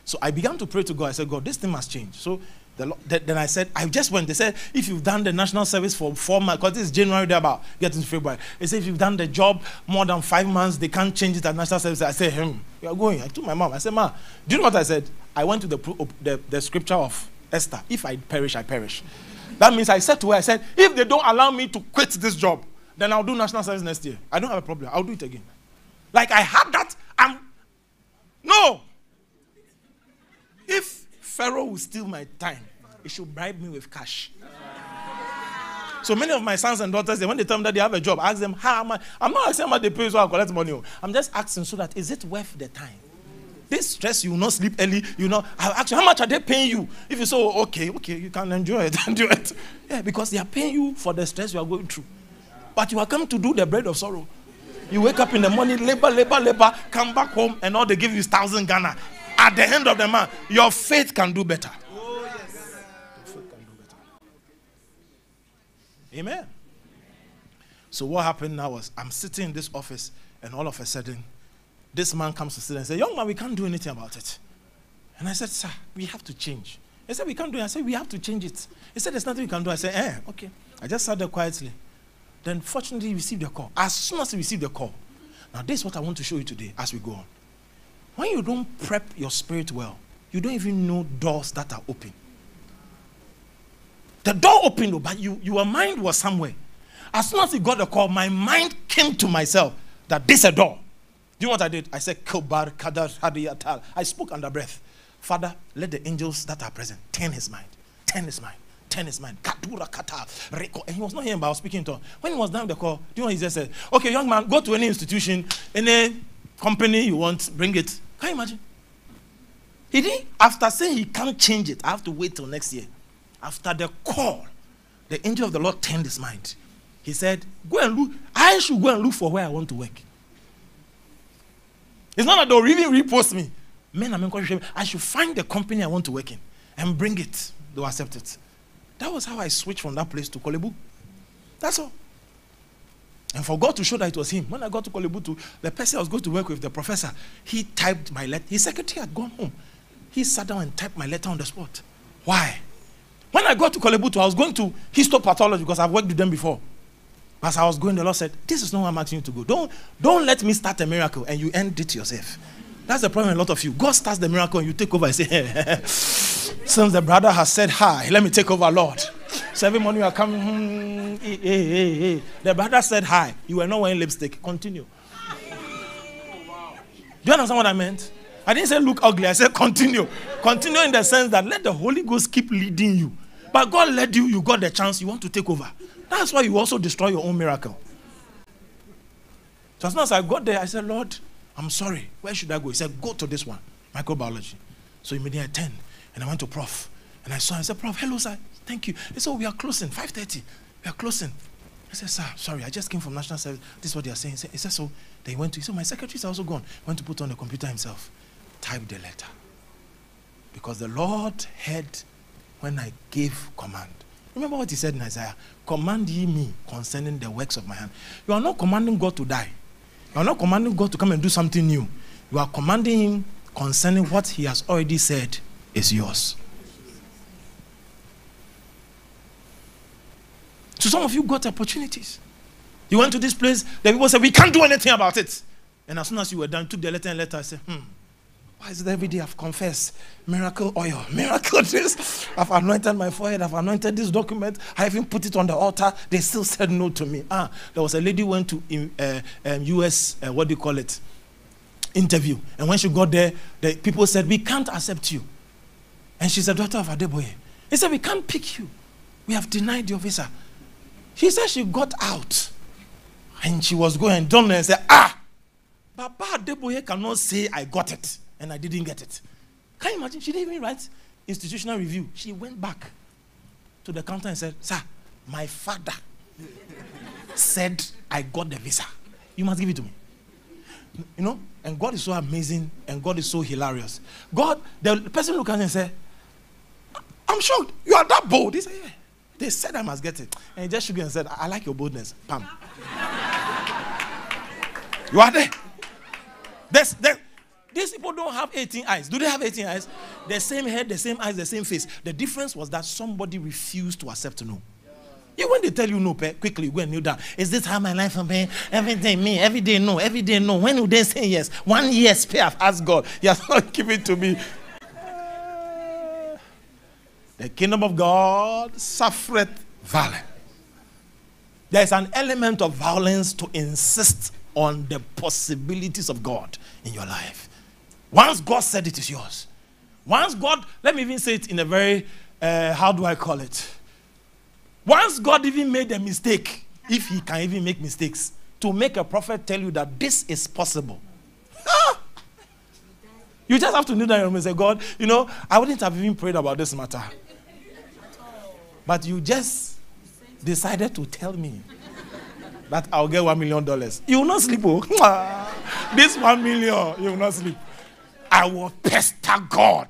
So I began to pray to God. I said, God, this thing must change. So the, then I said, I just went. They said, if you've done the national service for four months, because this is January, they're about getting February. They said, if you've done the job more than five months, they can't change it at national service. I said, hmm, you are going. I told my mom, I said, Ma, do you know what I said? I went to the, the, the scripture of Esther. If I perish, I perish. That means I said to her, I said, if they don't allow me to quit this job, then I'll do national service next year. I don't have a problem. I'll do it again. Like I had that. I'm no. If Pharaoh will steal my time, he should bribe me with cash. So many of my sons and daughters, they, when they tell me that they have a job, I ask them, how am I? I'm not asking how much they pay so I collect money. Oh. I'm just asking so that is it worth the time? This stress, you will not sleep early. You know, actually, how much are they paying you? If you say, oh, okay, okay, you can enjoy it, enjoy it. Yeah, because they are paying you for the stress you are going through. But you are coming to do the bread of sorrow. You wake up in the morning, labor, labor, labor, come back home, and all they give you is thousand Ghana. At the end of the month, your faith can do better. Oh, yes. Your faith can do better. Amen. So what happened now was I'm sitting in this office, and all of a sudden, this man comes to sit and say, Young man, we can't do anything about it. And I said, Sir, we have to change. He said, We can't do it. I said, We have to change it. He said, There's nothing we can do. I said, Eh, okay. I just sat there quietly. Then, fortunately, he received the call. As soon as he received the call, now this is what I want to show you today as we go on. When you don't prep your spirit well, you don't even know doors that are open. The door opened, oh, but you, your mind was somewhere. As soon as he got the call, my mind came to myself that this is a door. Do you know what I did? I said, Kobar Kadar. I spoke under breath. Father, let the angels that are present turn his mind. Turn his mind. Turn his mind. Katura kata. And he was not hearing, but I was speaking to him. When he was down the call, do you know what he just said? Okay, young man, go to any institution, any company you want, bring it. Can you imagine? He didn't. After saying he can't change it, I have to wait till next year. After the call, the angel of the Lord turned his mind. He said, Go and look. I should go and look for where I want to work. It's not that they'll even repost me. Men, I'm I should find the company I want to work in and bring it. They'll accept it. That was how I switched from that place to Korle Bu. That's all. And for God to show that it was him, when I got to Korle to, the person I was going to work with, the professor, he typed my letter. His secretary had gone home. He sat down and typed my letter on the spot. Why? When I got to Korle Bu, I was going to histopathology because I've worked with them before. As I was going, the Lord said, This is not where I'm asking you to go. Don't, don't let me start a miracle and you end it yourself. That's the problem a lot of you. God starts the miracle and you take over and say, hey, Since the brother has said hi, let me take over, Lord. So every morning you are coming, hmm, hey, hey, hey, hey. The brother said hi. You were not wearing lipstick. Continue. Do you understand what I meant? I didn't say look ugly. I said continue. Continue in the sense that let the Holy Ghost keep leading you. But God led you, you got the chance, you want to take over. That's why you also destroy your own miracle. So as soon as I got there, I said, Lord, I'm sorry. Where should I go? He said, Go to this one, microbiology. So immediately I turned and I went to Prof. And I saw him. I said, Prof, hello, sir. Thank you. He said, oh, We are closing, 5.30. We are closing. I said, Sir, sorry, I just came from National Service. This is what they are saying. He said, he said So they went to, so my secretary is also gone. Went to put on the computer himself. Type the letter. Because the Lord heard when I gave command. Remember what he said in Isaiah Command ye me concerning the works of my hand. You are not commanding God to die. You are not commanding God to come and do something new. You are commanding Him concerning what He has already said is yours. So some of you got opportunities. You went to this place, the people said, We can't do anything about it. And as soon as you were done, took the letter and letter, I said, Hmm, why is it every day I've confessed? Miracle oil, miracle this. I've anointed my forehead, I've anointed this document, I even put it on the altar. They still said no to me. Ah, there was a lady went to uh, um, US, uh, what do you call it? Interview. And when she got there, the people said, We can't accept you. And she's a daughter of Adeboye. He said, We can't pick you. We have denied your visa. She said she got out. And she was going down there and said, Ah, Baba Adeboye cannot say I got it and I didn't get it. Can you imagine? She didn't even write institutional review. She went back to the counter and said, Sir, my father said I got the visa. You must give it to me. You know, and God is so amazing and God is so hilarious. God, the person looked at him and said, I'm sure you are that bold. He said, Yeah. They said I must get it. And he just shook and said, I like your boldness. Pam. you are there. There's, there, these people don't have 18 eyes. Do they have 18 eyes? The same head, the same eyes, the same face. The difference was that somebody refused to accept no. Yeah, when they tell you no, quickly go and kneel down. Is this how my life will be? Every day, me, every day, no, every day, no. When would they say yes? One yes, pay, I've asked God. He has not given to me. The kingdom of God suffereth violence. There is an element of violence to insist on the possibilities of God in your life. Once God said it is yours. Once God, let me even say it in a very, uh, how do I call it? Once God even made a mistake, if he can even make mistakes, to make a prophet tell you that this is possible. Ah! You just have to kneel down and say, God, you know, I wouldn't have even prayed about this matter. But you just decided to tell me that I'll get one million dollars. You will not sleep. Oh. this one million, you will not sleep. I will pester God.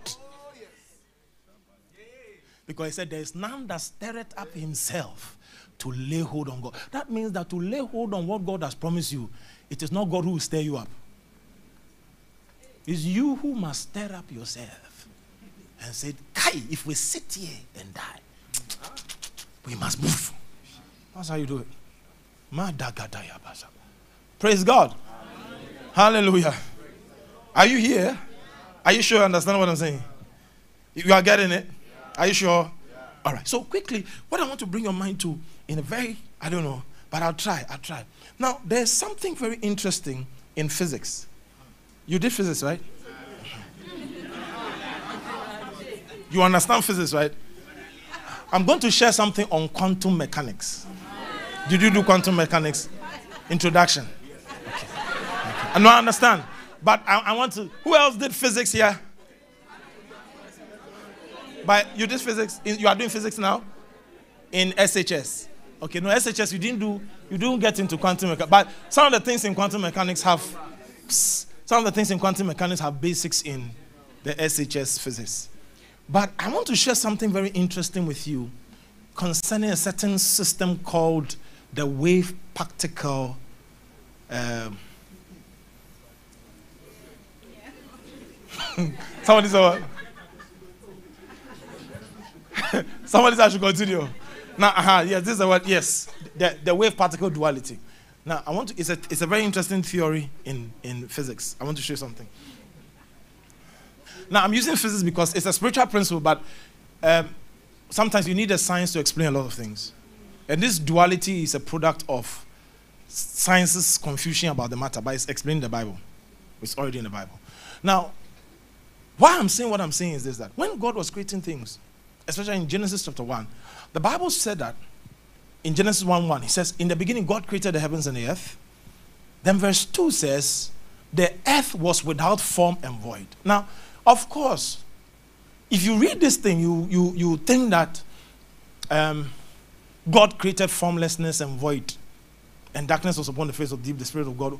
Because he said, There is none that stirreth up himself to lay hold on God. That means that to lay hold on what God has promised you, it is not God who will stir you up. It's you who must stir up yourself and say, Kai, if we sit here and die, we must move. That's how you do it. Praise God. Hallelujah. Are you here? Are you sure you understand what I'm saying? You are getting it? Are you sure? All right. So quickly, what I want to bring your mind to in a very, I don't know, but I'll try. I'll try. Now, there's something very interesting in physics. You did physics, right? You understand physics, right? I'm going to share something on quantum mechanics. Did you do quantum mechanics? Introduction. Okay. okay. I know I understand. But I, I, want to. Who else did physics here? But you did physics. You are doing physics now? In SHS. Okay, no, SHS, you didn't do, you didn't get into quantum mechanics. But some of the things in quantum mechanics have, some of the things in quantum mechanics have basics in the SHS physics. But I want to share something very interesting with you concerning a certain system called the wave particle. Um, Somebody said, Somebody said I should continue. Now, uh-huh, yes, this is what, yes, the, the wave particle duality. Now, I want to, it's a, it's a very interesting theory in, in physics. I want to show you something. Now, I'm using physics because it's a spiritual principle, but um, sometimes you need a science to explain a lot of things. And this duality is a product of science's confusion about the matter, but it's explained in the Bible. It's already in the Bible. Now, why I'm saying what I'm saying is this that when God was creating things, especially in Genesis chapter 1, the Bible said that in Genesis 1 1, he says, In the beginning, God created the heavens and the earth. Then verse 2 says, The earth was without form and void. Now, of course, if you read this thing, you, you, you think that um, God created formlessness and void, and darkness was upon the face of deep. The Spirit of God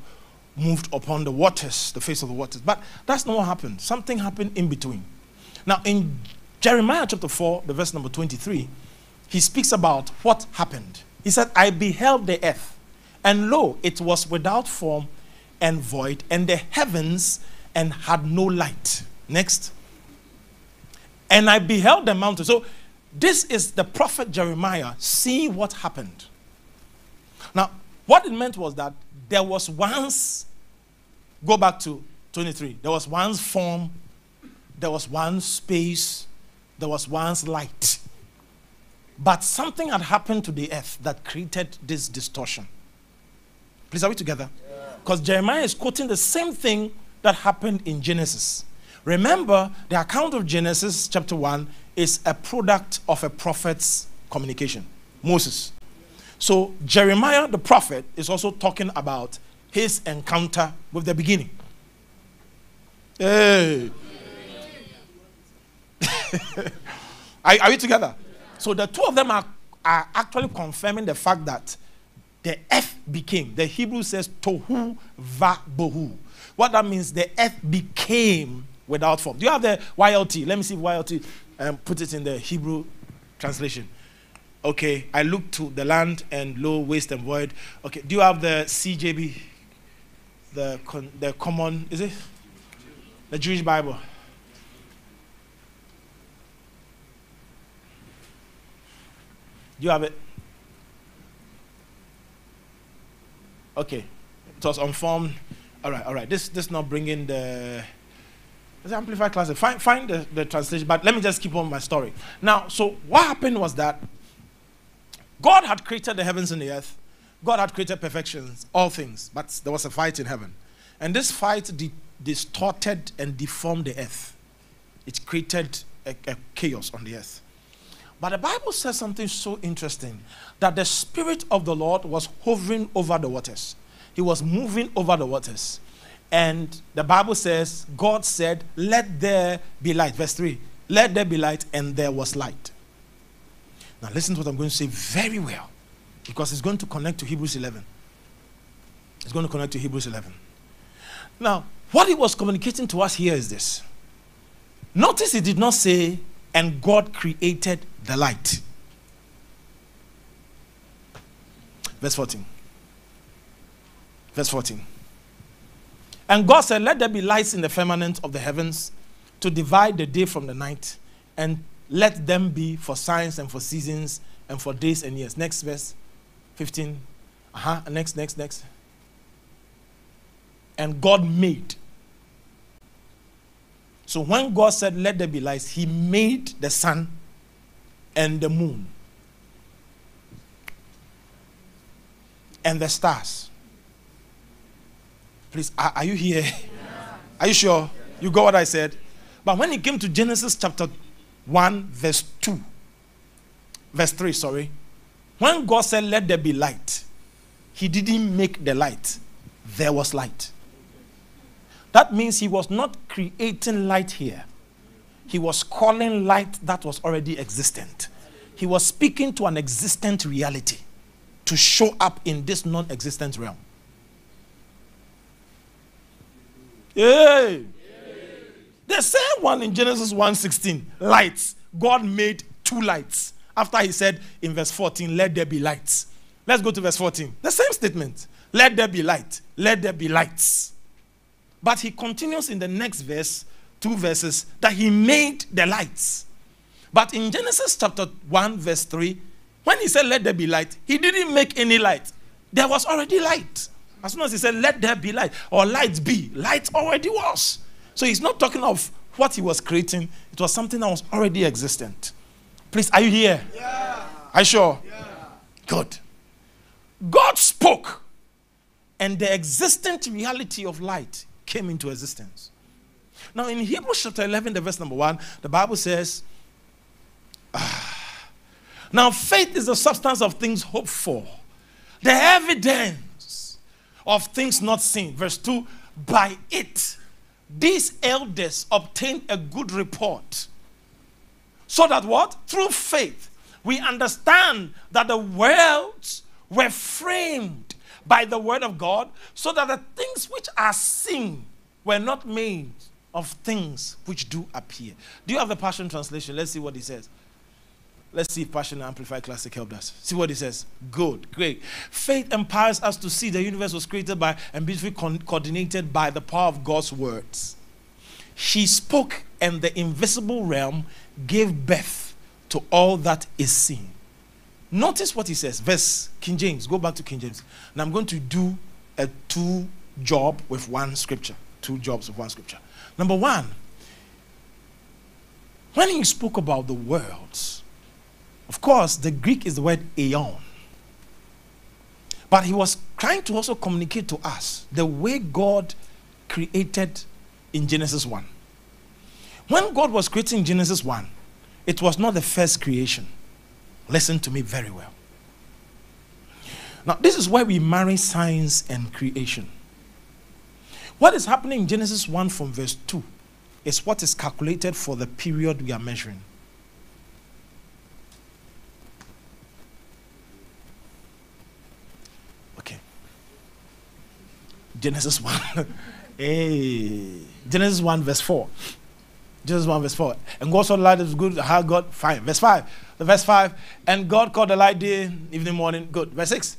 moved upon the waters, the face of the waters. But that's not what happened. Something happened in between. Now, in Jeremiah chapter 4, the verse number 23, he speaks about what happened. He said, I beheld the earth, and lo, it was without form and void, and the heavens and had no light. Next. And I beheld the mountain. So this is the prophet Jeremiah seeing what happened. Now, what it meant was that there was once, go back to 23, there was once form, there was once space, there was once light. But something had happened to the earth that created this distortion. Please, are we together? Because yeah. Jeremiah is quoting the same thing that happened in Genesis. Remember, the account of Genesis chapter 1 is a product of a prophet's communication, Moses. So, Jeremiah the prophet is also talking about his encounter with the beginning. Hey. are, are we together? So, the two of them are, are actually confirming the fact that the earth became, the Hebrew says, tohu va bohu. What that means, the earth became without form. Do you have the YLT? Let me see if YLT um, put it in the Hebrew translation. Okay, I look to the land and low, waste and void. Okay, do you have the CJB? The, con- the common, is it? The Jewish Bible. Do you have it? Okay. It was unformed. All right, all right. This this not bringing the it's Amplified Classic. Find, find the, the translation, but let me just keep on my story. Now, so what happened was that God had created the heavens and the earth. God had created perfections, all things, but there was a fight in heaven. And this fight di- distorted and deformed the earth. It created a, a chaos on the earth. But the Bible says something so interesting that the Spirit of the Lord was hovering over the waters, He was moving over the waters. And the Bible says, God said, Let there be light. Verse 3 Let there be light, and there was light. Now, listen to what I'm going to say very well, because it's going to connect to Hebrews 11. It's going to connect to Hebrews 11. Now, what he was communicating to us here is this. Notice he did not say, and God created the light. Verse 14. Verse 14. And God said, Let there be lights in the firmament of the heavens to divide the day from the night, and let them be for signs and for seasons and for days and years. Next verse 15. Uh huh. Next, next, next. And God made. So when God said, Let there be lights, He made the sun and the moon and the stars. Please, are, are you here? Yeah. Are you sure? You got what I said? But when it came to Genesis chapter 1, verse 2, verse 3, sorry, when God said, Let there be light, He didn't make the light, there was light. That means He was not creating light here he was calling light that was already existent. He was speaking to an existent reality to show up in this non existent realm. Yay! The same one in Genesis 1:16, lights. God made two lights. After he said in verse 14, let there be lights. Let's go to verse 14. The same statement. Let there be light. Let there be lights. But he continues in the next verse two verses that he made the lights. But in Genesis chapter 1, verse 3, when he said, Let there be light, he didn't make any light. There was already light. As soon as he said, Let there be light, or light be, light already was. So he's not talking of what he was creating, it was something that was already existent. Please, are you here? Yeah. Are you sure? Yeah. Good. God spoke, and the existent reality of light came into existence. Now, in Hebrews chapter 11, the verse number 1, the Bible says, ah, Now faith is the substance of things hoped for, the evidence of things not seen. Verse 2 By it, these elders obtained a good report. So that what? Through faith, we understand that the worlds were framed by the word of God, so that the things which are seen were not made of things which do appear. Do you have the Passion Translation? Let's see what he says. Let's see if Passion Amplified Classic helped us. See what he says. Good, great. Faith empowers us to see the universe was created by and beautifully co- coordinated by the power of God's words. She spoke, and the invisible realm gave birth to all that is seen. Notice what he says. Verse King James. Go back to King James. Now I'm going to do a two job with one scripture. Two jobs with one scripture. Number one, when he spoke about the worlds, of course, the Greek is the word aeon. But he was trying to also communicate to us the way God created in Genesis 1. When God was creating Genesis 1, it was not the first creation. Listen to me very well. Now, this is where we marry science and creation. What is happening in Genesis 1 from verse 2 is what is calculated for the period we are measuring. Okay. Genesis 1. hey. Genesis 1, verse 4. Genesis 1, verse 4. And God saw the light was good. How God? Fine. Verse 5. The verse 5. And God called the light day, evening, morning. Good. Verse 6.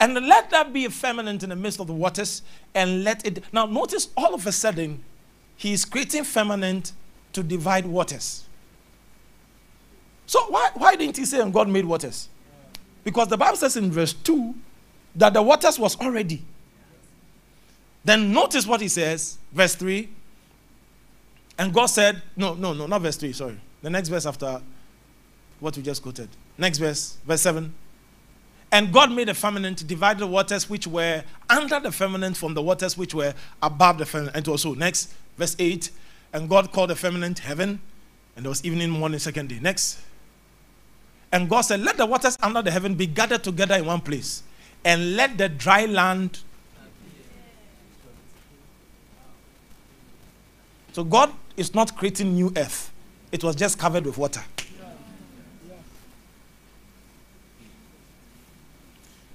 And let that be a firmament in the midst of the waters, and let it. Now, notice all of a sudden, he is creating firmament to divide waters. So, why, why didn't he say, and God made waters? Because the Bible says in verse 2 that the waters was already. Then notice what he says, verse 3. And God said, no, no, no, not verse 3, sorry. The next verse after what we just quoted. Next verse, verse 7. And God made a firmament to divide the waters which were under the firmament from the waters which were above the firmament. And also, next, verse 8. And God called the firmament heaven. And there was evening, morning, second day. Next. And God said, Let the waters under the heaven be gathered together in one place, and let the dry land. So God is not creating new earth, it was just covered with water.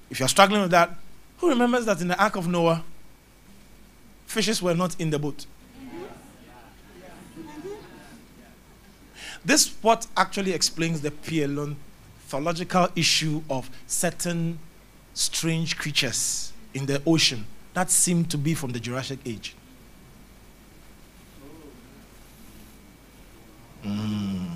If you're struggling with that, who remembers that in the Ark of Noah, fishes were not in the boat? This what actually explains the paleontological issue of certain strange creatures in the ocean that seem to be from the Jurassic age. Mm.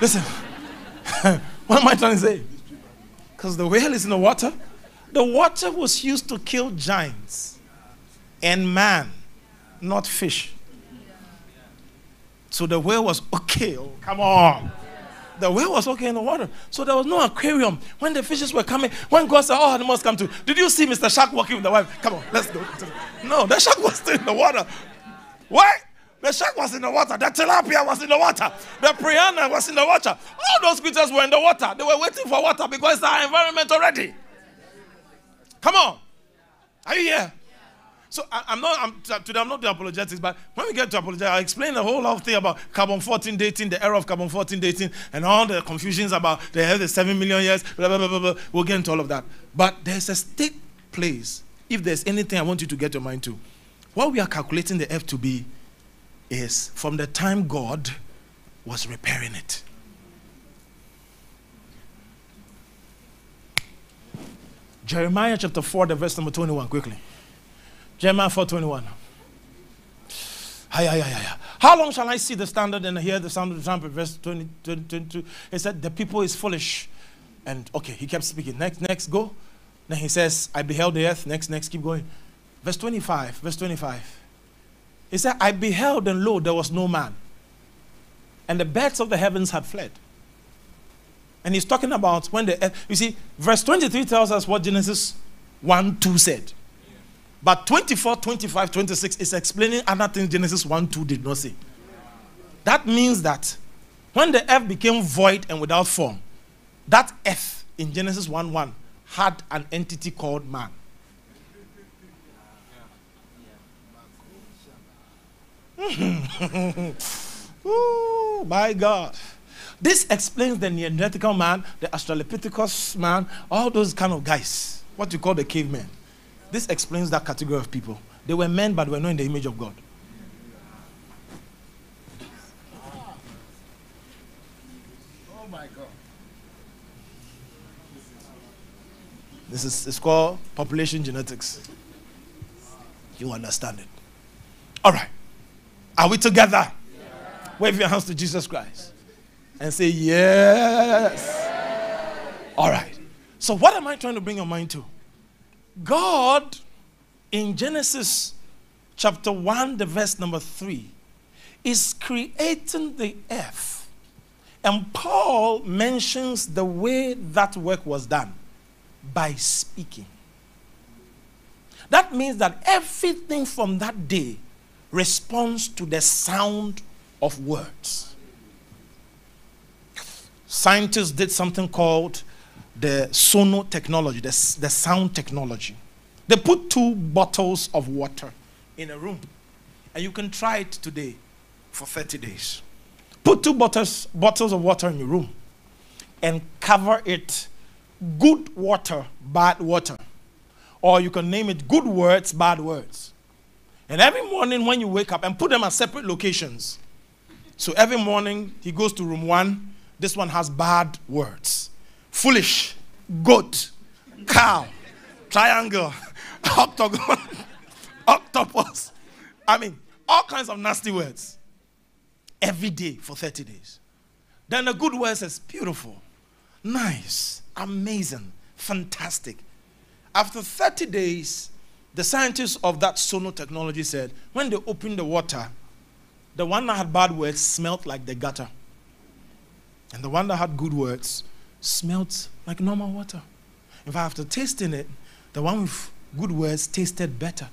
Listen, what am I trying to say? Because the whale is in the water. The water was used to kill giants and man, not fish. So the whale was okay. Oh, come on. The whale was okay in the water. So there was no aquarium. When the fishes were coming, when God said, Oh, must come to. Did you see Mr. Shark walking with the wife? Come on, let's go. No, the shark was still in the water. Why? The shark was in the water. The tilapia was in the water. The piranha was in the water. All those creatures were in the water. They were waiting for water because it's our environment already. Come on. Are you here? So I, am not, I'm, today I'm not the apologetics, but when we get to apologetics, I'll explain a whole lot of things about carbon 14 dating, the era of carbon 14 dating, and all the confusions about the the 7 million years, blah, blah, blah, blah. We'll get into all of that. But there's a state place, if there's anything I want you to get your mind to. What we are calculating the F to be is from the time God was repairing it. Jeremiah chapter 4, the verse number 21, quickly. Jeremiah 4:21. How long shall I see the standard and hear the sound of the trumpet? Verse 20, 20, 22. He said, The people is foolish. And okay, he kept speaking. Next, next, go. Then he says, I beheld the earth. Next, next, keep going. Verse 25. Verse 25. He said, I beheld, and lo, there was no man. And the birds of the heavens had fled. And he's talking about when the earth, you see, verse 23 tells us what Genesis 1 2 said. But 24, 25, 26 is explaining other things Genesis 1 2 did not say. That means that when the earth became void and without form, that earth in Genesis 1 1 had an entity called man. Ooh, my God. This explains the Neanderthal man, the Australopithecus man, all those kind of guys. What you call the cavemen. This explains that category of people. They were men, but were not in the image of God. Oh my God. This is it's called population genetics. You understand it. All right. Are we together? Yeah. Wave your hands to Jesus Christ and say, Yes. yes. All right. So, what am I trying to bring your mind to? God, in Genesis chapter 1, the verse number 3, is creating the earth. And Paul mentions the way that work was done by speaking. That means that everything from that day responds to the sound of words. Scientists did something called the sono technology, the, the sound technology. They put two bottles of water in a room, and you can try it today for 30 days. Put two bottles, bottles of water in your room and cover it good water, bad water. Or you can name it good words, bad words. And every morning when you wake up and put them at separate locations. So every morning he goes to room one. This one has bad words foolish, goat, cow, triangle, octagon, octopus. I mean, all kinds of nasty words every day for 30 days. Then the good word says beautiful, nice, amazing, fantastic. After 30 days, the scientists of that sono technology said when they opened the water, the one that had bad words smelled like the gutter. And the one that had good words smelt like normal water. In fact, after tasting it, the one with good words tasted better.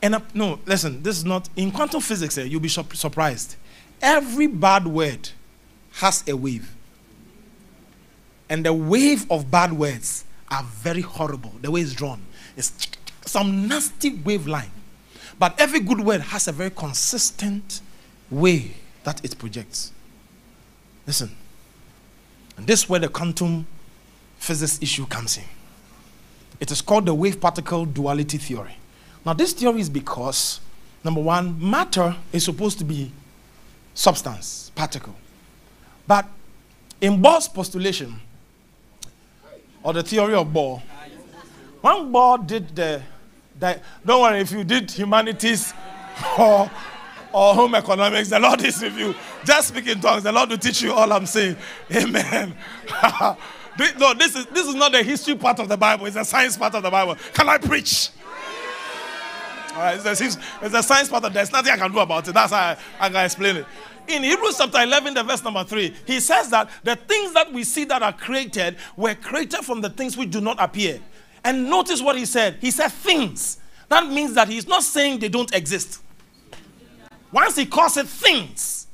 And uh, no, listen, this is not in quantum physics. Eh, you'll be surprised. Every bad word has a wave, and the wave of bad words are very horrible. The way it's drawn is some nasty wave line, but every good word has a very consistent way that it projects. Listen, and this is where the quantum physics issue comes in. It is called the wave particle duality theory. Now, this theory is because, number one, matter is supposed to be substance, particle. But in Bohr's postulation, or the theory of Bohr, when Bohr did the, the don't worry, if you did humanities or, or home economics, the Lord is with you. Just speak in tongues, the Lord will teach you all I'm saying. Amen. no, this is, this is not the history part of the Bible, it's the science part of the Bible. Can I preach? All right, it's the, it's the science part of There's nothing I can do about it. That's how I, I can explain it. In Hebrews chapter 11, the verse number 3, he says that the things that we see that are created were created from the things which do not appear. And notice what he said. He said things. That means that he's not saying they don't exist. Once he calls it things,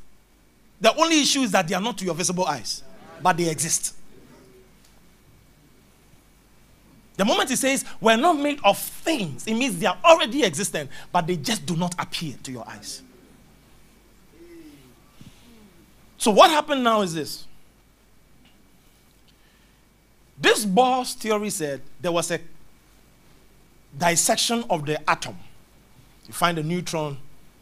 the only issue is that they are not to your visible eyes, but they exist. The moment he says we're not made of things, it means they are already existent, but they just do not appear to your eyes. So, what happened now is this. This Bohr's theory said there was a dissection of the atom. You find a neutron,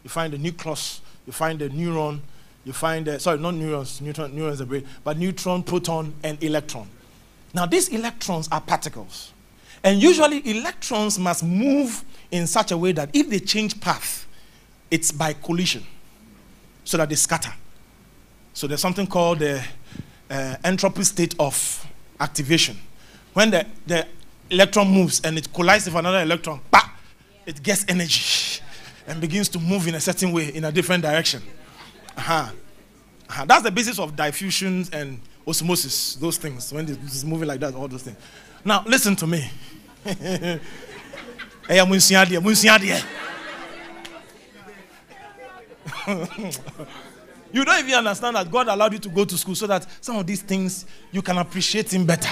you find a nucleus, you find a neuron, you find a, sorry, not neurons, neutron, neurons are brain, but neutron, proton, and electron. Now, these electrons are particles. And usually electrons must move in such a way that if they change path, it's by collision so that they scatter. So there's something called the uh, entropy state of activation. When the, the electron moves and it collides with another electron, bah, it gets energy and begins to move in a certain way in a different direction. Uh-huh. Uh-huh. That's the basis of diffusion and osmosis, those things. When it's moving like that, all those things. Now, listen to me. You don't even understand that God allowed you to go to school so that some of these things you can appreciate Him better.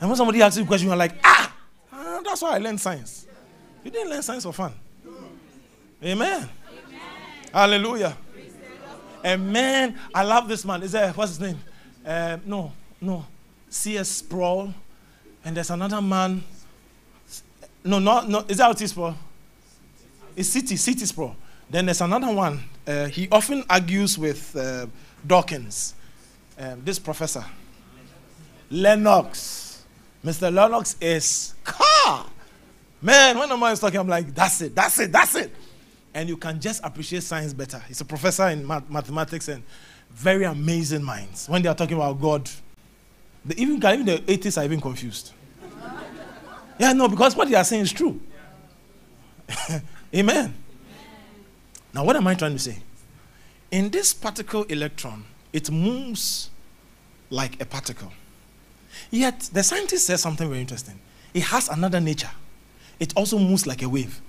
And when somebody asks you a question, you're like, ah, ah that's why I learned science. You didn't learn science for fun. Amen. Amen. Hallelujah. Amen. I love this man. Is there, what's his name? Uh, no, no. C.S. Sproul. And there's another man. No, no, no. Is that Otis Sproul? It's City, City Sproul. Then there's another one. Uh, he often argues with uh, Dawkins, um, this professor. Lennox. Mr. Lennox is car. Man, when the man is talking, I'm like, that's it, that's it, that's it. And you can just appreciate science better. He's a professor in math- mathematics and very amazing minds. When they are talking about God, even, even the atheists are even confused. yeah, no, because what they are saying is true. Amen. Now, what am I trying to say? In this particle electron, it moves like a particle. Yet, the scientist says something very interesting. It has another nature. It also moves like a wave.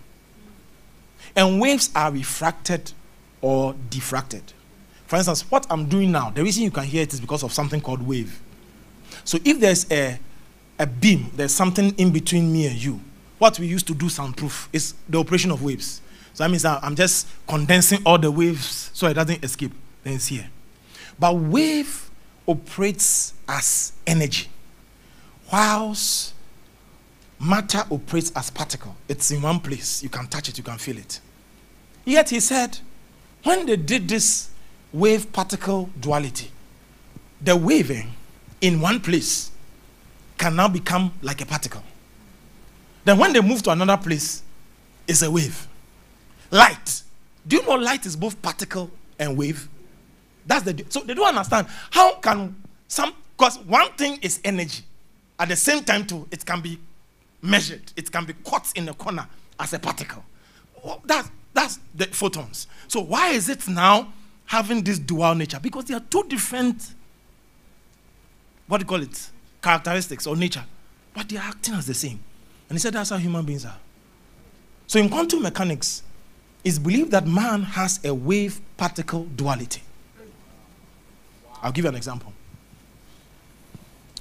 And waves are refracted or diffracted. For instance, what I'm doing now, the reason you can hear it is because of something called wave. So if there's a, a beam, there's something in between me and you. What we used to do soundproof is the operation of waves. So that means I'm just condensing all the waves so it doesn't escape. Then it's here. But wave operates as energy, whilst matter operates as particle. It's in one place. You can touch it, you can feel it. Yet he said, when they did this wave particle duality, the waving in one place can now become like a particle. Then when they move to another place, it's a wave. Light. Do you know light is both particle and wave? That's the so they don't understand how can some because one thing is energy. At the same time, too, it can be measured. It can be caught in a corner as a particle. Well, that, that's the photons. So why is it now having this dual nature? Because they are two different what do you call it? Characteristics or nature. But they are acting as the same. And he said that's how human beings are. So in quantum mechanics, it's believed that man has a wave particle duality. I'll give you an example.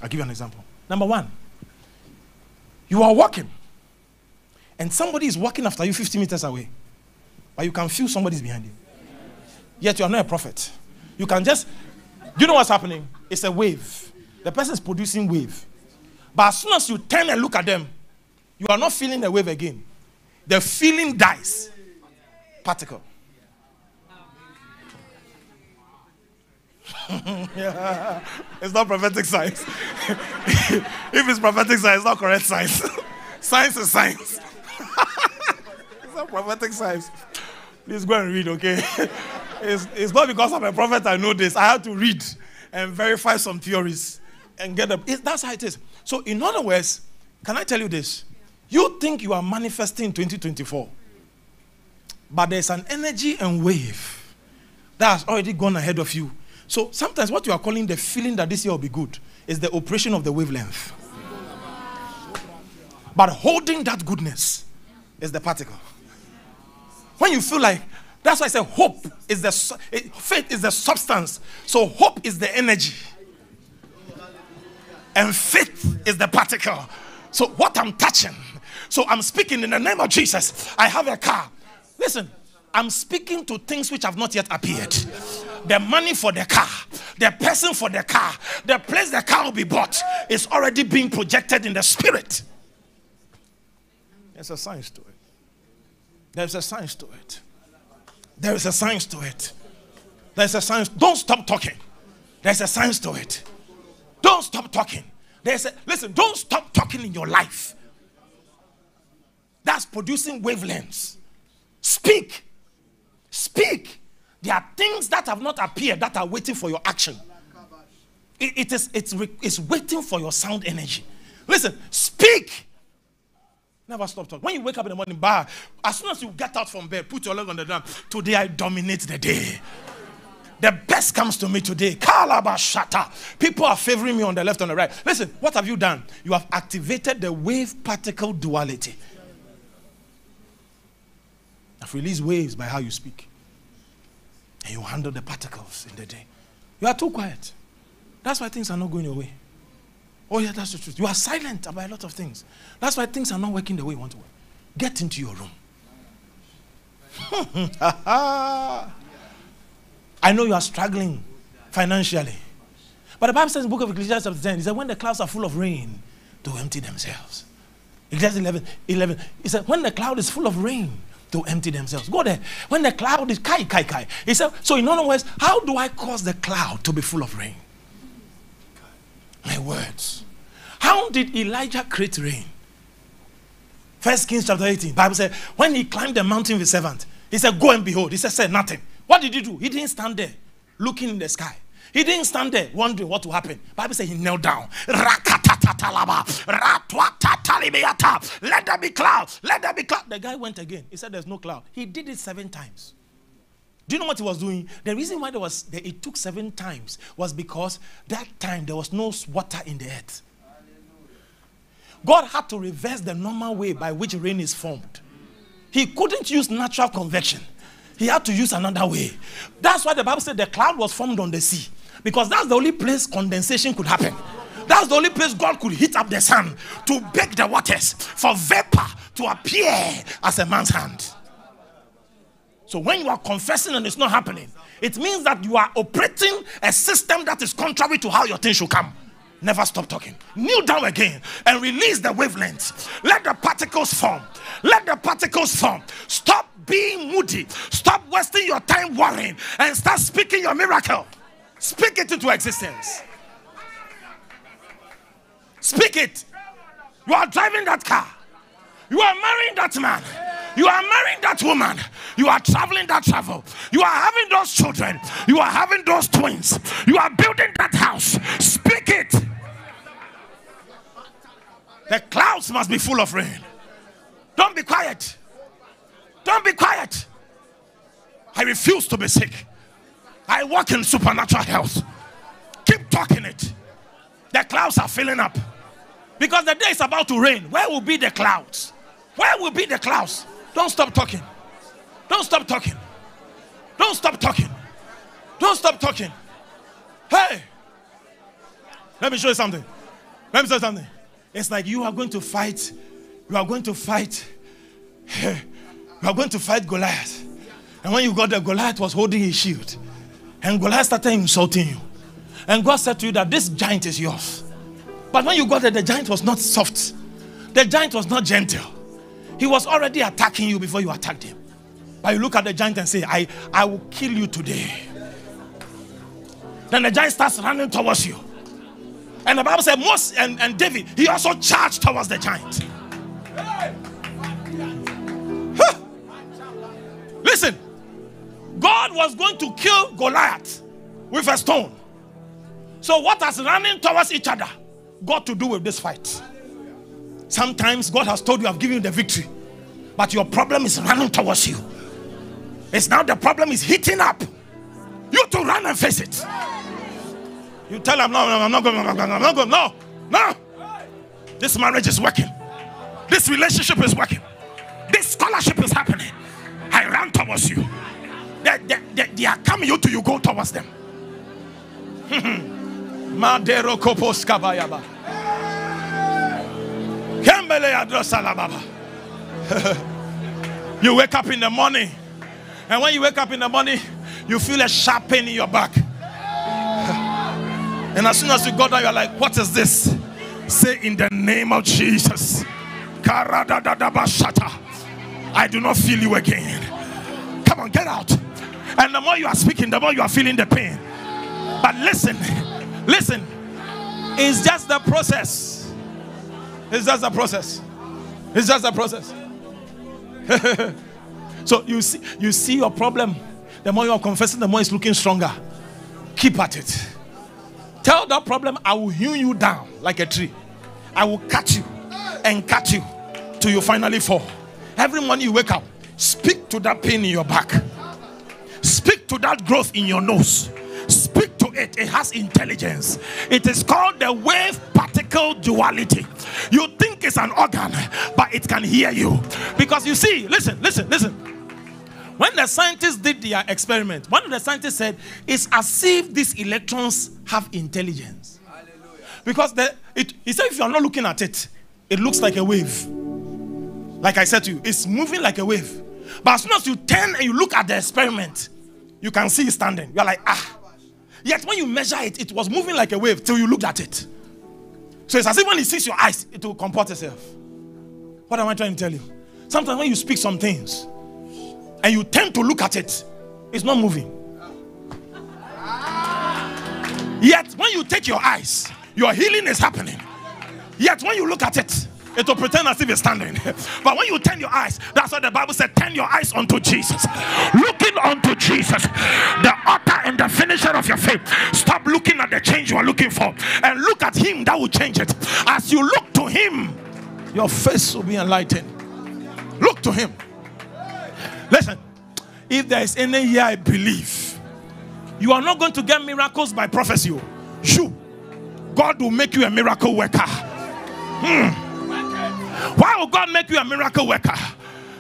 I'll give you an example. Number one, you are walking, and somebody is walking after you 50 meters away, but you can feel somebody's behind you. Yet you are not a prophet. You can just, you know what's happening? It's a wave. The person is producing wave. But as soon as you turn and look at them, you are not feeling the wave again. The feeling dies. Particle. Yeah. It's not prophetic science. if it's prophetic science, it's not correct science. science is science. it's not prophetic science. Please go and read, okay? it's, it's not because I'm a prophet I know this. I have to read and verify some theories and get them. That's how it is. So, in other words, can I tell you this? You think you are manifesting 2024, but there's an energy and wave that has already gone ahead of you. So sometimes what you are calling the feeling that this year will be good is the operation of the wavelength. But holding that goodness is the particle. When you feel like, that's why I say hope is the eh, faith is the substance. So hope is the energy. And faith is the particle. So what I'm touching. So I'm speaking in the name of Jesus. I have a car. Listen, I'm speaking to things which have not yet appeared. The money for the car, the person for the car, the place the car will be bought is already being projected in the spirit. There's a science to it. There's a science to it. There is a science to it. There's a science. Don't stop talking. There's a science to it. Don't stop talking. There's a listen, don't stop talking in your life. That's producing wavelengths. Speak. Speak. There are things that have not appeared that are waiting for your action. it, it is it's, it's waiting for your sound energy. Listen, speak. Never stop talking. When you wake up in the morning, bar, as soon as you get out from bed, put your leg on the ground. Today I dominate the day. The best comes to me today. Kalabashata. People are favoring me on the left and the right. Listen, what have you done? You have activated the wave particle duality. I've released waves by how you speak. And you handle the particles in the day. You are too quiet. That's why things are not going your way. Oh, yeah, that's the truth. You are silent about a lot of things. That's why things are not working the way you want to work. Get into your room. I know you are struggling financially. But the Bible says in the book of Ecclesiastes chapter 10, it said, when the clouds are full of rain, to empty themselves. Ecclesiastes 11, 11, it said, when the cloud is full of rain, to empty themselves. Go there. When the cloud is kai kai kai. He said, so in other words, how do I cause the cloud to be full of rain? My words. How did Elijah create rain? First Kings chapter 18. Bible said, when he climbed the mountain with servant, he said, Go and behold. He said, Say nothing. What did he do? He didn't stand there looking in the sky. He didn't stand there wondering what will happen. Bible says he knelt down. Let there be cloud. Let there be cloud. The guy went again. He said there's no cloud. He did it seven times. Do you know what he was doing? The reason why there was that it took seven times was because that time there was no water in the earth. God had to reverse the normal way by which rain is formed. He couldn't use natural convection. He had to use another way. That's why the Bible said the cloud was formed on the sea. Because that's the only place condensation could happen. That's the only place God could heat up the sun to bake the waters for vapor to appear as a man's hand. So when you are confessing and it's not happening, it means that you are operating a system that is contrary to how your thing should come. Never stop talking. Kneel down again and release the wavelengths. Let the particles form. Let the particles form. Stop being moody. Stop wasting your time worrying and start speaking your miracle. Speak it into existence. Speak it. You are driving that car. You are marrying that man. You are marrying that woman. You are traveling that travel. You are having those children. You are having those twins. You are building that house. Speak it. The clouds must be full of rain. Don't be quiet. Don't be quiet. I refuse to be sick. I walk in supernatural health. Keep talking it. The clouds are filling up. Because the day is about to rain. Where will be the clouds? Where will be the clouds? Don't stop talking. Don't stop talking. Don't stop talking. Don't stop talking. Hey, let me show you something. Let me show you something. It's like you are going to fight. You are going to fight. You are going to fight Goliath. And when you got there, Goliath was holding his shield. And Goliath started insulting you. And God said to you that this giant is yours. But when you got there, the giant was not soft. The giant was not gentle. He was already attacking you before you attacked him. But you look at the giant and say, I, I will kill you today. Then the giant starts running towards you. And the Bible said, Moses and, and David, he also charged towards the giant. Huh. Listen, God was going to kill Goliath with a stone. So, what has running towards each other got to do with this fight? Sometimes God has told you, I've given you the victory, but your problem is running towards you. It's now the problem is heating up. You to run and face it. You tell him, no, no, I'm not going, I'm not going. No, no. This marriage is working. This relationship is working. This scholarship is happening. I run towards you. They, they, they, they are coming you to you go towards them. Madero kopos kabayaba. Kembele adrosalababa. You wake up in the morning, and when you wake up in the morning, you feel a sharp pain in your back. And as soon as you go down, you're like, What is this? Say in the name of Jesus. I do not feel you again. Come on, get out. And the more you are speaking, the more you are feeling the pain. But listen, listen, it's just the process. It's just the process. It's just the process. so you see, you see your problem. The more you are confessing, the more it's looking stronger. Keep at it. Tell that problem, I will hew you down like a tree. I will cut you and cut you till you finally fall. Every morning you wake up, speak to that pain in your back. Speak to that growth in your nose. Speak it. It has intelligence. It is called the wave particle duality. You think it's an organ, but it can hear you. Because you see, listen, listen, listen. When the scientists did their experiment, one of the scientists said, It's as if these electrons have intelligence. Because the, it, he said, if you're not looking at it, it looks like a wave. Like I said to you, it's moving like a wave. But as soon as you turn and you look at the experiment, you can see it standing. You're like, ah. Yet when you measure it, it was moving like a wave till you looked at it. So it's as if when it sees your eyes, it will comport itself. What am I trying to tell you? Sometimes when you speak some things and you tend to look at it, it's not moving. Yet when you take your eyes, your healing is happening. Yet when you look at it, it will pretend as if it's standing. But when you turn your eyes, that's what the Bible said turn your eyes unto Jesus. Looking unto Jesus, the author and the finisher of your faith. Stop looking at the change you are looking for and look at Him that will change it. As you look to Him, your face will be enlightened. Look to Him. Listen, if there is any year I believe, you are not going to get miracles by prophecy. You, God will make you a miracle worker. Hmm. Why will God make you a miracle worker?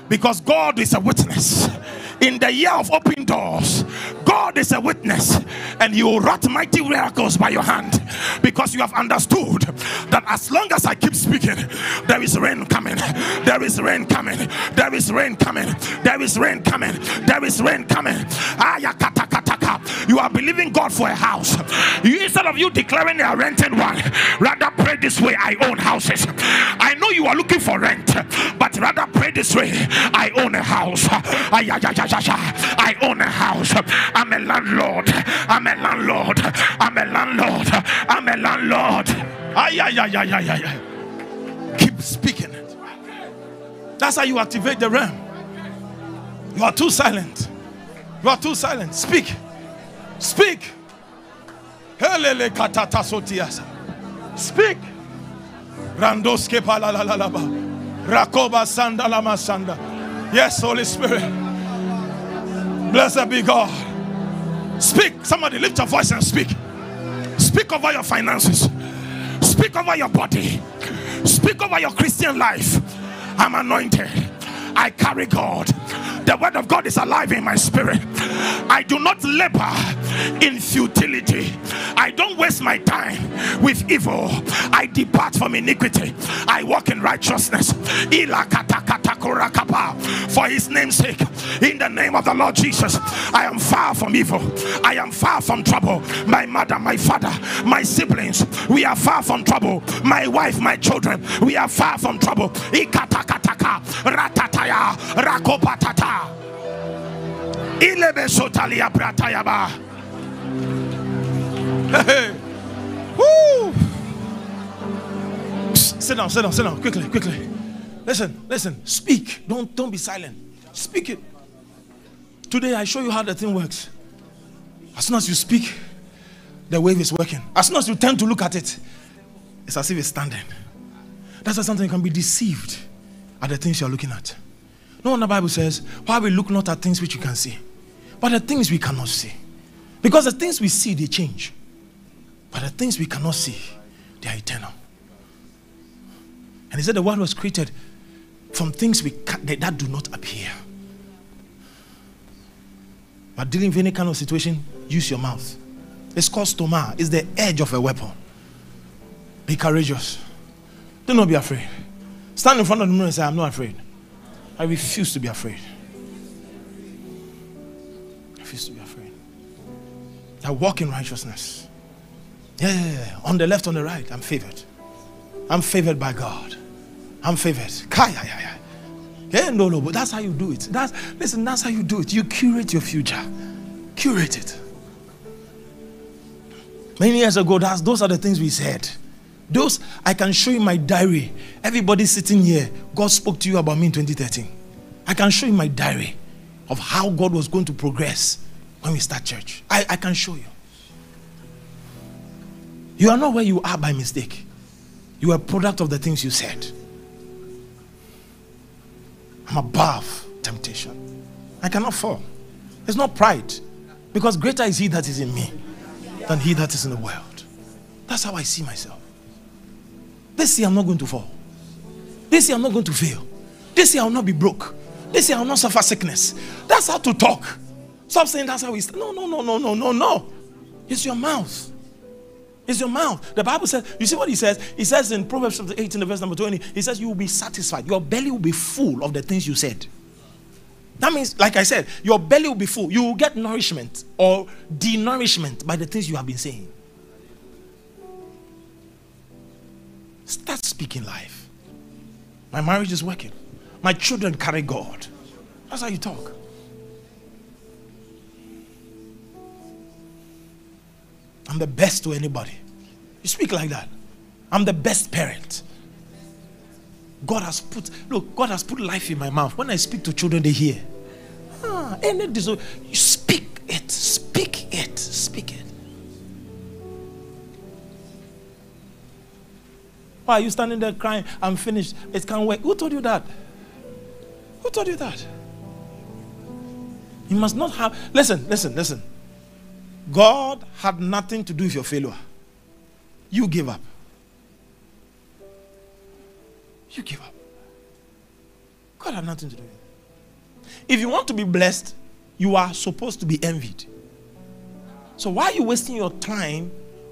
Because God is a witness. In the year of open doors, God is a witness, and you will wrought mighty miracles by your hand because you have understood that as long as I keep speaking, there is rain coming, there is rain coming, there is rain coming, there is rain coming, there is rain coming. You are believing God for a house. You, instead of you declaring a rented one, rather pray this way I own houses. I know you are looking for rent, but rather pray this way I own a house. I own a house. I'm a landlord. I'm a landlord. I'm a landlord. I'm a landlord. Ay, ay, ay, ay, ay, ay. Keep speaking. That's how you activate the realm. You are too silent. You are too silent. Speak. Speak. Speak. Randoske palalalaba. Rakoba sandalama sanda. Yes, Holy Spirit. Blessed be God. Speak. Somebody lift your voice and speak. Speak over your finances. Speak over your body. Speak over your Christian life. I'm anointed. I carry God. The word of God is alive in my spirit. I do not labor in futility. I don't waste my time with evil. I depart from iniquity. I walk in righteousness. For his name's sake, in the name of the Lord Jesus, I am far from evil. I am far from trouble. My mother, my father, my siblings, we are far from trouble. My wife, my children, we are far from trouble. Ikatakataka, ratataya, rakopatata. Ilebe sotalia bratayaba. Woo. Sit down, sit down, sit down. Quickly, quickly. Listen, listen. Speak. Don't don't be silent. Speak it. Today I show you how the thing works. As soon as you speak, the wave is working. As soon as you turn to look at it, it's as if it's standing. That's why something can be deceived at the things you're looking at. No the Bible says, Why we look not at things which we can see, but the things we cannot see. Because the things we see, they change. But the things we cannot see, they are eternal. And he said the world was created from things we that, that do not appear. But dealing with any kind of situation, use your mouth. It's called stoma. It's the edge of a weapon. Be courageous. Do not be afraid. Stand in front of the mirror and say, I'm not afraid. I refuse to be afraid. I refuse to be afraid. I walk in righteousness. Yeah, yeah, yeah. On the left, on the right, I'm favored. I'm favored by God. I'm favored. Yeah, no, no, but that's how you do it. That's listen, that's how you do it. You curate your future. Curate it. Many years ago, that's those are the things we said. Those I can show you my diary. Everybody sitting here, God spoke to you about me in 2013. I can show you my diary of how God was going to progress when we start church. I, I can show you. You are not where you are by mistake. You are a product of the things you said. I'm above temptation. I cannot fall. It's not pride. Because greater is he that is in me than he that is in the world. That's how I see myself. This year I'm not going to fall. This year I'm not going to fail. This year I will not be broke. This year I will not suffer sickness. That's how to talk. Stop saying that's how we. St- no, no, no, no, no, no, no. It's your mouth. It's your mouth. The Bible says, you see what he says? He says in Proverbs chapter 18, verse number 20, he says, You will be satisfied. Your belly will be full of the things you said. That means, like I said, your belly will be full. You will get nourishment or denourishment by the things you have been saying. Start speaking life. My marriage is working. My children carry God. That's how you talk. I'm the best to anybody. You speak like that. I'm the best parent. God has put, look, God has put life in my mouth. When I speak to children, they hear. Ah, diso- you speak it, speak it, speak it. Why are you standing there crying? I'm finished. It can't work. Who told you that? Who told you that? You must not have. Listen, listen, listen. God had nothing to do with your failure. You give up. You give up. God had nothing to do with it. If you want to be blessed, you are supposed to be envied. So why are you wasting your time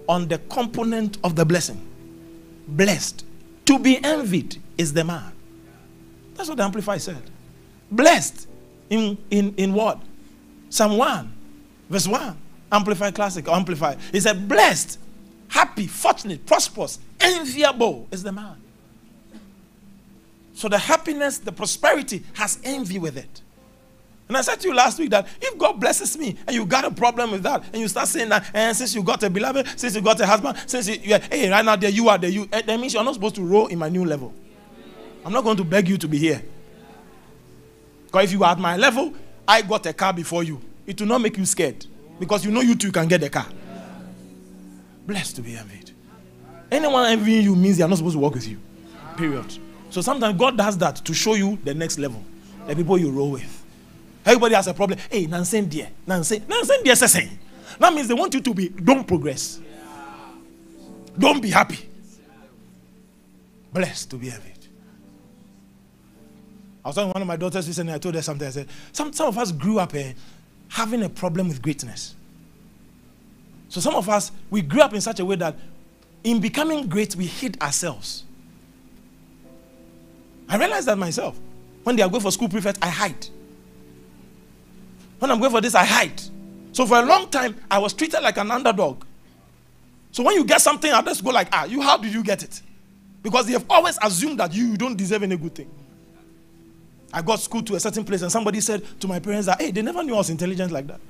on the component of the blessing? Blessed. To be envied is the man. That's what the Amplified said. Blessed in, in, in what? Psalm 1, verse 1. Amplified Classic, Amplified. He said, blessed, happy, fortunate, prosperous, enviable is the man. So the happiness, the prosperity has envy with it. And I said to you last week that if God blesses me and you got a problem with that, and you start saying that, and since you got a beloved, since you got a husband, since you, you hey, right now there you are, there you, eh, that means you're not supposed to roll in my new level. I'm not going to beg you to be here. Because if you are at my level, I got a car before you. It will not make you scared. Because you know you too can get a car. Blessed to be envied. Anyone envying you means they are not supposed to work with you. Period. So sometimes God does that to show you the next level. The people you roll with. Everybody has a problem. Hey, Nansen dear. Nansen. Nansen dear says That means they want you to be, don't progress. Don't be happy. Blessed to be envied. I was talking to one of my daughters recently. I told her something. I said, some, some of us grew up eh, having a problem with greatness. So some of us, we grew up in such a way that in becoming great, we hid ourselves. I realized that myself. When they are going for school prefect, I hide. When I'm going for this, I hide. So for a long time, I was treated like an underdog. So when you get something, I just go like, ah, you, how did you get it? Because they have always assumed that you, you don't deserve any good thing. I got school to a certain place, and somebody said to my parents that, hey, they never knew I was intelligent like that.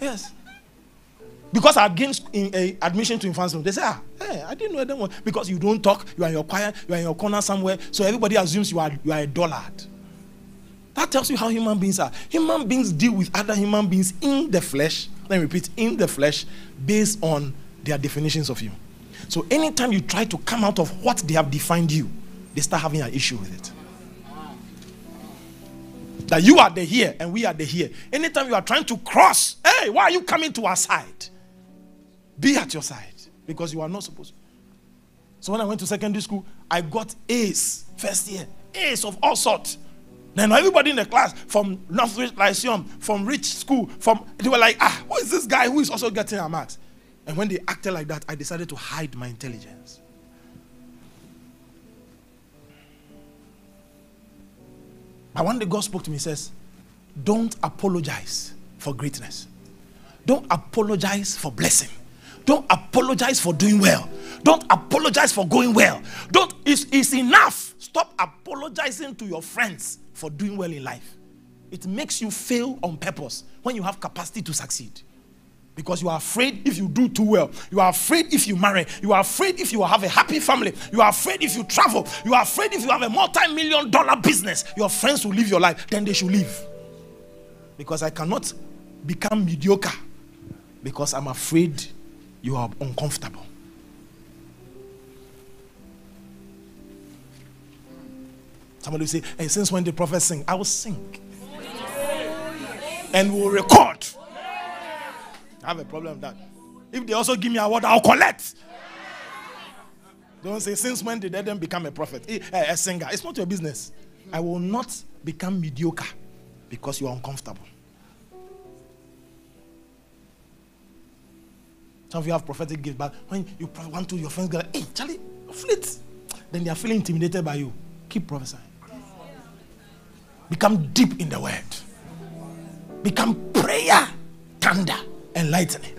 Yes. Because I gained in, uh, admission to infants they say, ah, hey, I didn't know them because you don't talk, you are in your quiet, you are in your corner somewhere, so everybody assumes you are you are a dullard. That tells you how human beings are. Human beings deal with other human beings in the flesh. Let me repeat, in the flesh, based on their definitions of you. So anytime you try to come out of what they have defined you, they start having an issue with it. That you are the here and we are the here. Anytime you are trying to cross, hey, why are you coming to our side? Be at your side because you are not supposed to. So when I went to secondary school, I got A's first year, A's of all sorts. Then everybody in the class from Northridge Lyceum, from Rich School, from they were like, ah, who is this guy who is also getting a marks? And when they acted like that, I decided to hide my intelligence. But one day God spoke to me, says, Don't apologize for greatness. Don't apologize for blessing. Don't apologize for doing well. Don't apologize for going well. Don't, it's, it's enough. Stop apologizing to your friends for doing well in life. It makes you fail on purpose when you have capacity to succeed. Because you are afraid if you do too well. You are afraid if you marry. You are afraid if you have a happy family. You are afraid if you travel. You are afraid if you have a multi million dollar business. Your friends will live your life. Then they should leave. Because I cannot become mediocre. Because I'm afraid you are uncomfortable. Somebody will say, Hey, since when the prophet sing? I will sing. And we'll record. I have a problem with that. If they also give me a word, I'll collect. Don't say, since when did Edem become a prophet? A, a singer. It's not your business. I will not become mediocre because you are uncomfortable. Some of you have prophetic gifts, but when you want to, your friends go, hey, Charlie, flit. Then they are feeling intimidated by you. Keep prophesying. Become deep in the word. Become prayer, thunder, and lightning.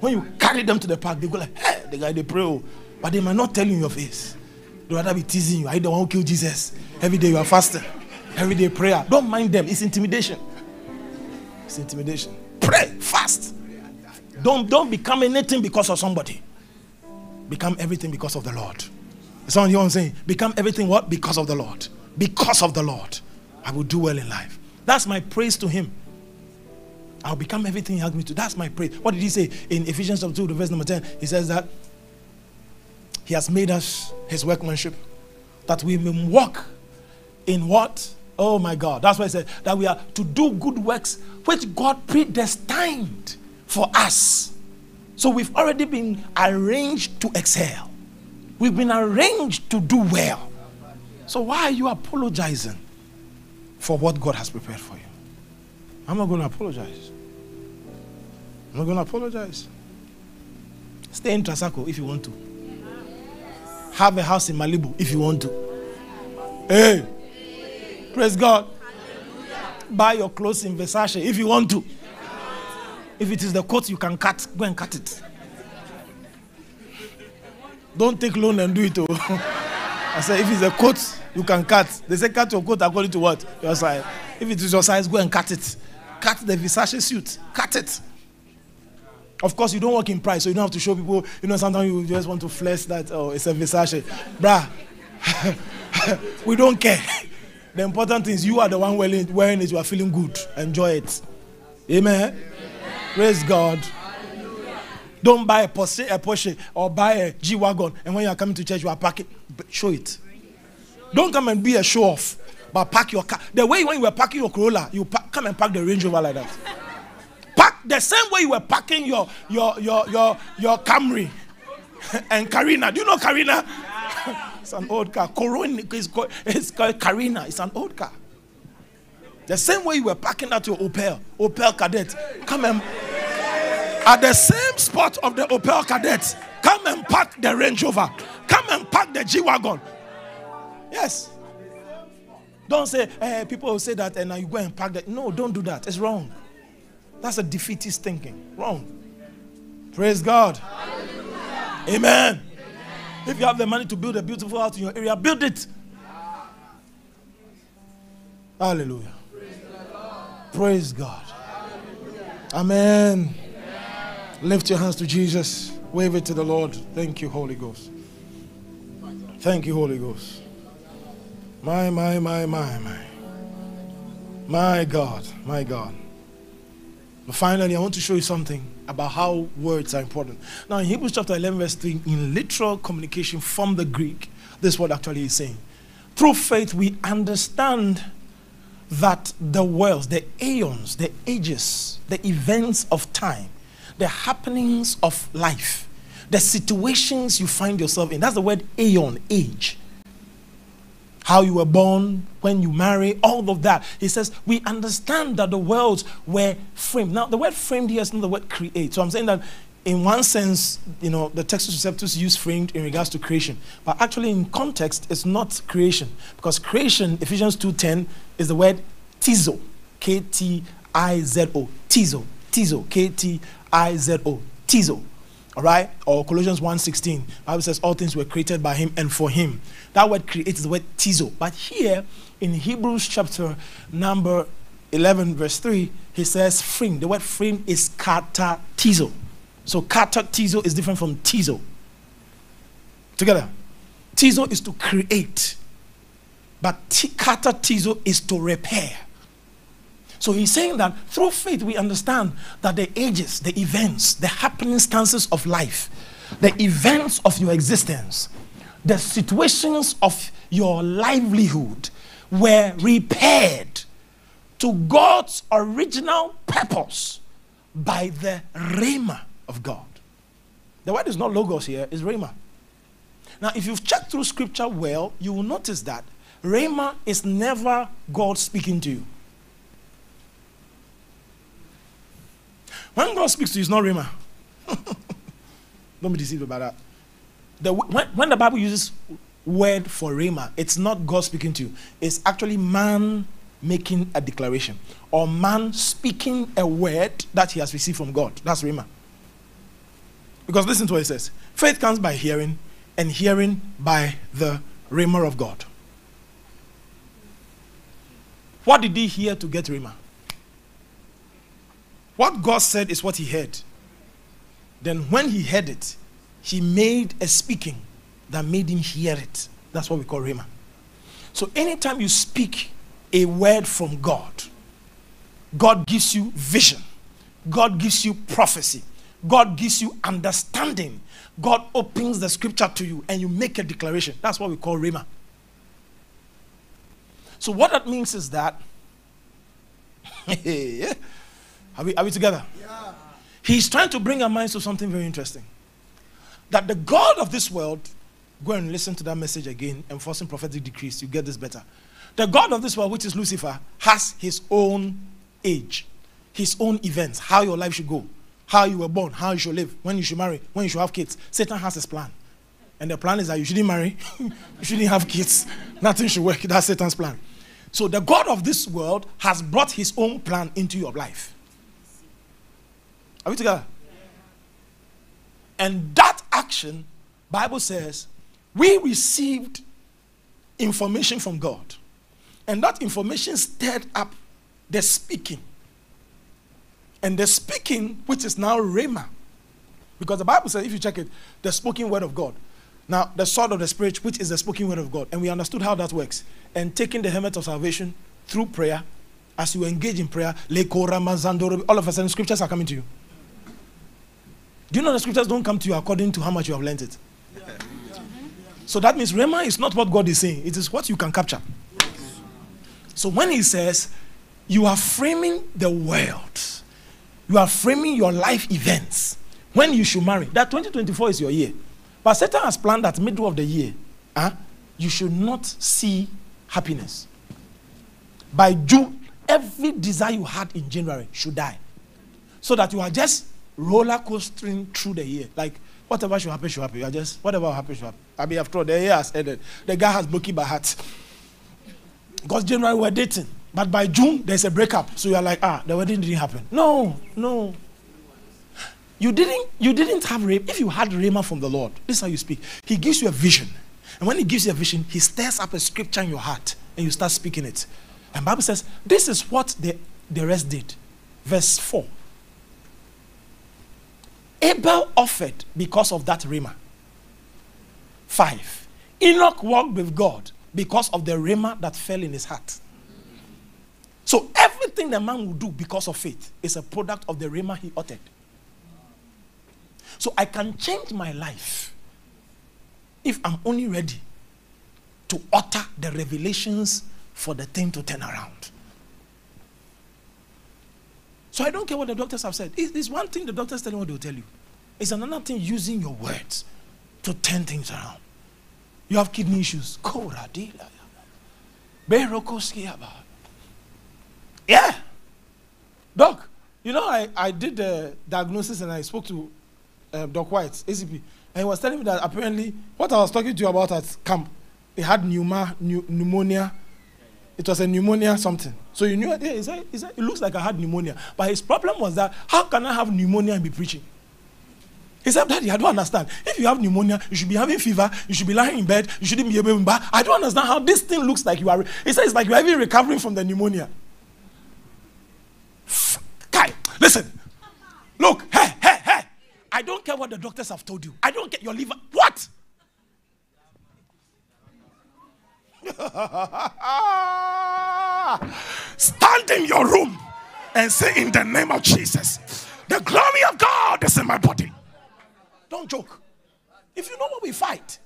When you carry them to the park, they go like, hey, the guy they pray, oh. but they might not tell you in your face. They rather be teasing you. I don't want to kill Jesus. Every day you are fasting. Every day prayer. Don't mind them. It's intimidation. It's intimidation. Pray, fast. Don't, don't become anything because of somebody. Become everything because of the Lord. Someone you I'm saying? Become everything what? Because of the Lord. Because of the Lord. I will do well in life. That's my praise to him. I'll become everything he has me to. That's my praise. What did he say in Ephesians chapter 2, verse number 10? He says that he has made us his workmanship, that we may walk in what? Oh my God. That's why he said that we are to do good works which God predestined for us. So we've already been arranged to excel. We've been arranged to do well. So why are you apologizing for what God has prepared for you? I'm not going to apologize. I'm not going to apologize. Stay in Trasacco if you want to. Have a house in Malibu if you want to. Hey, praise God. Buy your clothes in Versace if you want to. If it is the coat you can cut, go and cut it. Don't take loan and do it. Oh. I said, if it's a coat you can cut, they say cut your coat according to what? Your size. If it is your size, go and cut it. Cut the Versace suit. Cut it. Of course, you don't work in price, so you don't have to show people. You know, sometimes you just want to flex that, oh, it's a Versace. Bruh, we don't care. The important thing is you are the one wearing it, wearing it you are feeling good. Enjoy it. Amen. Praise God. Don't buy a Porsche, a Porsche or buy a G Wagon, and when you are coming to church, you are parking. Show it. Don't come and be a show off, but park your car. The way when you were parking your Corolla, you come and park the Range Rover like that. Park the same way you were parking your your your your your Camry and Carina. Do you know Carina? It's an old car. Corona is called, it's called Carina. It's an old car. The same way you were parking at your Opel, Opel Kadett. Come and at the same spot of the Opel Kadett, come and park the Range Rover. Come and park the G Wagon. Yes. Don't say, eh, people will say that and now you go and pack that. No, don't do that. It's wrong. That's a defeatist thinking. Wrong. Praise God. Amen. Amen. If you have the money to build a beautiful house in your area, build it. Hallelujah. Praise God. Amen. Lift your hands to Jesus. Wave it to the Lord. Thank you, Holy Ghost. Thank you, Holy Ghost. My, my, my, my, my. My God, my God. But finally, I want to show you something about how words are important. Now, in Hebrews chapter 11, verse 3, in literal communication from the Greek, this is what actually is saying. Through faith, we understand that the worlds, the aeons, the ages, the events of time, the happenings of life, the situations you find yourself in. That's the word aeon, age. How you were born, when you marry, all of that. He says, we understand that the worlds were framed. Now, the word framed here is not the word create. So I'm saying that in one sense, you know, the Textus Receptus use framed in regards to creation. But actually, in context, it's not creation. Because creation, Ephesians 2.10, is the word tizo. K-T-I-Z-O. Tizo. Tizo. K-T-I-Z-O. Tizo. All right? Or Colossians 1.16. Bible says all things were created by him and for him. That word create is the word tizo. But here, in Hebrews chapter number 11, verse 3, he says frame. The word frame is kata tizo. So katartizo is different from tizo. Together. Tizo is to create. But katartizo is to repair. So he's saying that through faith we understand that the ages, the events, the happenstances of life, the events of your existence, the situations of your livelihood were repaired to God's original purpose by the Rhema of God. The word is not logos here, it's Rhema. Now, if you've checked through scripture well, you will notice that Rhema is never God speaking to you. When God speaks to you, it's not Rhema. Don't be deceived about that. The, when, when the Bible uses word for Rhema, it's not God speaking to you. It's actually man making a declaration or man speaking a word that he has received from God. That's Rhema. Because listen to what it says faith comes by hearing, and hearing by the Rhema of God. What did he hear to get Rhema? What God said is what he heard. Then, when he heard it, he made a speaking that made him hear it. That's what we call Rhema. So, anytime you speak a word from God, God gives you vision, God gives you prophecy, God gives you understanding. God opens the scripture to you and you make a declaration. That's what we call Rhema. So, what that means is that. are, we, are we together? Yeah. He's trying to bring our minds to something very interesting. That the God of this world, go and listen to that message again, enforcing prophetic decrees, you get this better. The God of this world, which is Lucifer, has his own age, his own events, how your life should go how you were born, how you should live, when you should marry, when you should have kids. Satan has his plan. And the plan is that you shouldn't marry, you shouldn't have kids, nothing should work. That's Satan's plan. So the God of this world has brought his own plan into your life. Are we together? And that action, Bible says, we received information from God. And that information stirred up the speaking and the speaking, which is now Rhema. Because the Bible says, if you check it, the spoken word of God. Now, the sword of the Spirit, which is the spoken word of God. And we understood how that works. And taking the helmet of salvation through prayer, as you engage in prayer, all of a sudden, scriptures are coming to you. Do you know the scriptures don't come to you according to how much you have learned it? So that means Rhema is not what God is saying, it is what you can capture. So when he says, you are framing the world you are framing your life events when you should marry. That 2024 is your year. But Satan has planned that middle of the year, huh, you should not see happiness. By June, every desire you had in January should die. So that you are just roller coastering through the year. Like whatever should happen, should happen. You are just whatever happen, should happen. I mean, after all, the year has ended. The guy has broken my heart. Because January we're dating. But by June, there's a breakup. So you're like, ah, the wedding didn't happen. No, no. You didn't, you didn't have rape. If you had rhema from the Lord, this is how you speak. He gives you a vision. And when he gives you a vision, he stirs up a scripture in your heart and you start speaking it. And Bible says, this is what the, the rest did. Verse 4. Abel offered because of that rhema. 5. Enoch walked with God because of the rhema that fell in his heart. So everything the man will do because of faith is a product of the rhema he uttered. So I can change my life if I'm only ready to utter the revelations for the thing to turn around. So I don't care what the doctors have said. It's one thing the doctors tell you what they'll tell you. It's another thing using your words to turn things around. You have kidney issues. Yeah. Doc, you know, I, I did the diagnosis and I spoke to uh, Doc White, ACP, and he was telling me that apparently what I was talking to you about at camp, he had pneuma, pneumonia. It was a pneumonia something. So you knew, yeah, he said, he said, it looks like I had pneumonia. But his problem was that how can I have pneumonia and be preaching? He said, Daddy, I don't understand. If you have pneumonia, you should be having fever, you should be lying in bed, you shouldn't be able to. I don't understand how this thing looks like you are. He said, it's like you're even recovering from the pneumonia. Kai, listen. Look, hey, hey, hey. I don't care what the doctors have told you. I don't care your liver. What? Stand in your room and say, In the name of Jesus, the glory of God is in my body. Don't joke. If you know what we fight,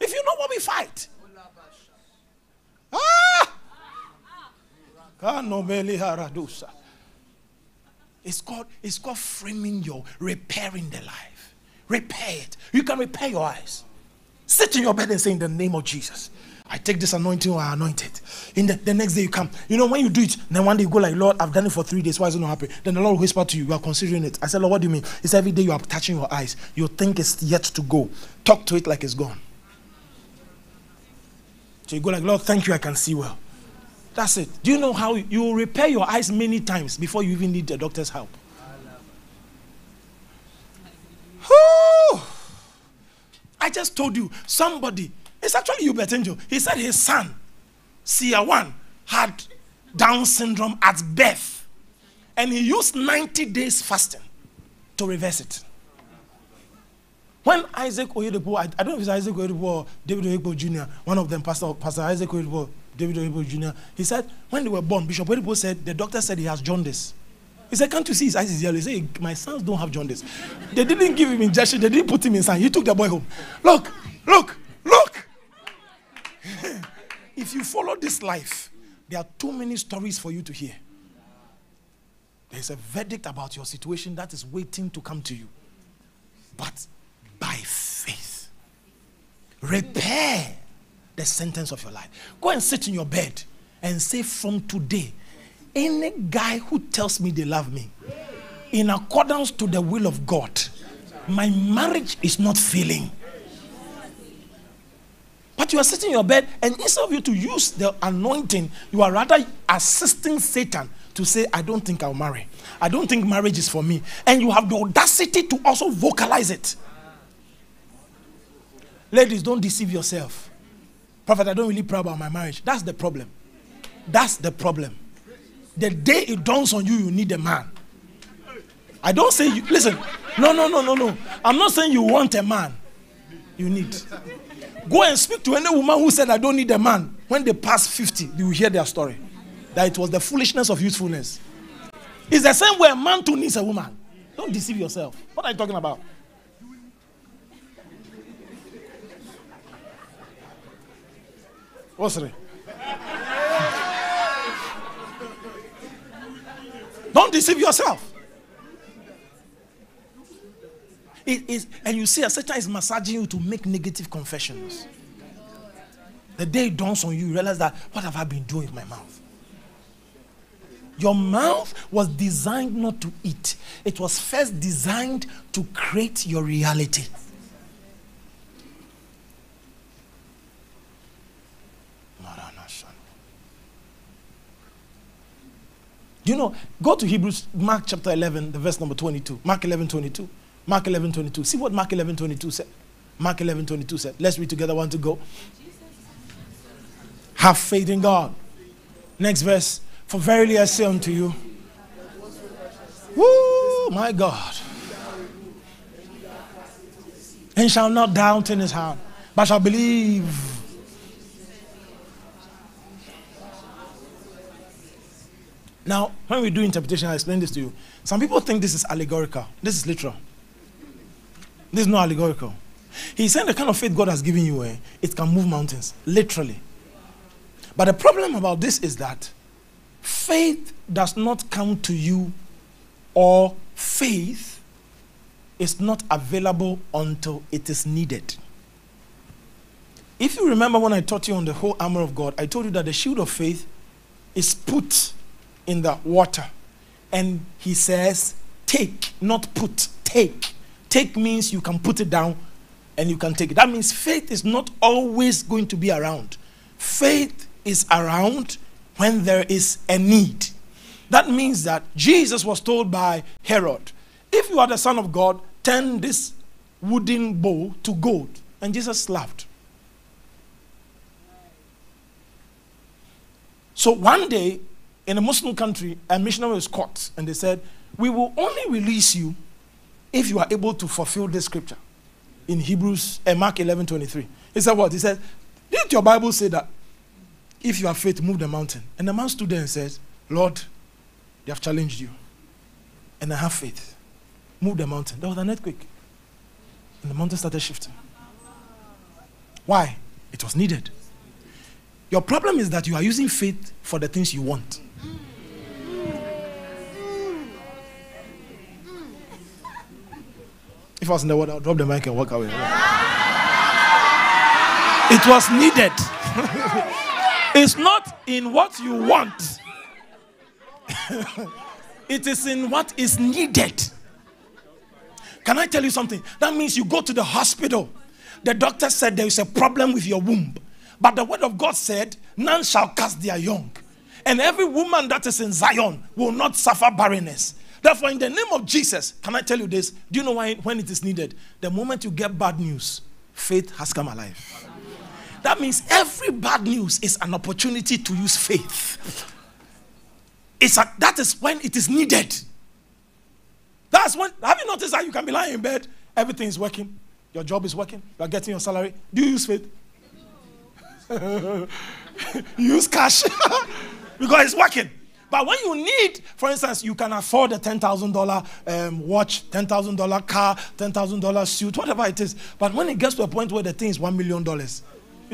if you know what we fight, ah, it's called, it's called framing your, repairing the life. Repair it. You can repair your eyes. Sit in your bed and say, In the name of Jesus, I take this anointing or I anoint it. In the, the next day you come. You know, when you do it, then one day you go like, Lord, I've done it for three days. Why is it not happening? Then the Lord will whisper to you, you are considering it. I said, Lord, what do you mean? It's every day you are touching your eyes. You think it's yet to go. Talk to it like it's gone. So you go like, Lord, thank you, I can see well. That's it. Do you know how you repair your eyes many times before you even need the doctor's help? I just told you somebody, it's actually Uebert Angel. He said his son, Sia One, had Down syndrome at birth. And he used 90 days fasting to reverse it. When Isaac Oyedepo, I, I don't know if it's Isaac Oyedepo or David Oyedepo Jr., one of them, Pastor, Pastor Isaac Oyedepo, David Oyedepo Jr., he said, when they were born, Bishop Oyedepo said, the doctor said he has jaundice. He said, Can't you see his eyes is yellow? He said, My sons don't have jaundice. They didn't give him injection, they didn't put him inside. He took the boy home. Look, look. If you follow this life, there are too many stories for you to hear. There's a verdict about your situation that is waiting to come to you. But by faith, repair the sentence of your life. Go and sit in your bed and say, From today, any guy who tells me they love me in accordance to the will of God, my marriage is not failing. But you are sitting in your bed, and instead of you to use the anointing, you are rather assisting Satan to say, I don't think I'll marry. I don't think marriage is for me. And you have the audacity to also vocalize it. Ladies, don't deceive yourself. Prophet, I don't really pray about my marriage. That's the problem. That's the problem. The day it dawns on you, you need a man. I don't say you listen. No, no, no, no, no. I'm not saying you want a man. You need. Go and speak to any woman who said, I don't need a man. When they pass 50, you will hear their story. That it was the foolishness of youthfulness. It's the same way a man too needs a woman. Don't deceive yourself. What are you talking about? What's it? Don't deceive yourself. It is, and you see, a Satan is massaging you to make negative confessions. The day it dawns on you, you realize that what have I been doing with my mouth? Your mouth was designed not to eat, it was first designed to create your reality. You know, go to Hebrews, Mark chapter 11, the verse number 22. Mark 11, 22. Mark 11, 22. See what Mark 11, 22 said. Mark 11, 22 said. Let's read together. One to go. Have faith in God. Next verse. For verily I say unto you, Woo, my God. And shall not doubt in his heart, but shall believe. Now, when we do interpretation, I explain this to you. Some people think this is allegorical. This is literal. This is not allegorical. He's saying the kind of faith God has given you, eh, it can move mountains, literally. But the problem about this is that faith does not come to you, or faith is not available until it is needed. If you remember when I taught you on the whole armor of God, I told you that the shield of faith is put in the water. And he says, take, not put, take. Take means you can put it down and you can take it. That means faith is not always going to be around. Faith is around when there is a need. That means that Jesus was told by Herod, if you are the Son of God, turn this wooden bowl to gold. And Jesus laughed. So one day, in a Muslim country, a missionary was caught, and they said, We will only release you if you are able to fulfill this scripture in Hebrews, uh, Mark 11 23. He said, What? He said, Didn't your Bible say that if you have faith, move the mountain? And the man stood there and said, Lord, they have challenged you. And I have faith. Move the mountain. There was an earthquake. And the mountain started shifting. Why? It was needed. Your problem is that you are using faith for the things you want. If I was in the water, I'll drop the mic and walk away. it was needed. it's not in what you want, it is in what is needed. Can I tell you something? That means you go to the hospital. The doctor said there is a problem with your womb. But the word of God said, None shall cast their young. And every woman that is in Zion will not suffer barrenness. Therefore, in the name of Jesus, can I tell you this? Do you know why when it is needed? The moment you get bad news, faith has come alive. That means every bad news is an opportunity to use faith. It's a, that is when it is needed. That's when have you noticed that you can be lying in bed, everything is working, your job is working, you are getting your salary. Do you use faith? use cash because it's working. But when you need, for instance, you can afford a $10,000 um, watch, $10,000 car, $10,000 suit, whatever it is. But when it gets to a point where the thing is $1 million, you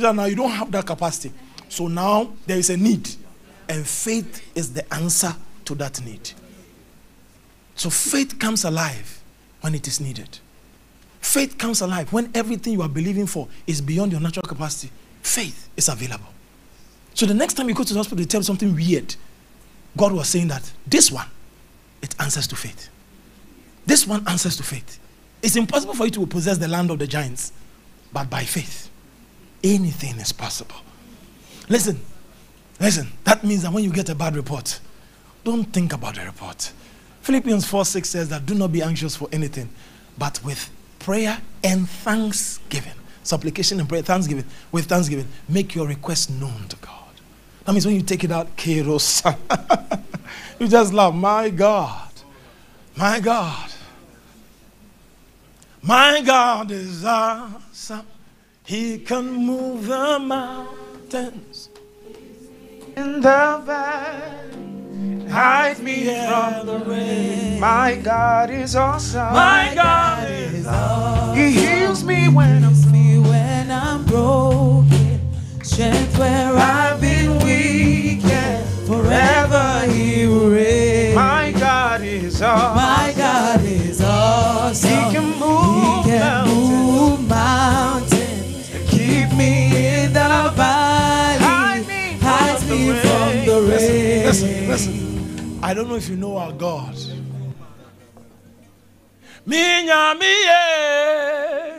say, now you don't have that capacity. So now there is a need. And faith is the answer to that need. So faith comes alive when it is needed. Faith comes alive when everything you are believing for is beyond your natural capacity. Faith is available. So the next time you go to the hospital, they tell you something weird. God was saying that this one, it answers to faith. This one answers to faith. It's impossible for you to possess the land of the giants, but by faith, anything is possible. Listen, listen, that means that when you get a bad report, don't think about the report. Philippians 4 6 says that do not be anxious for anything, but with prayer and thanksgiving, supplication and prayer, thanksgiving, with thanksgiving, make your request known to God. That means when you take it out, Keros, you just laugh. My God, my God, my God is awesome. He can move the mountains in the valley. Hide me from the rain. My God is awesome. My God is awesome. He heals me when I'm me when I'm broken strength where I've been weak and forever He will reign. My God is awesome. My God is awesome. He can move, he can mountains. move mountains. Keep me in the valley. Hide me, Hide me the from the rain. Listen, listen, listen. I don't know if you know our God. Minha, minha,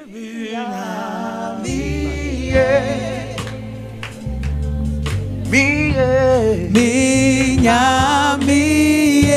minha, minha. Miye. Minha, minha,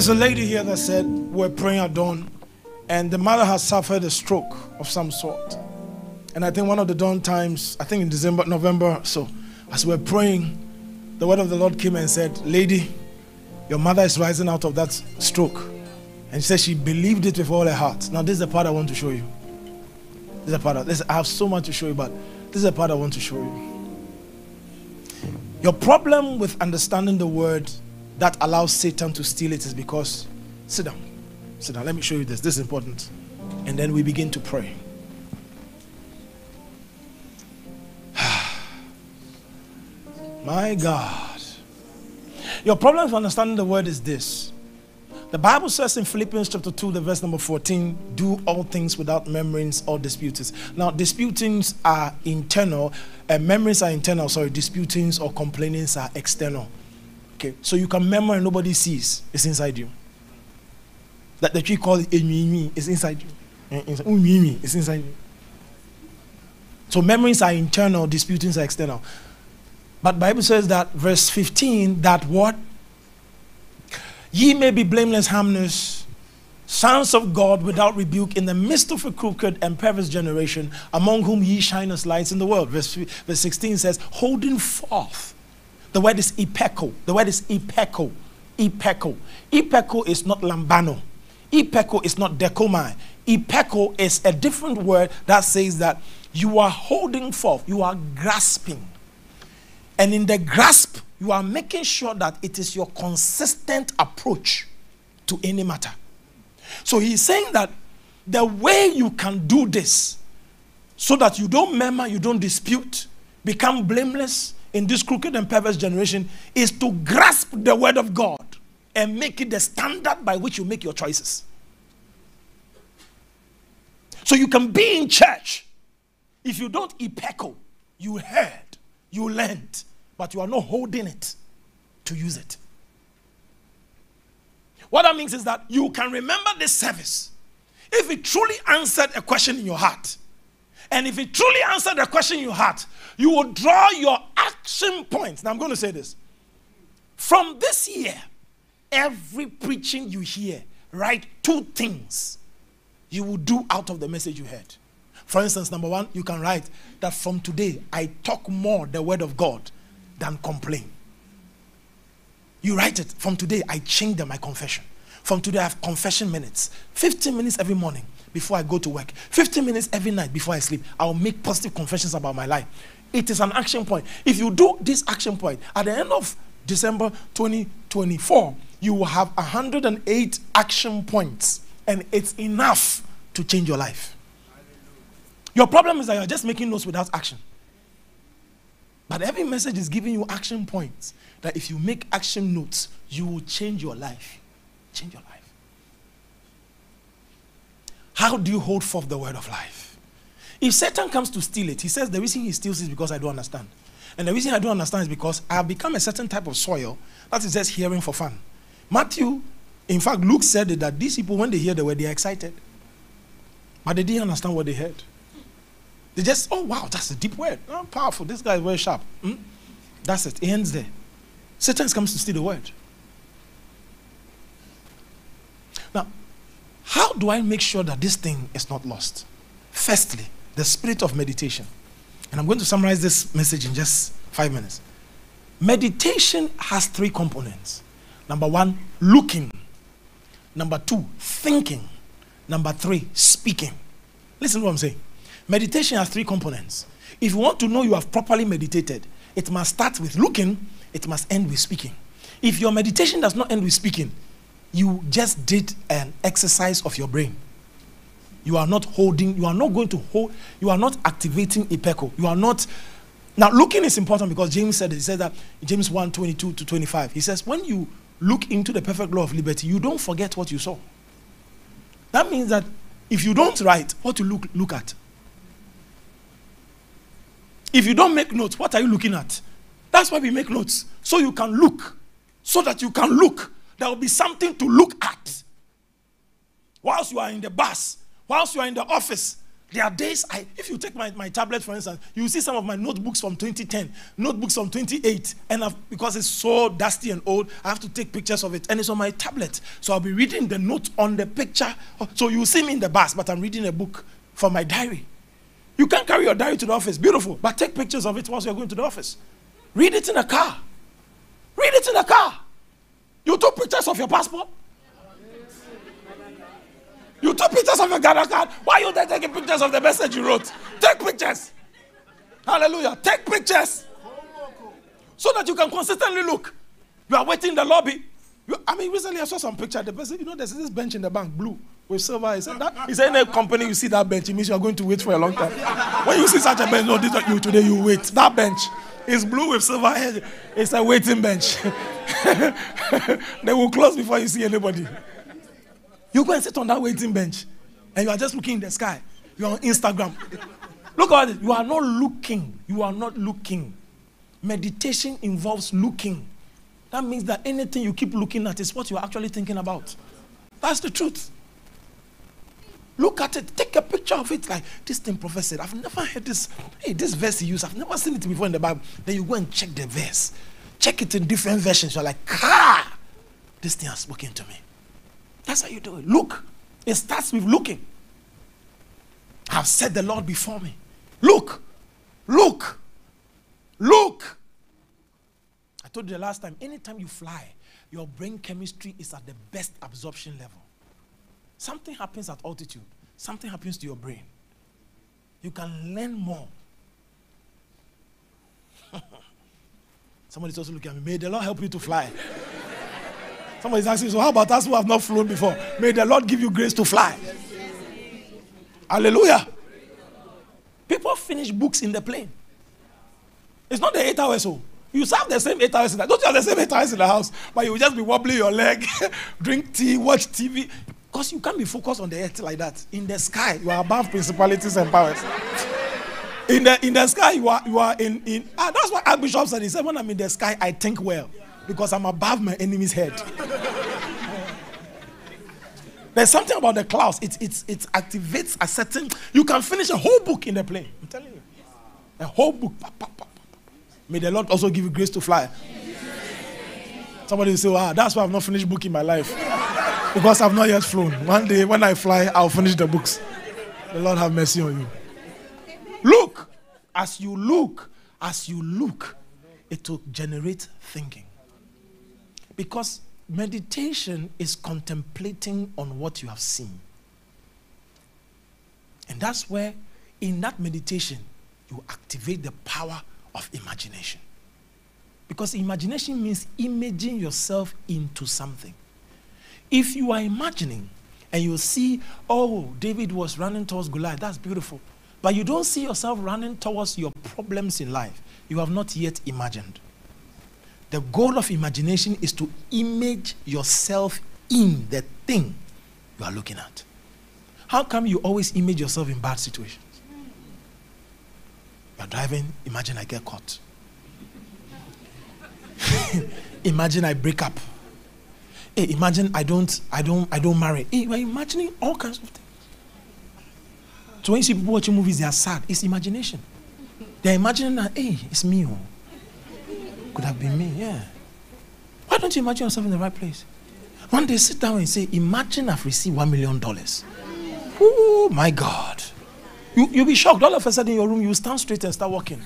There's a lady here that said we're praying at dawn, and the mother has suffered a stroke of some sort. And I think one of the dawn times, I think in December, November, so as we're praying, the word of the Lord came and said, Lady, your mother is rising out of that stroke. And she said she believed it with all her heart. Now, this is the part I want to show you. This is the part. I, listen, I have so much to show you, but this is the part I want to show you. Your problem with understanding the word that allows Satan to steal it is because, sit down, sit down. Let me show you this. This is important. And then we begin to pray. My God. Your problem with understanding the word is this. The Bible says in Philippians chapter 2, the verse number 14, do all things without murmurings or disputings. Now, disputings are internal, uh, and memories are internal, sorry, disputings or complainings are external. Okay, so you can murmur and nobody sees, it's inside you. That the tree called Enyimi is inside you. Eh, Unyimi is inside you. So memories are internal, disputings are external. But Bible says that verse 15 that what? Ye may be blameless, harmless, sons of God without rebuke in the midst of a crooked and perverse generation, among whom ye shine as lights in the world. Verse, verse 16 says, holding forth. The word is ipeko. The word is ipeko. Ipeko. Ipeko is not lambano. Ipeko is not dechomai. Ipeko is a different word that says that you are holding forth, you are grasping. And in the grasp, you are making sure that it is your consistent approach to any matter. So he's saying that the way you can do this, so that you don't murmur, you don't dispute, become blameless in this crooked and perverse generation, is to grasp the word of God and make it the standard by which you make your choices. So you can be in church. If you don't epeco, you heard, you learned, but you are not holding it to use it. What that means is that you can remember this service if it truly answered a question in your heart. And if it truly answered a question in your heart, you will draw your action points. Now, I'm going to say this. From this year, every preaching you hear, write two things you will do out of the message you heard. For instance, number one, you can write that from today, I talk more the word of God than complain. You write it. From today, I change my confession. From today, I have confession minutes. 15 minutes every morning before I go to work. 15 minutes every night before I sleep. I'll make positive confessions about my life. It is an action point. If you do this action point, at the end of December 2024, you will have 108 action points, and it's enough to change your life. Your problem is that you're just making notes without action. But every message is giving you action points that if you make action notes, you will change your life. Change your life. How do you hold forth the word of life? If Satan comes to steal it, he says the reason he steals is because I don't understand. And the reason I don't understand is because I have become a certain type of soil that is just hearing for fun. Matthew, in fact, Luke said that these people, when they hear the word, they are excited. But they didn't understand what they heard. They just, oh wow, that's a deep word. Oh, powerful. This guy is very sharp. Hmm? That's it. It ends there. Satan comes to steal the word. Now, how do I make sure that this thing is not lost? Firstly, the spirit of meditation. And I'm going to summarize this message in just five minutes. Meditation has three components. Number one, looking. Number two, thinking. Number three, speaking. Listen to what I'm saying. Meditation has three components. If you want to know you have properly meditated, it must start with looking, it must end with speaking. If your meditation does not end with speaking, you just did an exercise of your brain. You are not holding, you are not going to hold, you are not activating Ipeco. You are not. Now, looking is important because James said, he said that James 1 22 to 25. He says, when you look into the perfect law of liberty, you don't forget what you saw. That means that if you don't write, what you look, look at? If you don't make notes, what are you looking at? That's why we make notes. So you can look. So that you can look. There will be something to look at. Whilst you are in the bus, whilst you are in the office, there are days I, if you take my, my tablet, for instance, you see some of my notebooks from 2010, notebooks from 28, and I've, because it's so dusty and old, I have to take pictures of it, and it's on my tablet. So I'll be reading the note on the picture. Oh, so you see me in the bus, but I'm reading a book from my diary. You can't carry your diary to the office, beautiful, but take pictures of it whilst you're going to the office. Read it in a car. Read it in a car. You took pictures of your passport. You took pictures of your Ghana card. Why are you there taking pictures of the message you wrote? Take pictures. Hallelujah. Take pictures. So that you can consistently look. You are waiting in the lobby. You, I mean, recently I saw some picture. The person, you know, there's this bench in the bank, blue with silver. He said, that, company, you see that bench, it means you are going to wait for a long time. when you see such a bench, no, this is you today, you wait. That bench is blue with silver. It's a waiting bench. they will close before you see anybody. You go and sit on that waiting bench, and you are just looking in the sky. You are on Instagram. Look at it. You are not looking. You are not looking. Meditation involves looking. That means that anything you keep looking at is what you are actually thinking about. That's the truth. Look at it. Take a picture of it. Like this thing, said, I've never heard this. Hey, this verse he used. I've never seen it before in the Bible. Then you go and check the verse. Check it in different versions. You're like, ah, this thing has spoken to me. That's how you do it. Look. It starts with looking. I've set the Lord before me. Look. Look. Look. I told you the last time, anytime you fly, your brain chemistry is at the best absorption level. Something happens at altitude, something happens to your brain. You can learn more. Somebody's also looking at me. May the Lord help you to fly. Somebody's asking, so how about us who have not flown before? May the Lord give you grace to fly. Hallelujah. People finish books in the plane. It's not the eight hours so. You serve the same eight hours in the Don't you have the same eight hours in the house? But you will just be wobbling your leg, drink tea, watch TV. Because you can't be focused on the earth like that. In the sky, you are above principalities and powers. In the in the sky, you are you are in in. Ah, that's what Archbishop said. He said, "When I'm in the sky, I think well." Because I'm above my enemy's head. There's something about the clouds. It, it, it activates a certain. You can finish a whole book in the plane. I'm telling you. A whole book. May the Lord also give you grace to fly. Somebody will say, ah, that's why I've not finished book in my life. Because I've not yet flown. One day when I fly, I'll finish the books. The Lord have mercy on you. Look. As you look, as you look, it will generate thinking. Because meditation is contemplating on what you have seen. And that's where, in that meditation, you activate the power of imagination. Because imagination means imaging yourself into something. If you are imagining and you see, oh, David was running towards Goliath, that's beautiful. But you don't see yourself running towards your problems in life, you have not yet imagined. The goal of imagination is to image yourself in the thing you are looking at. How come you always image yourself in bad situations? You're driving, imagine I get caught. imagine I break up. Hey, imagine I don't, I don't, I don't marry. Hey, you're imagining all kinds of things. So when you see people watching movies, they are sad. It's imagination. They're imagining that, hey, it's me. Oh. Could have been me, yeah. Why don't you imagine yourself in the right place? One day sit down and say, Imagine I've received one million dollars. Oh my God. You, you'll be shocked. All of a sudden in your room, you stand straight and start walking.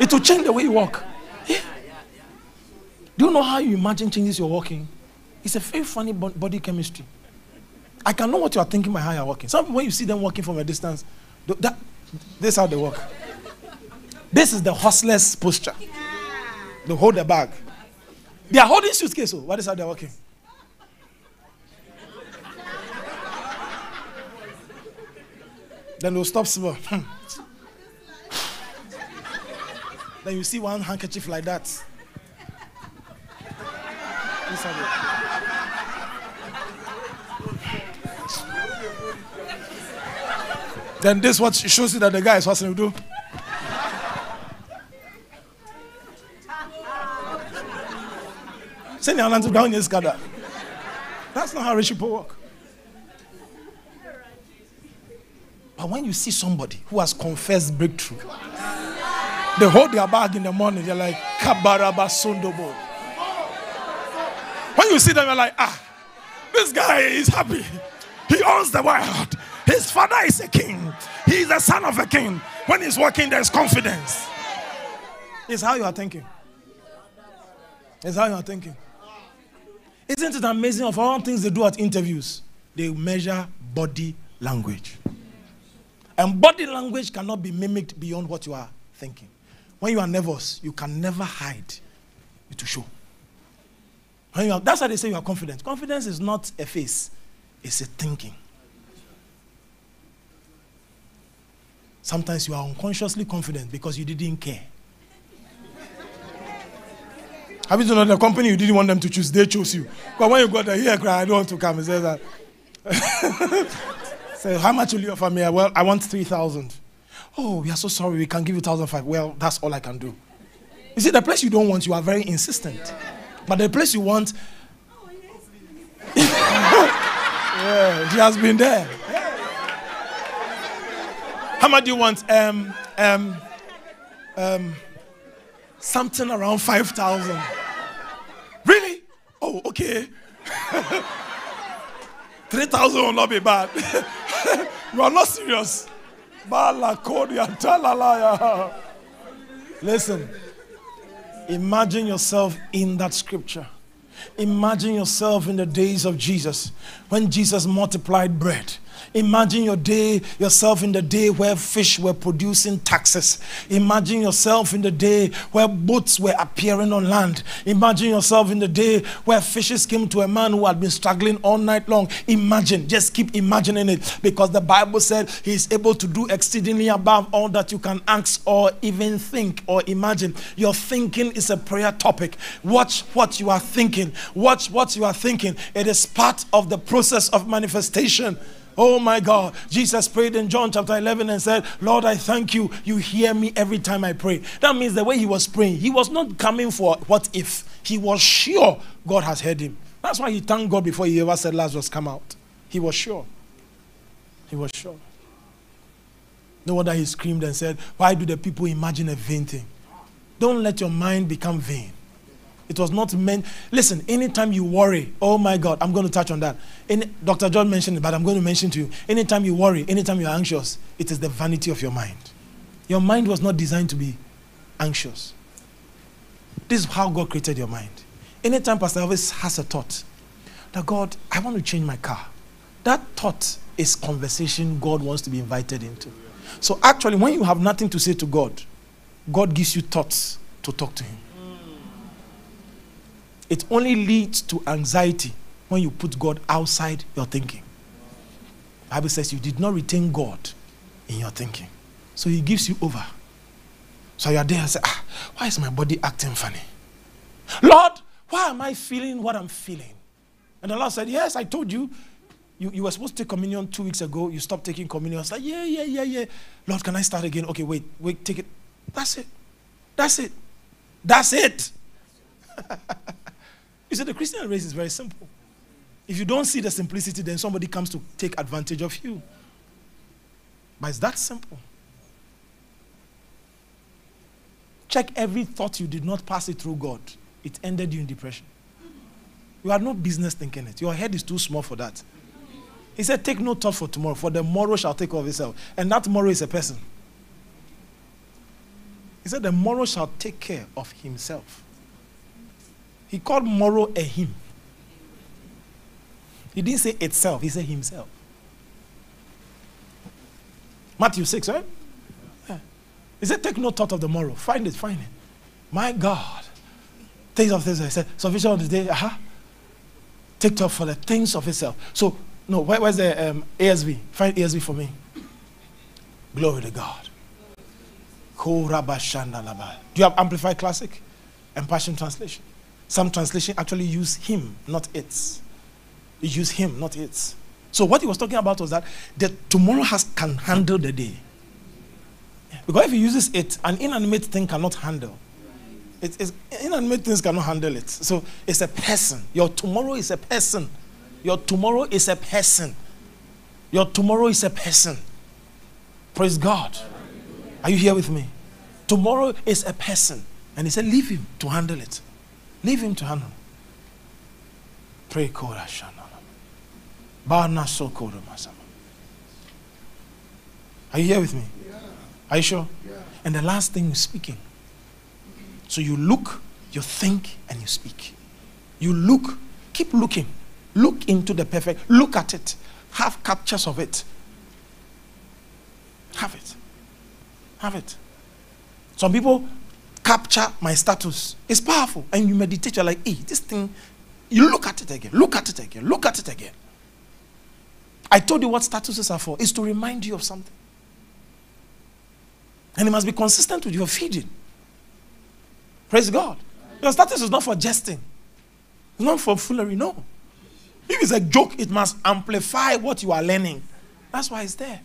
It will change the way you walk. Yeah. Do you know how you imagine changes your walking? It's a very funny body chemistry. I can know what you are thinking by how you're walking. Some when you see them walking from a distance, That, this is how they walk. This is the hustler's posture. They hold the bag. They are holding suitcase. Oh, what is how they're walking? Then they'll stop small. Then you see one handkerchief like that. Then this what shows you that the guy is hustling. Do. Send your hand down your gather. That's not how rich people work. But when you see somebody who has confessed breakthrough, they hold their bag in the morning, they're like, Kabaraba Sondobo. When you see them, you're like, ah, this guy is happy. He owns the world. His father is a king. He is the son of a king. When he's working, there's confidence. It's how you are thinking. It's how you are thinking. Isn't it amazing of all things they do at interviews? They measure body language. And body language cannot be mimicked beyond what you are thinking. When you are nervous, you can never hide it to show. Are, that's why they say you are confident. Confidence is not a face, it's a thinking. Sometimes you are unconsciously confident because you didn't care. Have you know the company you didn't want them to choose? They chose you. But when you got there, here, I don't want to come. He says that. Say, how much will you offer me? Well, I want 3,000. Oh, we are so sorry. We can give you 1,005. Well, that's all I can do. You see, the place you don't want, you are very insistent. But the place you want, oh, yes. yeah, he has been there. How much do you want? Um, um, um, something around 5,000. Oh, okay. 3,000 will not be bad. you are not serious. Listen, imagine yourself in that scripture. Imagine yourself in the days of Jesus when Jesus multiplied bread. Imagine your day, yourself in the day where fish were producing taxes. Imagine yourself in the day where boats were appearing on land. Imagine yourself in the day where fishes came to a man who had been struggling all night long. Imagine, just keep imagining it because the Bible said he is able to do exceedingly above all that you can ask or even think or imagine. Your thinking is a prayer topic. Watch what you are thinking. Watch what you are thinking. It is part of the process of manifestation. Oh my God. Jesus prayed in John chapter 11 and said, Lord, I thank you. You hear me every time I pray. That means the way he was praying, he was not coming for what if. He was sure God has heard him. That's why he thanked God before he ever said, Lazarus, was come out. He was sure. He was sure. No wonder he screamed and said, Why do the people imagine a vain thing? Don't let your mind become vain. It was not meant. Listen, anytime you worry, oh my God, I'm going to touch on that. Any, Dr. John mentioned it, but I'm going to mention to you. Anytime you worry, anytime you're anxious, it is the vanity of your mind. Your mind was not designed to be anxious. This is how God created your mind. Anytime Pastor Elvis has a thought that God, I want to change my car, that thought is conversation God wants to be invited into. So actually, when you have nothing to say to God, God gives you thoughts to talk to Him. It only leads to anxiety when you put God outside your thinking. The Bible says you did not retain God in your thinking. So he gives you over. So you are there and say, ah, why is my body acting funny? Lord, why am I feeling what I'm feeling? And the Lord said, Yes, I told you. You, you were supposed to take communion two weeks ago. You stopped taking communion. I was like, Yeah, yeah, yeah, yeah. Lord, can I start again? Okay, wait, wait, take it. That's it. That's it. That's it. You see, the Christian race is very simple. If you don't see the simplicity, then somebody comes to take advantage of you. But it's that simple. Check every thought you did not pass it through God. It ended you in depression. You had no business thinking it. Your head is too small for that. He said, Take no thought for tomorrow, for the morrow shall take care of itself. And that tomorrow is a person. He said, The morrow shall take care of himself. He called morrow a him. He didn't say itself, he said himself. Matthew 6, right? Yeah. He said, Take no thought of the morrow. Find it, find it. My God. Things of this. He said, Sufficient of the day. Aha. Uh-huh. Take thought for the things of itself. So, no, where, where's the um, ASV? Find ASV for me. Glory to God. Do you have Amplified Classic and Passion Translation? Some translation actually use him, not it. You use him, not it. So what he was talking about was that the tomorrow has can handle the day. Because if he uses it, an inanimate thing cannot handle. It, it's, inanimate things cannot handle it. So it's a person. Your tomorrow is a person. Your tomorrow is a person. Your tomorrow is a person. Praise God. Are you here with me? Tomorrow is a person. And he said, Leave him to handle it. Leave him to handle. Pray Korashana. Are you here with me? Are you sure? And the last thing is speaking. So you look, you think, and you speak. You look, keep looking. Look into the perfect. Look at it. Have captures of it. Have it. Have it. Some people capture my status. It's powerful. And you meditate, you're like, hey, this thing, you look at it again, look at it again, look at it again. I told you what statuses are for. It's to remind you of something. And it must be consistent with your feeding. Praise God. Your status is not for jesting. It's not for foolery, no. If it's a joke, it must amplify what you are learning. That's why it's there.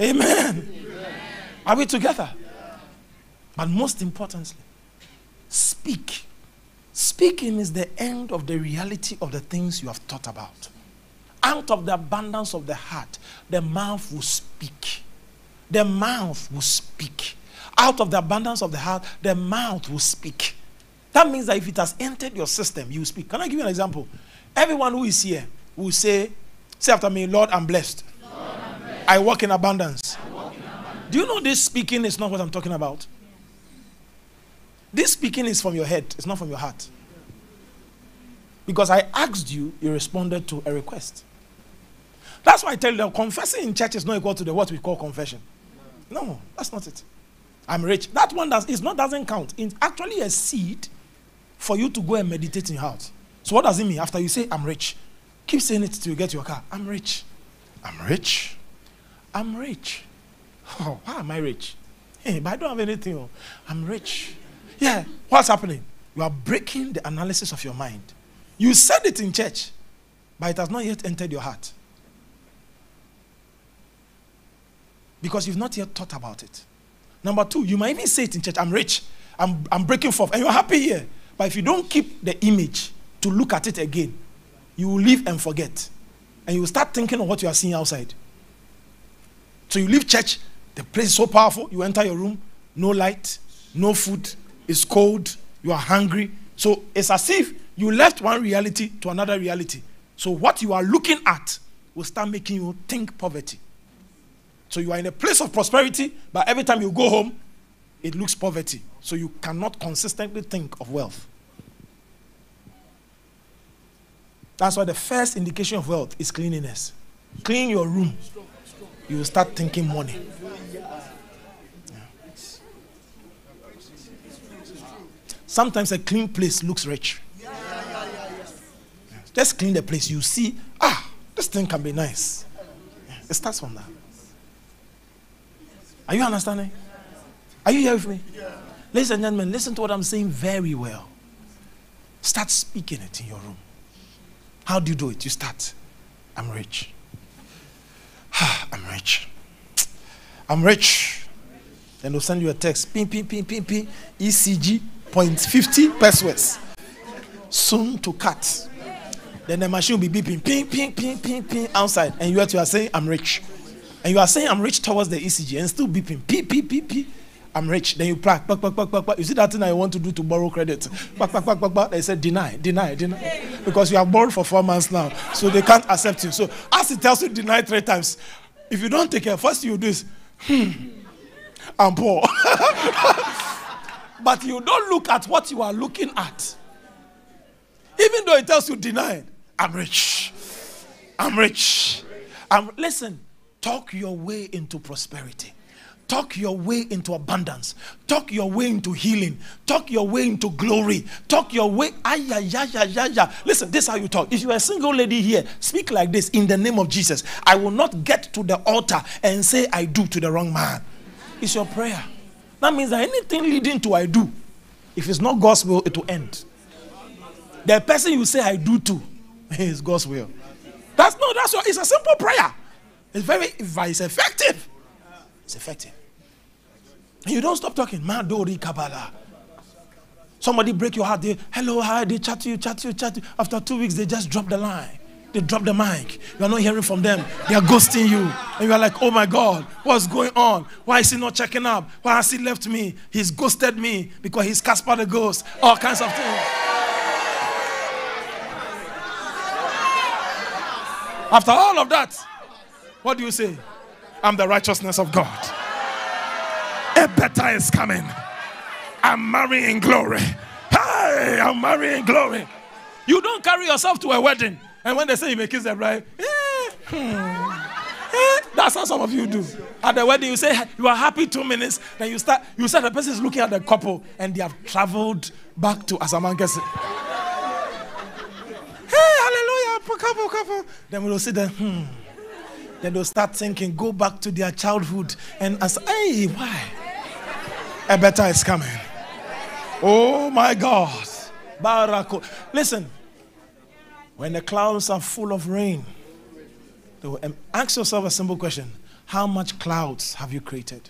Amen. Are we together? Yeah. But most importantly, speak. Speaking is the end of the reality of the things you have thought about. Out of the abundance of the heart, the mouth will speak. The mouth will speak. Out of the abundance of the heart, the mouth will speak. That means that if it has entered your system, you speak. Can I give you an example? Everyone who is here will say, Say after me, Lord, I'm blessed. Lord, I'm blessed. I, walk in abundance. Do you know this speaking is not what I'm talking about? This speaking is from your head, it's not from your heart. Because I asked you, you responded to a request. That's why I tell you confessing in church is not equal to the what we call confession. No, that's not it. I'm rich. That one does is not doesn't count. It's actually a seed for you to go and meditate in your heart. So what does it mean? After you say I'm rich, keep saying it till you get your car. I'm rich. I'm rich. I'm rich. Oh, why am I rich? Hey, but I don't have anything. Oh. I'm rich. Yeah, what's happening? You are breaking the analysis of your mind. You said it in church, but it has not yet entered your heart. Because you've not yet thought about it. Number two, you might even say it in church I'm rich, I'm, I'm breaking forth, and you're happy here. But if you don't keep the image to look at it again, you will leave and forget. And you will start thinking of what you are seeing outside. So you leave church, the place is so powerful, you enter your room, no light, no food, it's cold, you are hungry. So it's as if you left one reality to another reality. So what you are looking at will start making you think poverty. So you are in a place of prosperity, but every time you go home, it looks poverty. So you cannot consistently think of wealth. That's why the first indication of wealth is cleanliness. Clean your room. You will start thinking money. Sometimes a clean place looks rich. Just clean the place. You see, ah, this thing can be nice. It starts from that. Are you understanding? Are you here with me? Ladies and gentlemen, listen to what I'm saying very well. Start speaking it in your room. How do you do it? You start. I'm rich. I'm rich. I'm rich. Then they'll send you a text. Ping, ping, ping, ping, ping. ECG 0.50 pesos. Soon to cut. Then the machine will be beeping, ping, ping, ping, ping, ping outside. And you are saying, I'm rich. And you are saying, I'm rich towards the ECG and still beeping, ping, ping, ping, ping. I'm rich. Then you plug, plug, plug, plug, plug, plug. You see that thing I want to do to borrow credit? Plug, plug, plug, plug, plug. They said, deny, deny, deny. Because you have borrowed for four months now. So they can't accept you. So as it tells you deny three times, if you don't take care, first you do is, hmm, I'm poor. but you don't look at what you are looking at. Even though it tells you deny, I'm rich. I'm rich. Um, listen, talk your way into prosperity. Talk your way into abundance. Talk your way into healing. Talk your way into glory. Talk your way. Ay, ay, ay, ay, ay, ay. Listen, this is how you talk. If you are a single lady here, speak like this in the name of Jesus. I will not get to the altar and say I do to the wrong man. It's your prayer. That means that anything leading to I do, if it's not God's will, it will end. The person you say I do to is God's will. That's no, that's what it's a simple prayer. It's very, it's effective. It's effective. And you don't stop talking. Madori Kabbalah. Somebody break your heart. They, hello, hi, they chat to you, chat to you, chat to you. After two weeks, they just drop the line. They drop the mic. You are not hearing from them. They are ghosting you. And you are like, oh my God, what's going on? Why is he not checking up? Why has he left me? He's ghosted me because he's Casper the ghost. All kinds of things. After all of that, what do you say? I'm the righteousness of God. Better is coming. I'm marrying glory. Hey, I'm marrying glory. You don't carry yourself to a wedding. And when they say you may kiss the bride, eh, hmm, eh, that's how some of you do. At the wedding, you say you are happy two minutes, then you start, you start the person is looking at the couple and they have traveled back to Asamankese. hey, hallelujah, couple, couple. Then we will see there, hmm. Then they'll start thinking, go back to their childhood and ask, hey, why? A better is coming. Oh my God. Barako. Listen, when the clouds are full of rain, ask yourself a simple question How much clouds have you created?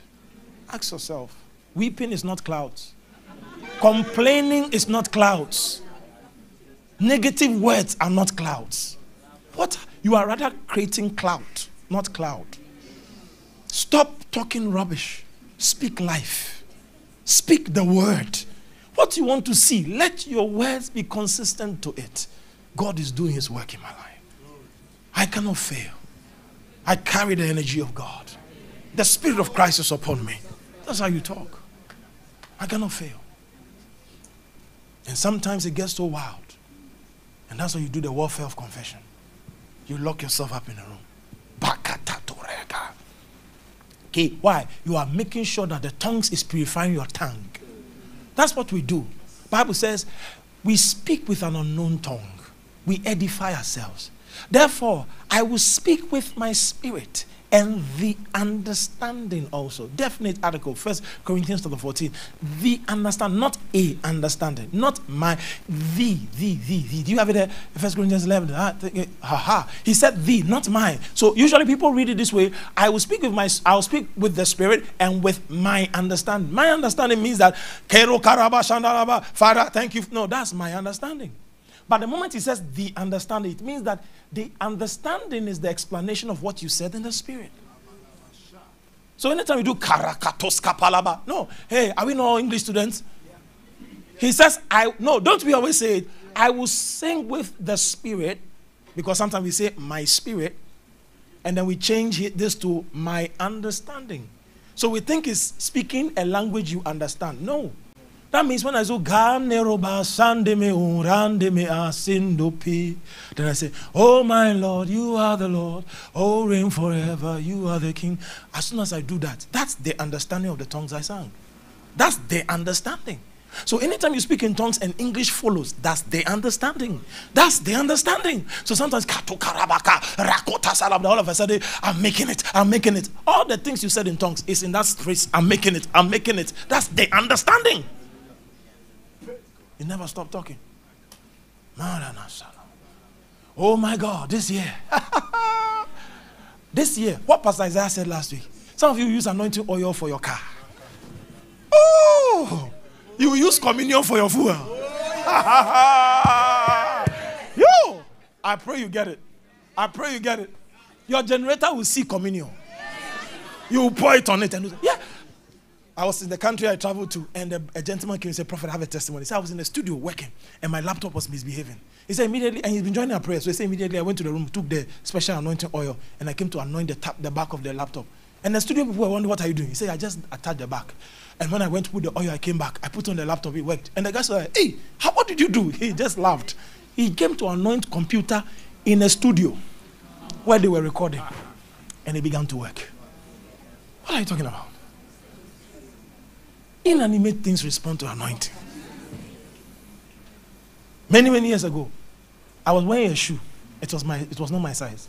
Ask yourself. Weeping is not clouds, complaining is not clouds, negative words are not clouds. What? You are rather creating cloud not cloud. Stop talking rubbish. Speak life. Speak the word. What you want to see, let your words be consistent to it. God is doing his work in my life. I cannot fail. I carry the energy of God. The Spirit of Christ is upon me. That's how you talk. I cannot fail. And sometimes it gets so wild. And that's why you do the warfare of confession. You lock yourself up in a room. Okay, why? You are making sure that the tongues is purifying your tongue. That's what we do. Bible says we speak with an unknown tongue. We edify ourselves. Therefore, I will speak with my spirit and the understanding also. Definite article, First Corinthians chapter 14. The understand, not a understanding, not my, the, the, the, the. Do you have it there? First Corinthians 11. Ah, eh, ha ha. He said the, not mine. So usually people read it this way. I will speak with my, I will speak with the spirit and with my understanding. My understanding means that, Father, thank you. No, that's my understanding. But the moment he says the understanding, it means that the understanding is the explanation of what you said in the spirit. So anytime you do karakatos kapalaba, no, hey, are we not English students? He says, I no, don't we always say it? I will sing with the spirit, because sometimes we say my spirit, and then we change this to my understanding. So we think it's speaking a language you understand. No. That means when I say Ganeroba Sandeme Urandeme Asindopi, then I say, Oh my Lord, you are the Lord. Oh, reign forever, you are the King. As soon as I do that, that's the understanding of the tongues I sang. That's the understanding. So anytime you speak in tongues and English follows, that's the understanding. That's the understanding. So sometimes all of a sudden I'm making it, I'm making it. All the things you said in tongues is in that space, I'm making it, I'm making it. That's the understanding. He never stopped talking. Oh my God, this year. this year, what Pastor Isaiah said last week. Some of you use anointing oil for your car. Oh, you use communion for your fuel. you, I pray you get it. I pray you get it. Your generator will see communion. You will pour it on it and yeah, I was in the country I traveled to, and a, a gentleman came and said, Prophet, I have a testimony. He said, I was in the studio working, and my laptop was misbehaving. He said, immediately, and he's been joining our prayers. So he said, immediately, I went to the room, took the special anointing oil, and I came to anoint the, the back of the laptop. And the studio people were wondering, What are you doing? He said, I just attached the back. And when I went to put the oil, I came back. I put on the laptop, it worked. And the guy said, Hey, how, what did you do? He just laughed. He came to anoint computer in a studio. where they were recording. And they began to work. What are you talking about? Inanimate things respond to anointing. Many, many years ago, I was wearing a shoe. It was, my, it was not my size.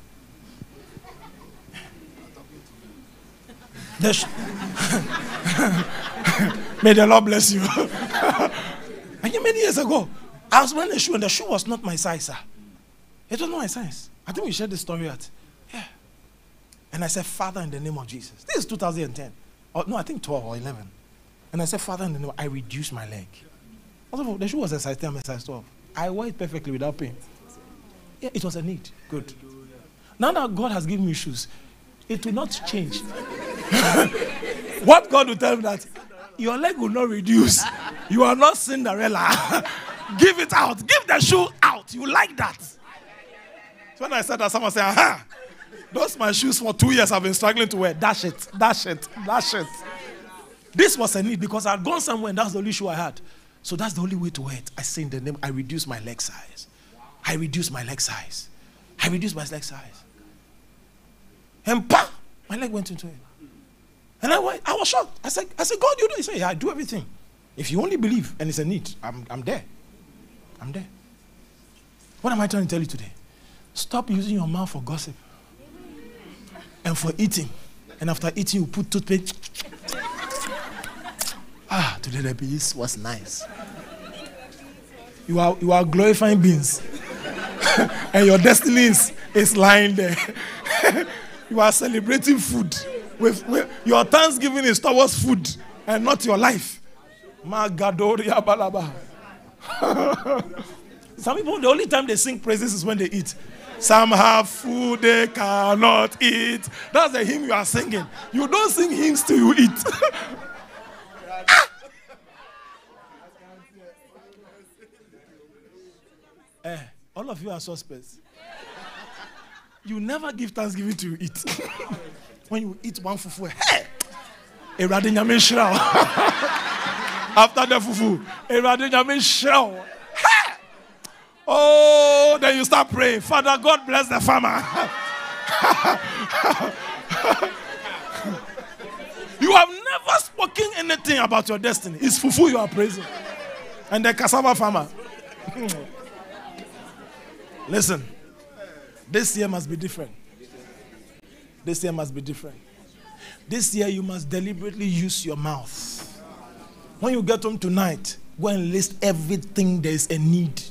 The sh- May the Lord bless you. and many years ago, I was wearing a shoe and the shoe was not my size, sir. It was not my size. I think we shared the story at. Yeah. And I said, Father, in the name of Jesus. This is 2010. Or, no, I think 12 or 11. And I said, Father, in the name, I reduced my leg. Also, the shoe was a size 10, a size 12. I wore it perfectly without pain. Yeah, it was a need. Good. Now that God has given me shoes, it will not change. what God will tell me that your leg will not reduce. You are not Cinderella. Give it out. Give the shoe out. You like that. So when I said that, someone said, aha, those my shoes for two years I've been struggling to wear. Dash it, dash it, dash it. This was a need because I'd gone somewhere and that's the only shoe I had. So that's the only way to it. I say in the name, I reduce my leg size. I reduce my leg size. I reduce my leg size. And bam, my leg went into it. And I went, I was shocked. I said, I said, God, you do? He said, Yeah, I do everything. If you only believe and it's a need, I'm, I'm there. I'm there. What am I trying to tell you today? Stop using your mouth for gossip and for eating. And after eating, you put toothpaste. ah, today the piece was nice. You are, you are glorifying beans. and your destiny is, is lying there. you are celebrating food. With, with, your thanksgiving is towards food and not your life. Magadoria balaba. Some people, the only time they sing praises is when they eat. Some have food they cannot eat. That's the hymn you are singing. You don't sing hymns till you eat. Eh, all of you are suspects. You never give thanksgiving till you eat. when you eat one fufu, hey, Erade nyame nhyira wo. After the fufu, Erade nyame. Hey! Oh, then you start praying. Father, God bless the farmer. you have never spoken anything about your destiny. It's fufu you are praising. And the cassava farmer. Listen, this year must be different. This year must be different. This year you must deliberately use your mouth. When you get home tonight, go and list everything there is a need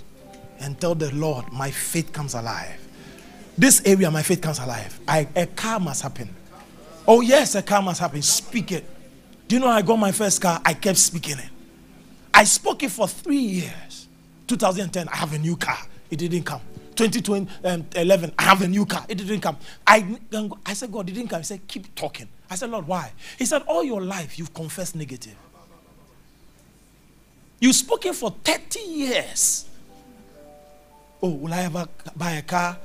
and tell the Lord, my faith comes alive. This area, my faith comes alive. I, a car must happen. Oh, yes, a car must happen. Speak it. Do you know I got my first car? I kept speaking it. I spoke it for three years. 2010, I have a new car. It didn't come. 2011, I have a new car. It didn't come. I, I said, God, it didn't come. He said, keep talking. I said, Lord, why? He said, all your life you've confessed negative. You've spoken for 30 years. Oh, will I ever buy a car?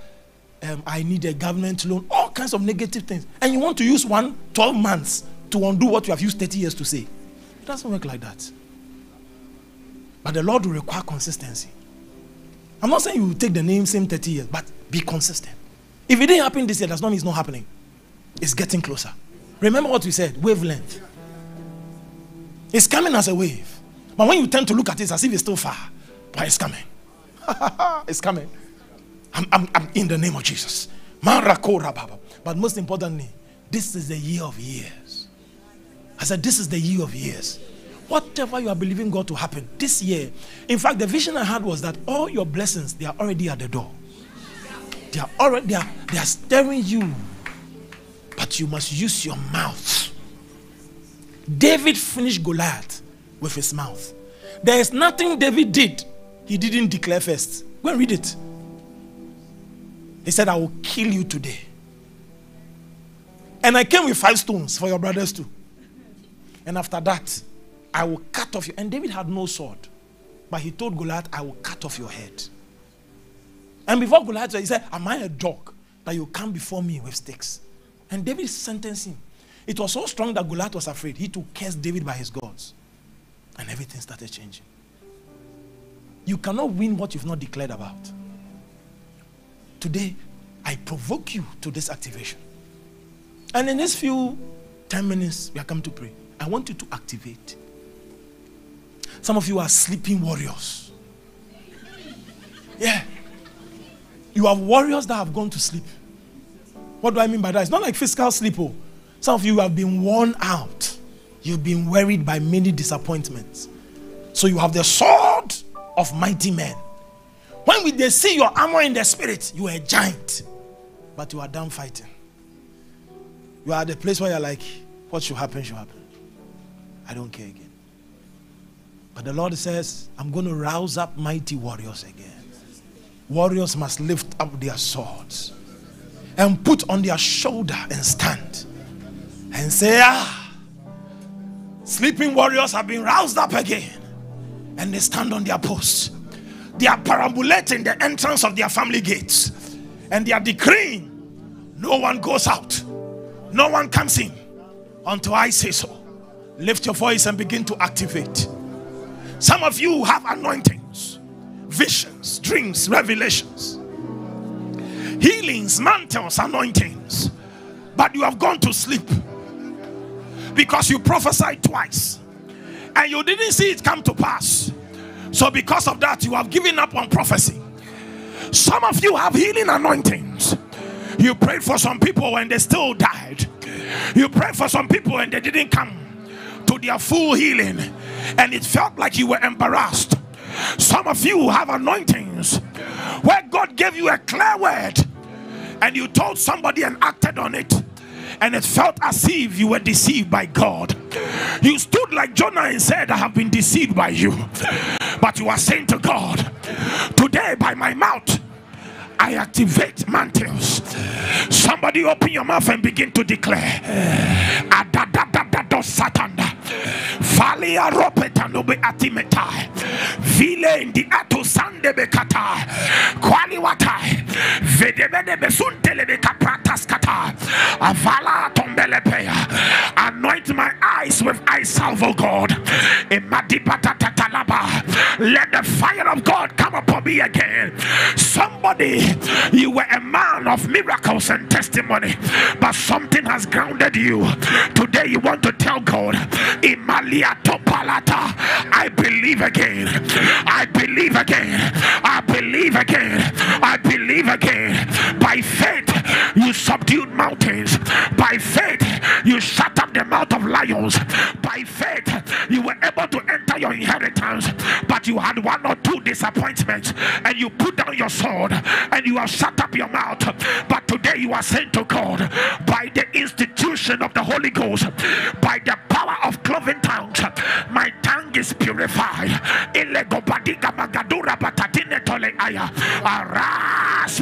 Um, I need a government loan. All kinds of negative things. And you want to use one 12 months to undo what you have used 30 years to say. It doesn't work like that. But the Lord will require consistency. I'm not saying you take the name same 30 years, but be consistent. If it didn't happen this year, that's not mean it's not happening. It's getting closer. Remember what we said wavelength. It's coming as a wave. But when you tend to look at it, it's as if it's still far. But it's coming. it's coming. I'm, I'm, I'm in the name of Jesus. But most importantly, this is the year of years. I said, This is the year of years. Whatever you are believing God to happen this year. In fact, the vision I had was that all your blessings, they are already at the door. They are already they are, they are staring you. But you must use your mouth. David finished Goliath with his mouth. There is nothing David did he didn't declare first. Go and read it. He said, I will kill you today. And I came with five stones for your brothers too. And after that, I will cut off you. And David had no sword. But he told Goliath, I will cut off your head. And before Goliath, he said, Am I a dog that you come before me with sticks? And David sentenced him. It was so strong that Goliath was afraid. He to curse David by his gods. And everything started changing. You cannot win what you've not declared about. Today, I provoke you to this activation. And in this few 10 minutes, we are come to pray. I want you to activate. Some of you are sleeping warriors. Yeah. You have warriors that have gone to sleep. What do I mean by that? It's not like physical sleep. Oh. Some of you have been worn out. You've been worried by many disappointments. So you have the sword of mighty men. When we, they see your armor in the spirit, you are a giant, but you are done fighting. You are at the place where you're like, what should happen, should happen. I don't care again. But the Lord says, I'm going to rouse up mighty warriors again. Warriors must lift up their swords and put on their shoulder and stand and say, Ah, sleeping warriors have been roused up again. And they stand on their posts. They are perambulating the entrance of their family gates and they are decreeing no one goes out, no one comes in until I say so. Lift your voice and begin to activate. Some of you have anointings, visions, dreams, revelations, healings, mantles, anointings, but you have gone to sleep because you prophesied twice and you didn't see it come to pass. So, because of that, you have given up on prophecy. Some of you have healing anointings. You prayed for some people and they still died. You prayed for some people and they didn't come to their full healing, and it felt like you were embarrassed. Some of you have anointings where God gave you a clear word and you told somebody and acted on it and it felt as if you were deceived by God. You stood like Jonah and said, I have been deceived by you. But you are saying to God, Today by my mouth, I activate mantles. Somebody open your mouth and begin to declare. Satanda. Falia ropeta nobe atimetai. Vile indi ato sande bekata. Kwali watai. Vedebede besuntele bekapratas kata. Avala tombele peya. Anoint my eyes with eye salve, oh God. Let the fire of God come upon me again. Somebody, you were a man of miracles and testimony, but something has grounded you. Today, you want to tell God, Imalia Topalata, I believe again. I believe again. I believe again. I believe again. By faith, you subdued mountains. By faith, you shut up the mouth of lions. By faith, you were able to enter your inheritance, but you had one or two disappointments, and you put down your sword and you have shut up your mouth. But today, you are sent to God, by the institution of the Holy Ghost, by the power of cloven tongues, my is purified. Magadura tole. Aras.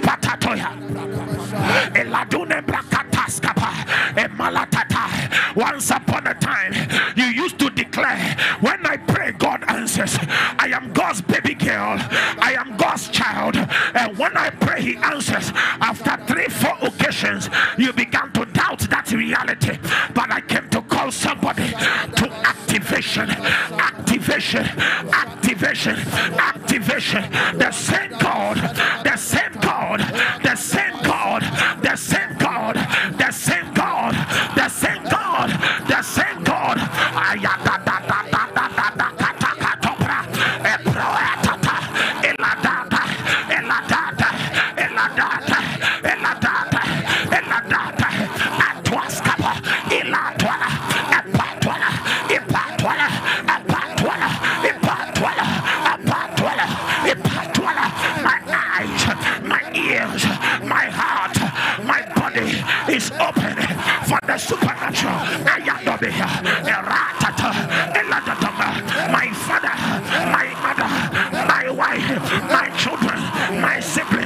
Once upon a time, you used to declare, when I pray, God answers. I am God's baby girl. I am God's child. And when I pray, He answers. After three, four occasions, you began to doubt that reality. But I came to call somebody activation, activation, activation, activation. The same God, the same God, the same God, the same God, the same God, the same God, the same God. Eladata, eladata, eladata. Is open for the supernatural. My father, my mother, my wife, my children, my siblings,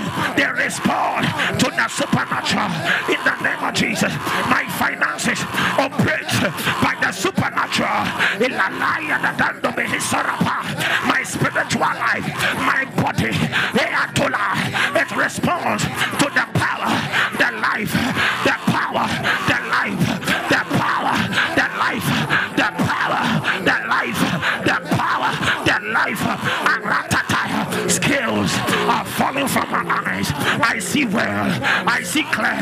respond to the supernatural in the name of Jesus. My finances operate by the supernatural. in the Ilalaya dadandobe hisarapa. My spiritual life, my body, it responds to the power, the life, the power, the life, the power, the life, the power, the life, the power, the life. Skills are falling from my eyes. I see well. I see clear.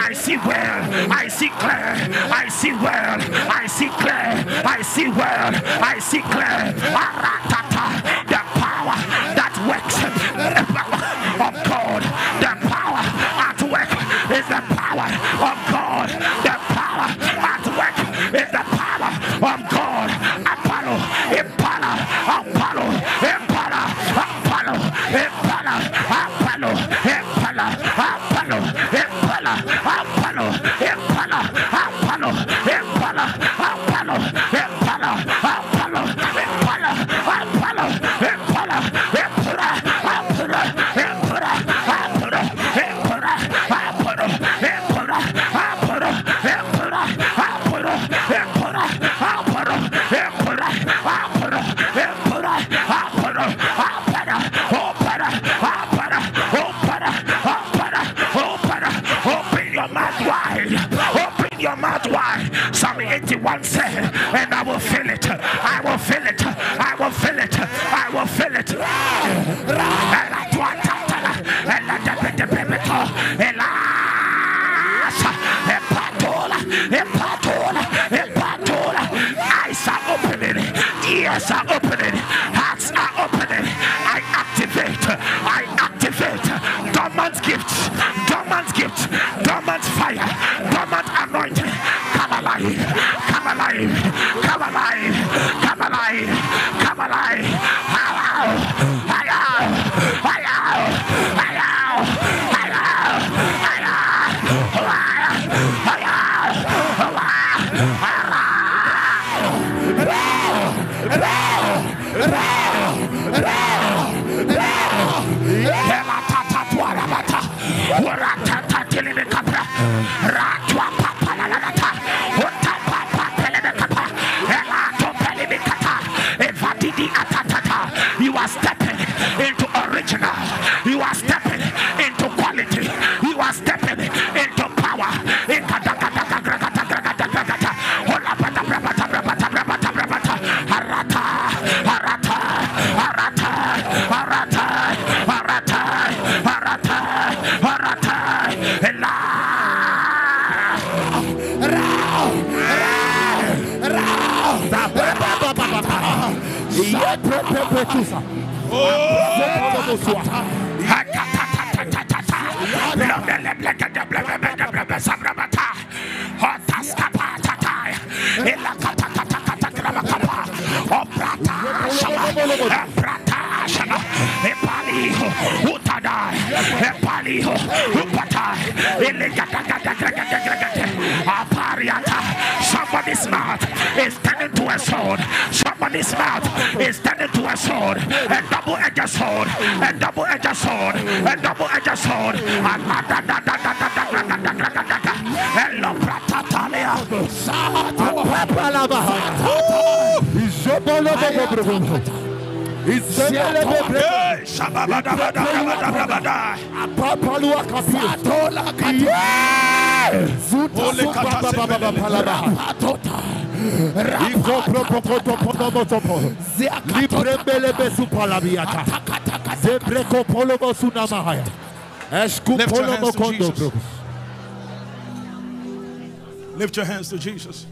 I see well. I see clear. I see well. I see clear. I see well. I see clear. The power that works. The power of God. The power at work is the power of God. The power at work is the power of God. Impala, Apalo, Impala, Apalo, Impala, Apalo, Impala, Apalo, Impala, Apalo, Impala, your mouth wide. Psalm 81 said, and I will fill it. I will fill it. I will fill it. I will fill it. Eyes are opening. Ears are opening. Hearts are opening. I activate. I activate. Dormant gifts. Dormant gifts. Dormant fire. Dormant anointing. Come alive. Come alive. Come alive. Come alive. Come alive. Hello. Hello. Hello. Hello. You Somebody's mouth is turning to a sword. Somebody's mouth is turning to a sword. A double-edged sword. A double-edged sword. A double-edged sword. Hello, Pratatalia. Ole Lift your hands to Jesus.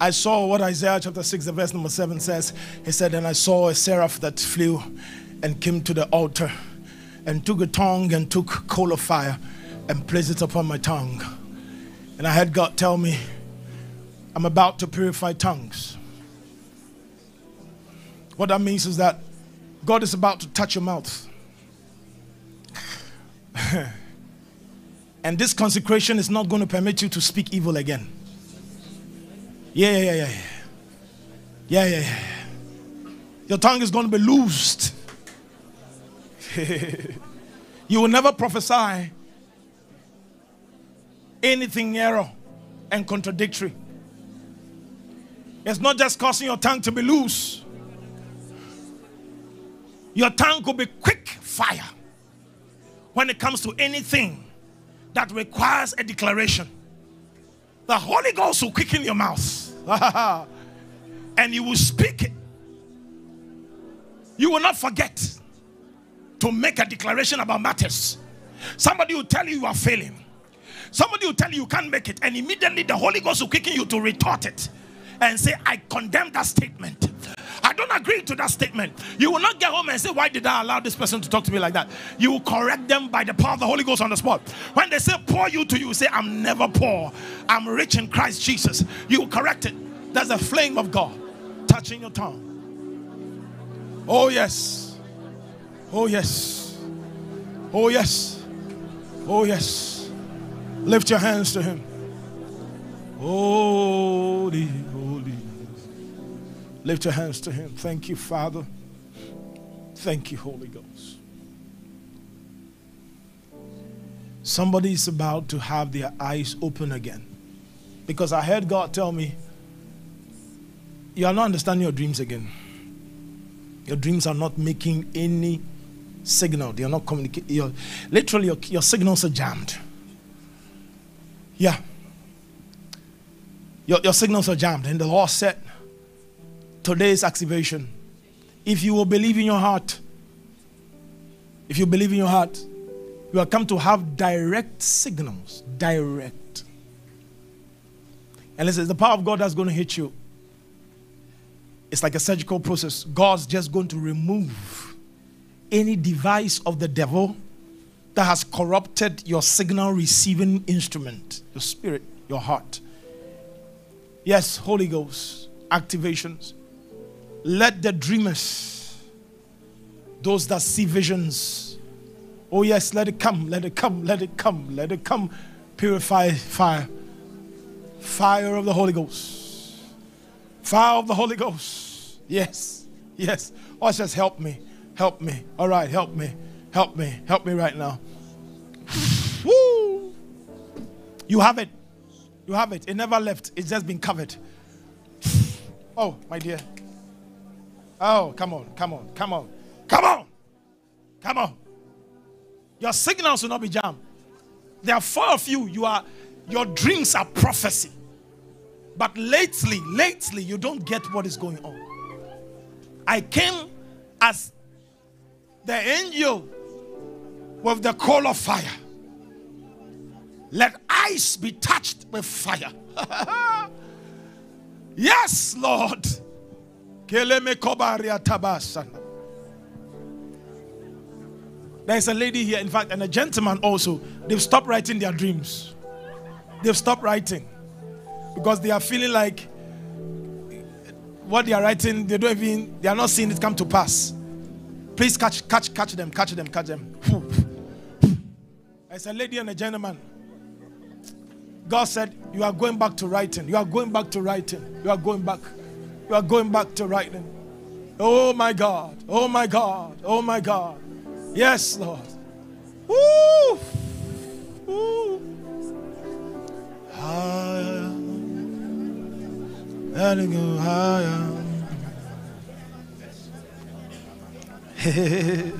I saw what Isaiah chapter 6, the verse number 7 says. He said, And I saw a seraph that flew and came to the altar and took a tongue and took coal of fire and placed it upon my tongue. And I heard God tell me, I'm about to purify tongues. What that means is that God is about to touch your mouth. and this consecration is not going to permit you to speak evil again. Yeah, yeah, yeah, yeah. Yeah, yeah, yeah. Your tongue is going to be loosed. you will never prophesy anything error and contradictory. It's not just causing your tongue to be loose. Your tongue could be quick fire when it comes to anything that requires a declaration. The Holy Ghost will quicken your mouth and you will speak it. You will not forget. to make a declaration about matters. Somebody will tell you you are failing. Somebody will tell you you can't make it, and immediately the Holy Ghost will quicken you to retort it and say, I condemn that statement. Don't agree to that statement. You will not get home and say, Why did I allow this person to talk to me like that? You will correct them by the power of the Holy Ghost on the spot. When they say poor you to you, say, I'm never poor. I'm rich in Christ Jesus. You will correct it. There's a flame of God touching your tongue. Oh, yes. Oh, yes. Oh, yes. Oh, yes. Lift your hands to Him. Holy. Lift your hands to Him. Thank you, Father. Thank you, Holy Ghost. Somebody is about to have their eyes open again. Because I heard God tell me, You are not understanding your dreams again. Your dreams are not making any signal. They are not communicating. Literally, your, your signals are jammed. Yeah. Your, your signals are jammed. And the Lord said, today's activation. If you will believe in your heart, if you believe in your heart, you are come to have direct signals. Direct. And listen, the power of God that's going to hit you. It's like a surgical process. God's just going to remove any device of the devil that has corrupted your signal receiving instrument, your spirit, your heart. Yes, Holy Ghost, activations. Let the dreamers, those that see visions, oh yes, let it come, let it come, let it come, let it come. Purify fire. Fire of the Holy Ghost. Fire of the Holy Ghost. Yes, yes. Oh, just help me, help me. All right, help me, help me, help me right now. Woo! You have it. You have it. It never left. It's just been covered. Oh, my dear. Oh, come on, come on, come on, come on, come on. Your signals will not be jammed. There are four of you. You are your dreams are prophecy. But lately, lately, you don't get what is going on. I came as the angel with the coal of fire. Let ice be touched with fire. yes, Lord. There's a lady here, in fact, and a gentleman also. They've stopped writing their dreams. They've stopped writing because they are feeling like what they are writing, they don't even, they are not seeing it come to pass. Please catch, catch, catch them, catch them, catch them. There's a lady and a gentleman. God said, You are going back to writing. You are going back to writing. You are going back. You are going back to writing. Oh my God. Oh my God. Oh my God. Yes, Lord. Woo! Woo! Higher. Let it go higher.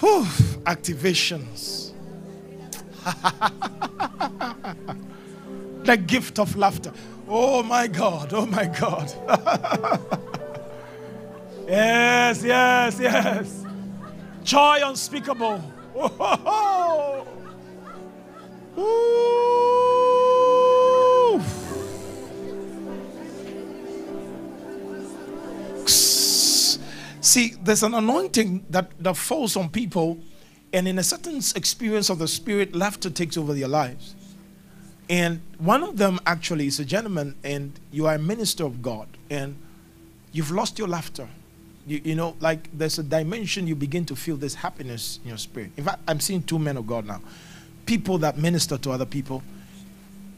Whew. Activations. the gift of laughter. Oh my God, oh my God. yes, yes, yes. Joy unspeakable. See, there's an anointing that, that falls on people, and in a certain experience of the Spirit, laughter takes over their lives. And one of them actually is a gentleman, and you are a minister of God, and you've lost your laughter. You, you know, like there's a dimension you begin to feel this happiness in your spirit. In fact, I'm seeing two men of God now people that minister to other people.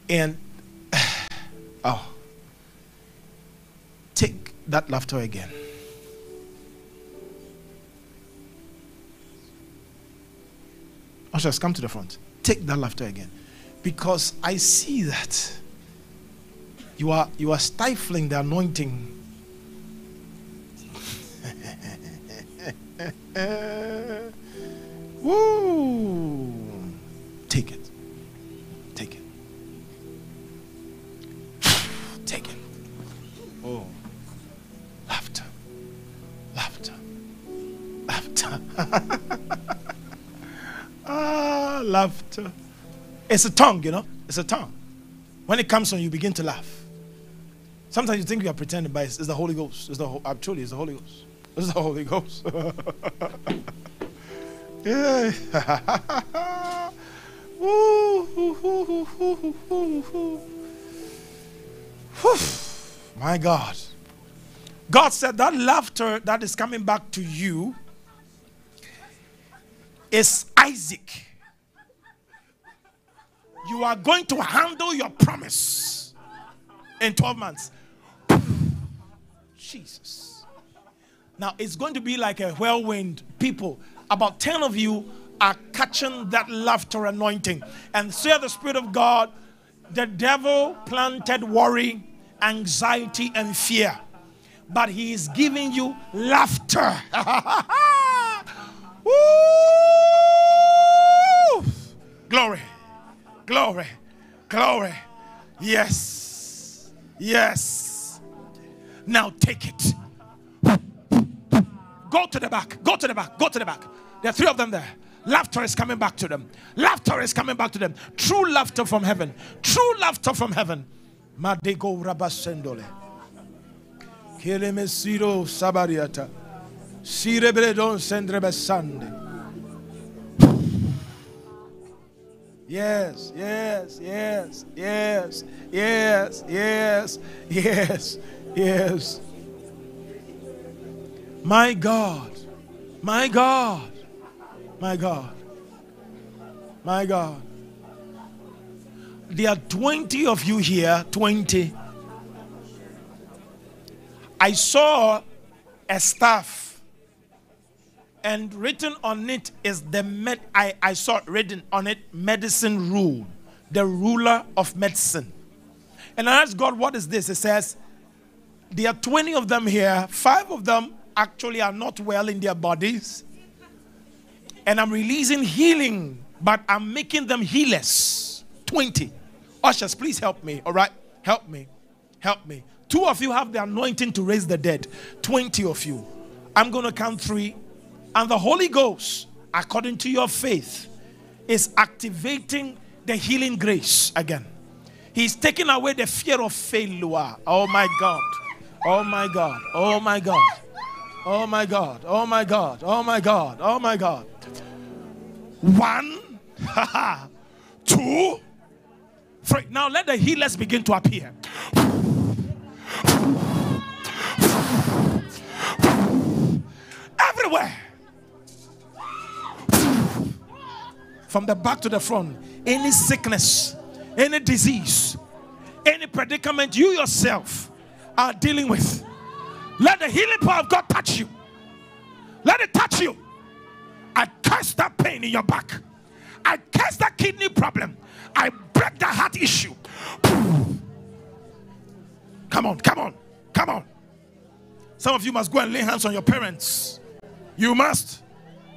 And, oh, take that laughter again. Oh, Ushers, come to the front. Take that laughter again. Because I see that you are you are stifling the anointing. Woo! Take it. Take it. Take it. Oh. Laughter. Laughter. Laughter. ah, laughter. It's a tongue, you know. It's a tongue. When it comes on, you begin to laugh. Sometimes you think you are pretending, but it's, it's the Holy Ghost. It's the whole, truly, it's the Holy Ghost. It's the Holy Ghost. yeah. My God. God said that laughter that is coming back to you is Isaac. You are going to handle your promise in 12 months. Jesus. Now it's going to be like a whirlwind. People, about 10 of you are catching that laughter anointing. And say the Spirit of God, the devil planted worry, anxiety, and fear. But he is giving you laughter. Glory, glory, glory. Yes, yes. Now take it. Go to the back, go to the back, go to the back. There are three of them there. Laughter is coming back to them. Laughter is coming back to them. True laughter from heaven. True laughter from heaven. Madego rabasendole. Kelemesiro sabariata. Sirebredon sendrebesande. Yes, yes, yes, yes, yes, yes, yes, yes. My God, my God. My God. My God. There are 20 of you here, 20. I saw a staff, and written on it is the med. I, I saw written on it medicine rule, the ruler of medicine. And I asked God, what is this? It says, there are 20 of them here, five of them actually are not well in their bodies and I'm releasing healing, but I'm making them healers. 20. Ushers, please help me, all right? Help me. Help me. Two of you have the anointing to raise the dead. 20 of you. I'm going to count three. And the Holy Ghost, according to your faith, is activating the healing grace again. He's taking away the fear of failure. Oh my God. Oh my God. Oh my God. Oh my God. Oh my God. Oh my God. Oh my God. One, two, three. Now let the healers begin to appear. Everywhere. From the back to the front. Any sickness, any disease, any predicament you yourself are dealing with. Let the healing power of God touch you. Let it touch you. I curse that pain in your back. I curse that kidney problem. I break the heart issue. Come on, come on, come on. Some of you must go and lay hands on your parents. You must.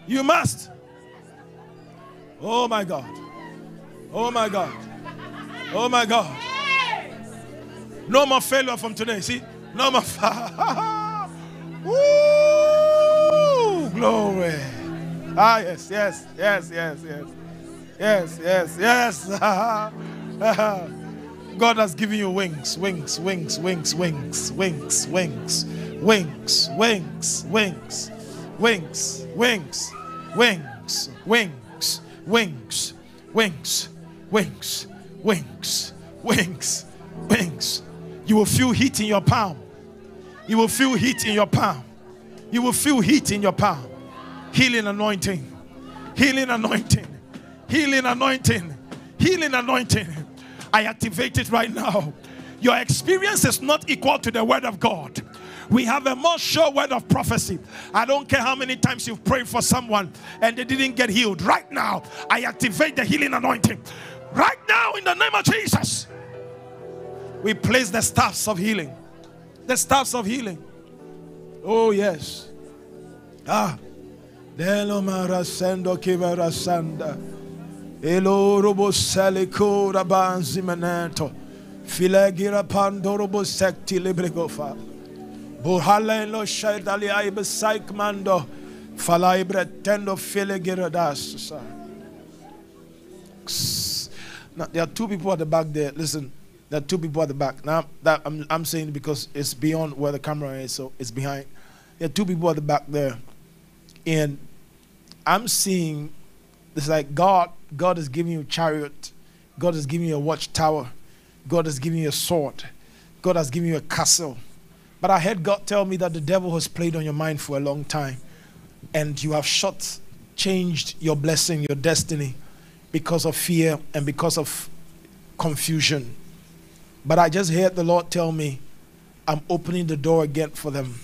You must. Oh my God. Oh my God. Oh my God. No more failure from today. See? No more. Woo! Glory. Ah, yes, yes, yes, yes, yes. Yes, yes, yes. God has given you wings, wings, wings, wings, wings, wings, wings, wings, wings, wings, wings, wings, wings, wings, wings, wings, wings, wings, wings, wings. You will feel heat in your palm. You will feel heat in your palm. You will feel heat in your palm. Healing anointing. Healing anointing. Healing anointing. Healing anointing. I activate it right now. Your experience is not equal to the word of God. We have a more sure word of prophecy. I don't care how many times you've prayed for someone and they didn't get healed. Right now, I activate the healing anointing. Right now, in the name of Jesus, we place the staffs of healing. The staffs of healing. Oh, yes. Ah. Delo marasendo kivarasanda. Elo robo salico rabanzi maneto. Pandorobo sekti libregofa. Now, there are two people at the back there. Listen, there are two people at the back. Now, that I'm, I'm saying because it's beyond where the camera is, so it's behind. There are two people at the back there. And I'm seeing it's like God, God is giving you a chariot, God is giving you a watchtower, God is giving you a sword, God has given you a castle. But I heard God tell me that the devil has played on your mind for a long time, and you have short changed your blessing, your destiny, because of fear and because of confusion. But I just heard the Lord tell me, I'm opening the door again for them.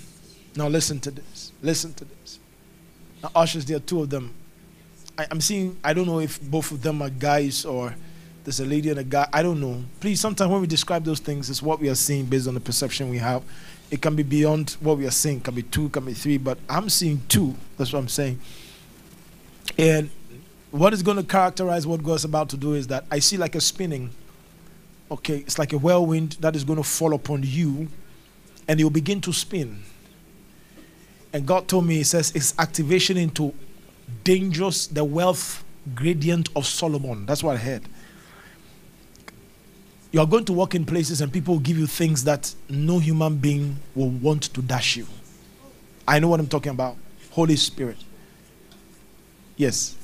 Now listen to this. Listen to this. Now, ushers, there are two of them. I, am seeing, I don't know if both of them are guys or there's a lady and a guy. I don't know. Please, sometimes when we describe those things, it's what we are seeing based on the perception we have. It can be beyond what we are seeing. It can be two, can be three, but I'm seeing two. That's what I'm saying. And what is going to characterize what God's about to do is that I see like a spinning. Okay, it's like a whirlwind that is going to fall upon you, and you'll begin to spin. And God told me, He says, it's activation into dangerous, the wealth gradient of Solomon. That's what I heard. You are going to walk in places and people will give you things that no human being will want to dash you. I know what I'm talking about. Holy Spirit. Yes.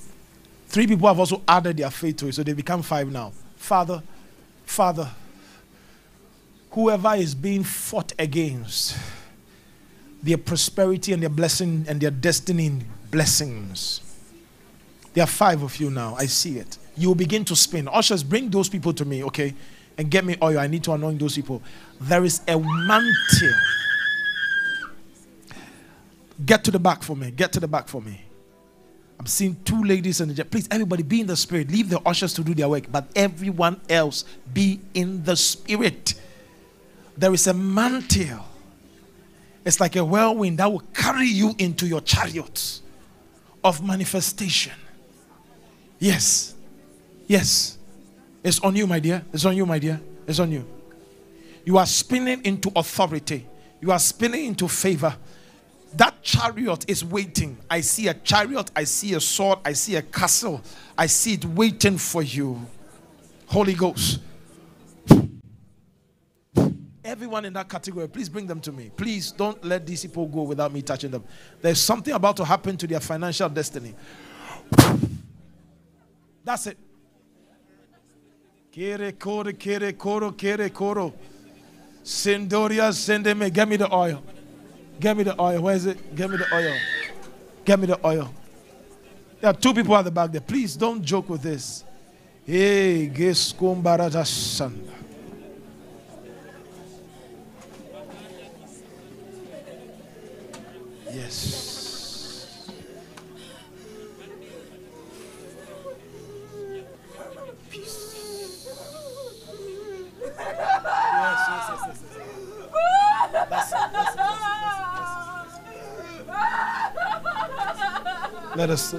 Three people have also added their faith to it, so they become five now. Father, Father, whoever is being fought against, their prosperity and their blessing and their destiny in blessings. There are five of you now. I see it. You will begin to spin. Ushers, bring those people to me, okay? And get me oil. I need to anoint those people. There is a mantle. Get to the back for me. Get to the back for me. I'm seeing two ladies in the. Please, everybody be in the spirit. Leave the ushers to do their work, but everyone else be in the spirit. There is a mantle it's like a whirlwind that will carry you into your chariot of manifestation. Yes. Yes. It's on you, my dear. It's on you, my dear. It's on you. You are spinning into authority. You are spinning into favor. That chariot is waiting. I see a chariot. I see a sword. I see a castle. I see it waiting for you. Holy Ghost. Everyone in that category, please bring them to me. Please don't let these people go without me touching them. There's something about to happen to their financial destiny. That's it. Kere koro kere koro kere koro. Sendoria send me. Get me the oil. Get me the oil. Where is it? Get me the oil. Get me the oil. There are two people at the back there. Please don't joke with this. Hey, geskumbarata sanda. Yes. Yes, yes, yes, yes. Let us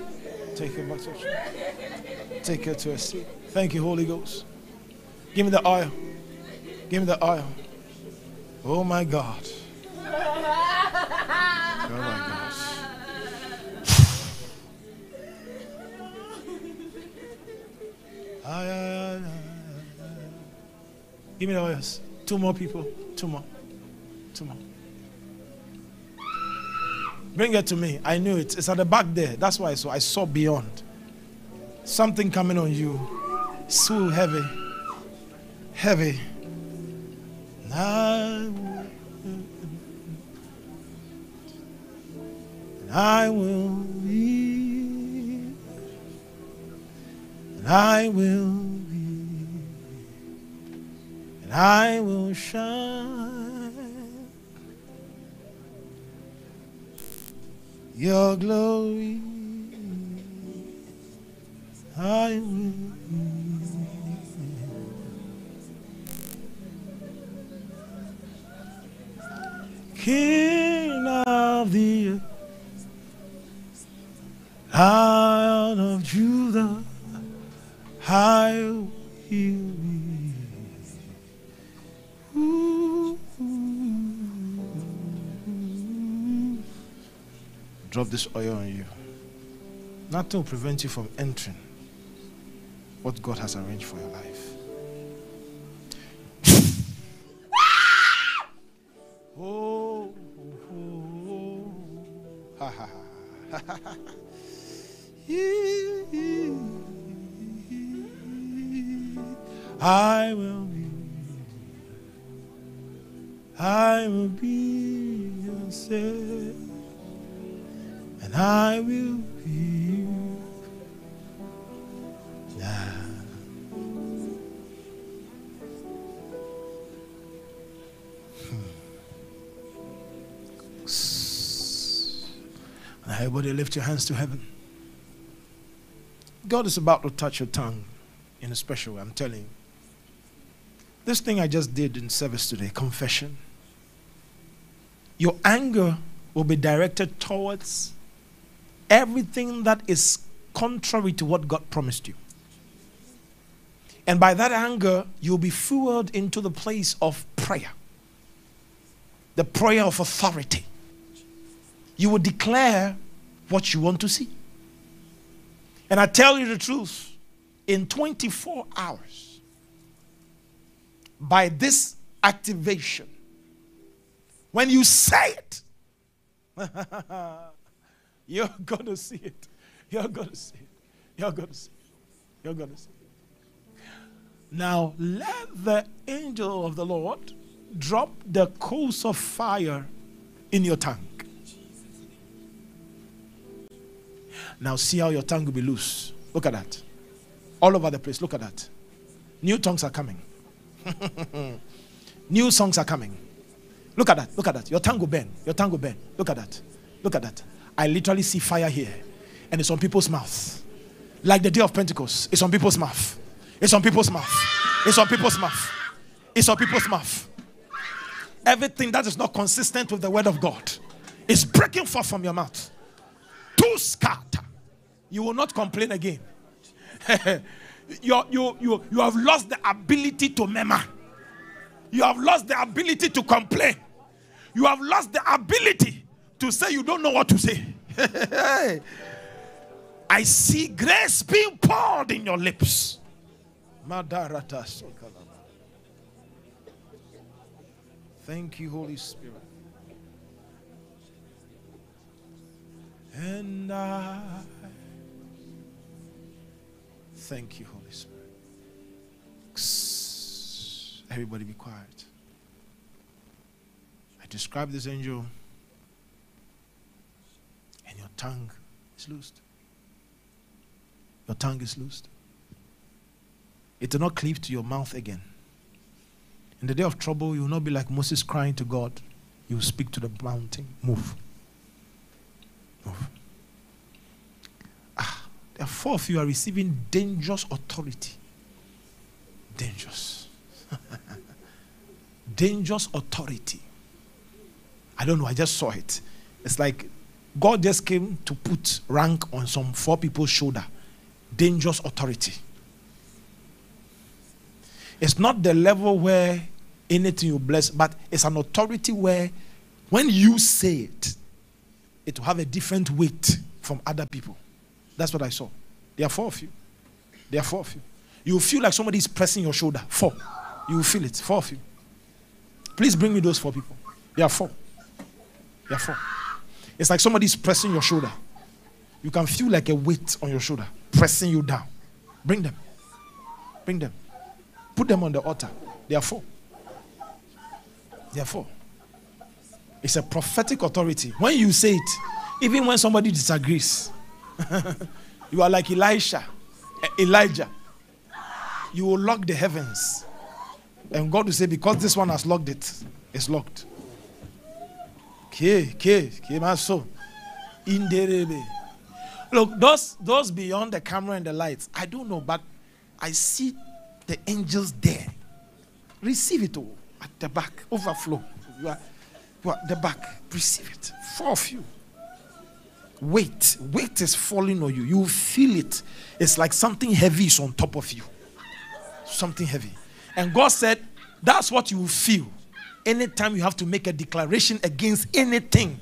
take her back to. Take her to a seat. Thank you, Holy Ghost. Give me the oil. Give me the oil. Oh my God. Oh my gosh. Ay, ay, ay, Give me the oils. Two more people. Two more. Two more. Bring it to me. I knew it. It's at the back there. That's why I saw. I saw beyond. Something coming on you. So heavy. Heavy. I will and I will be, and I will shine. Your glory, I will. King of the earth. Lion of Judah, I will be. Drop this oil on you. Nothing will prevent you from entering what God has arranged for your life. oh, oh, oh. Ha, ha, ha. I will I will be your Savior, and I will be you. Now. Now, everybody lift your hands to heaven. God is about to touch your tongue in a special way, I'm telling you. This thing I just did in service today, confession. Your anger will be directed towards everything that is contrary to what God promised you. And by that anger, you'll be fueled into the place of prayer, the prayer of authority. You will declare what you want to see. And I tell you the truth, in 24 hours, by this activation, when you say it, you're going to see it. You're going to see it. You're going to see it. You're going to see it. Now, let the angel of the Lord drop the coals of fire in your tongue. Now, see how your tongue will be loose. Look at that. All over the place. Look at that. New tongues are coming. New songs are coming. Look at that. Look at that. Your tongue will burn. Your tongue will burn. Look at that. Look at that. I literally see fire here. And it's on people's mouth. Like the day of Pentecost. It's on people's mouth. It's on people's mouth. It's on people's mouth. It's on people's mouth. Everything that is not consistent with the word of God is breaking forth from your mouth. To scatter. You will not complain again. you, you, you, you have lost the ability to murmur. You have lost the ability to complain. You have lost the ability to say you don't know what to say. I see grace being poured in your lips. Thank you, Holy Spirit. And I thank you, Holy Spirit. Everybody be quiet. Describe this angel, and your tongue is loosed. Your tongue is loosed. It will not cleave to your mouth again. In the day of trouble, you will not be like Moses crying to God. You will speak to the mountain. Move. Move. Ah, there are four of you are receiving dangerous authority. Dangerous. dangerous authority. I don't know, I just saw it. It's like God just came to put rank on some four people's shoulder. Dangerous authority. It's not the level where anything you bless, but it's an authority where when you say it, it will have a different weight from other people. That's what I saw. There are four of you. There are four of you. You feel like somebody is pressing your shoulder. Four. You feel it. Four of you. Please bring me those four people. There are four. Four. It's like somebody is pressing your shoulder. You can feel like a weight on your shoulder, pressing you down. Bring them. Bring them. Put them on the altar. There are four. There are four. It's a prophetic authority. When you say it, even when somebody disagrees, you are like Elisha, eh, Elijah. You will lock the heavens. And God will say, because this one has locked it, it's locked. K, K, K, my soul. Look, those, those beyond the camera and the lights, I don't know, but I see the angels there. Receive it all at the back, overflow. You are, you are the back, receive it. Four of you. Weight, weight is falling on you. You feel it. It's like something heavy is on top of you. Something heavy. And God said, that's what you feel anytime you have to make a declaration against anything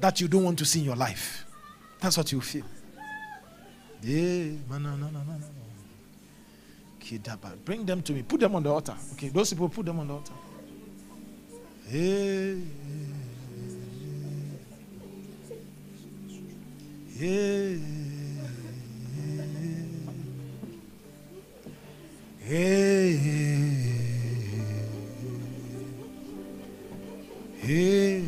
that you don't want to see in your life. That's what you feel. Yeah. Bring them to me. Put them on the altar. Okay, those people put them on the altar. Hey, hey, hey, hey, Yeah,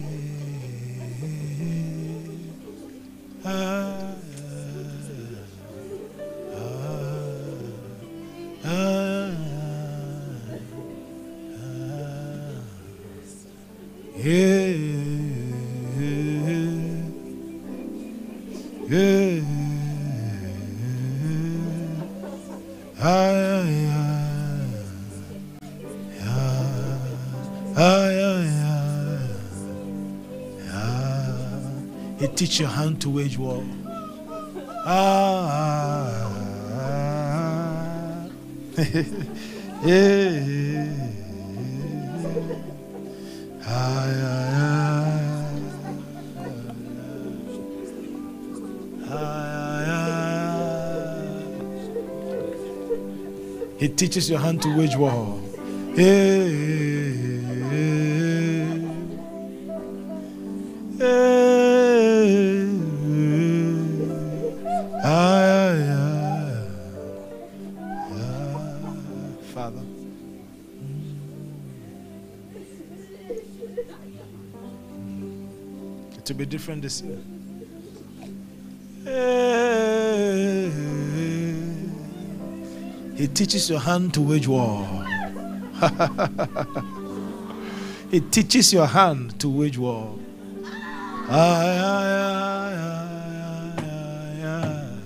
ah, ah, ah, hey, yeah, yeah, ah, ah, ah, ah, yeah. It teach your hand to wage war. Ah, yeah. Ah, yeah, yeah. Ah, yeah, yeah. It teaches your hand to wage war. Hey, different this year. He teaches your hand to wage war. he teaches your hand to wage war. Ah, yeah, yeah, yeah,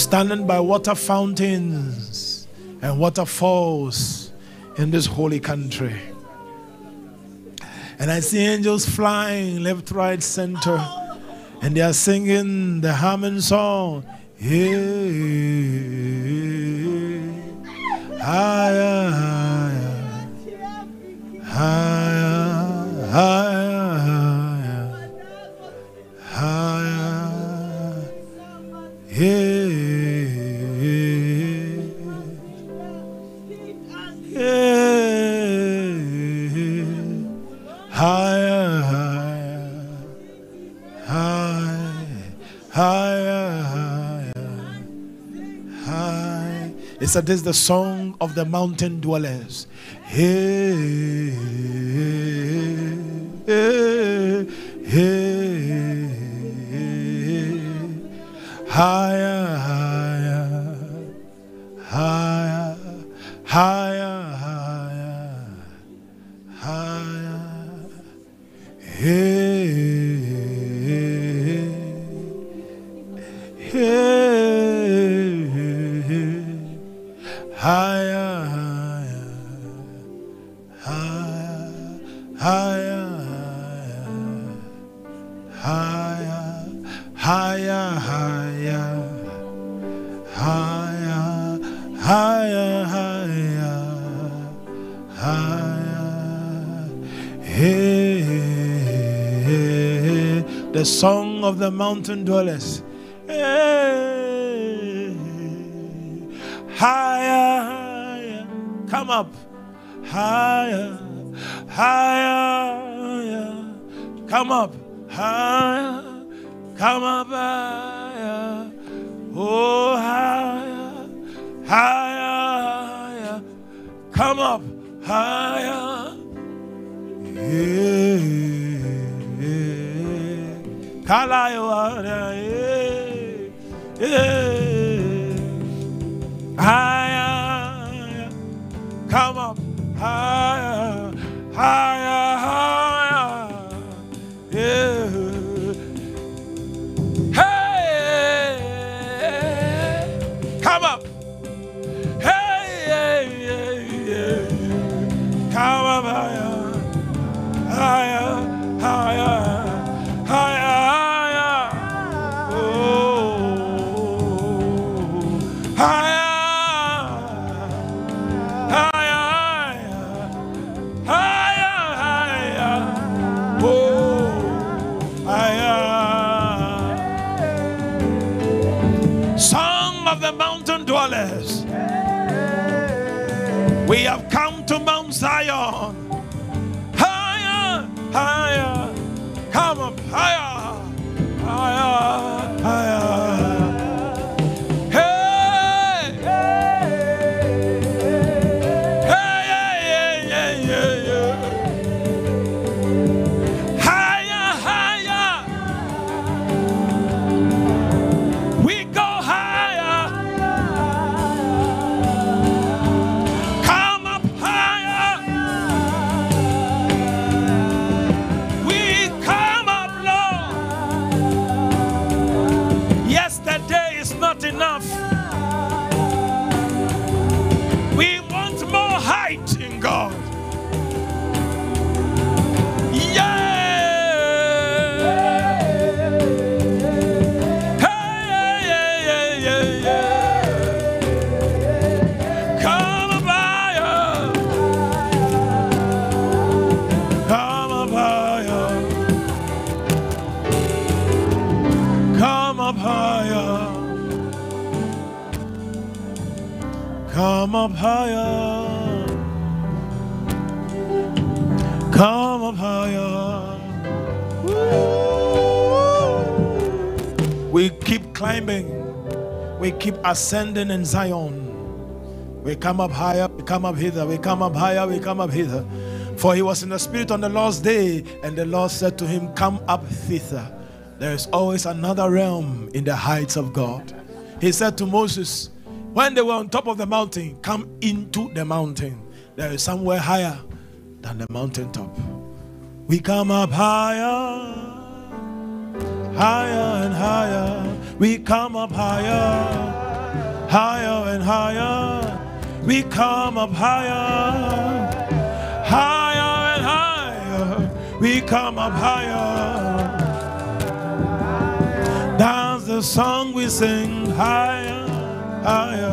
standing by water fountains and waterfalls in this holy country. And I see angels flying left, right, center. And they are singing the Hammond song. Higher, higher, higher, higher, said, This is the song of the mountain dwellers. Hey, mountain dwellers. Enough. Up higher. Come up higher. We keep climbing. We keep ascending in Zion. We come up higher, we come up hither, we come up higher, we come up hither. For he was in the spirit on the Lord's day, and the Lord said to him, Come up thither. There is always another realm in the heights of God. He said to Moses, When they were on top of the mountain, come into the mountain. There is somewhere higher than the mountaintop. We come up higher, higher and higher. We come up higher, higher and higher. We come up higher, higher and higher. We come up higher. That's the song we sing higher, higher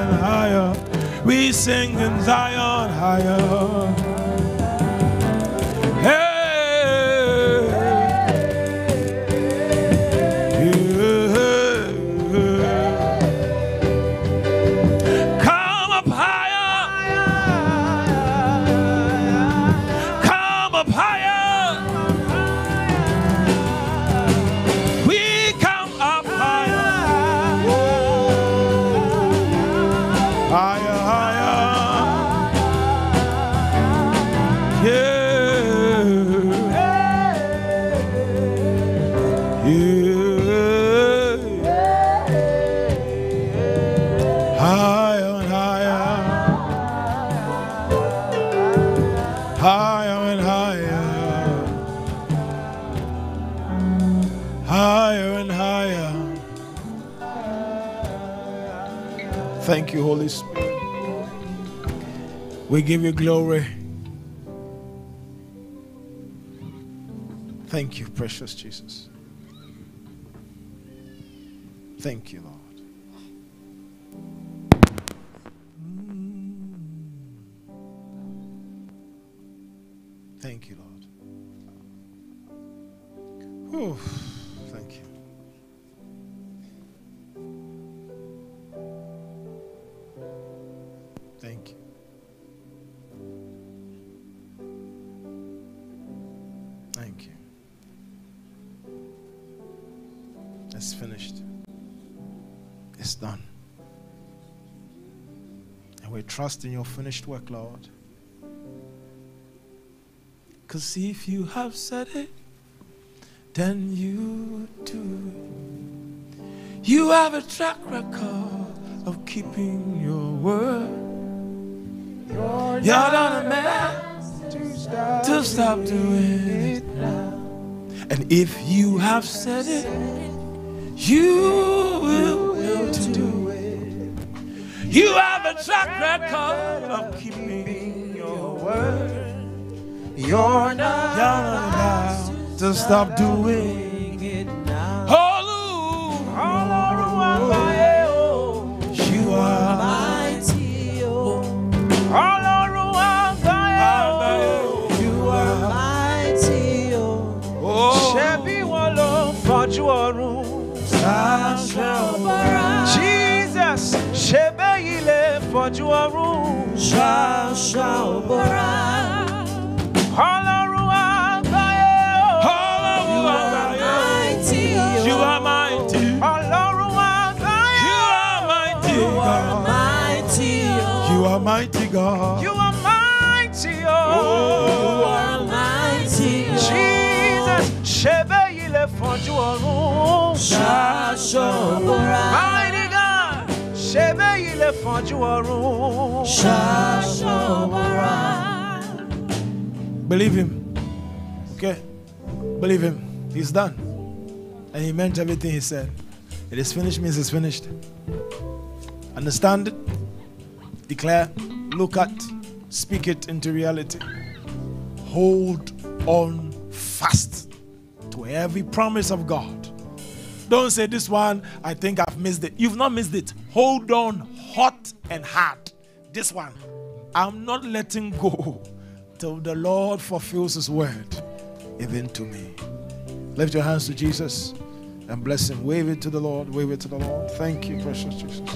and higher. We sing in Zion higher. Holy Spirit. We give you glory. Thank you, precious Jesus. Thank you, Lord. Thank you, Lord. Whew. Trust in your finished work, Lord. Because if you have said it, then you do. You have a track record of keeping your word. You're not a man to stop doing it. now. And if you have said it, you will, will do it. You have a track record of keeping your word. You're not allowed to stop doing it now. Hallelujah. You are Mighty, oh, you are mighty, oh. oh, oh, oh. oh. ṣebí grâce, ṣebí ilé fọjú ọ̀run. Sha ò bọ́ra. Ọlọ́run àgbáyé o. Ọlọ́run àgbáyé o. You are mighty. Ọlọ́run àgbáyé o. You are mighty. You are mighty. Oh. You are mighty God. You are mighty. Oh. Oh, you are mighty. Jesus, ṣebí ilé for ọ̀run. Ṣàṣà sha bọ́ra ilẹ̀ fọ́jú ọ̀run. Shashobara. Believe him. Okay? Believe him. He's done. And he meant everything he said. It is finished means it's finished. Understand it, declare, look at, speak it into reality. Hold on fast to every promise of God. Don't say this one, I think I've missed it. You've not missed it. Hold on hot and hard. This one, I'm not letting go till the Lord fulfills his word, even to me. Lift your hands to Jesus and bless him. Wave it to the Lord. Wave it to the Lord. Thank you, precious Jesus.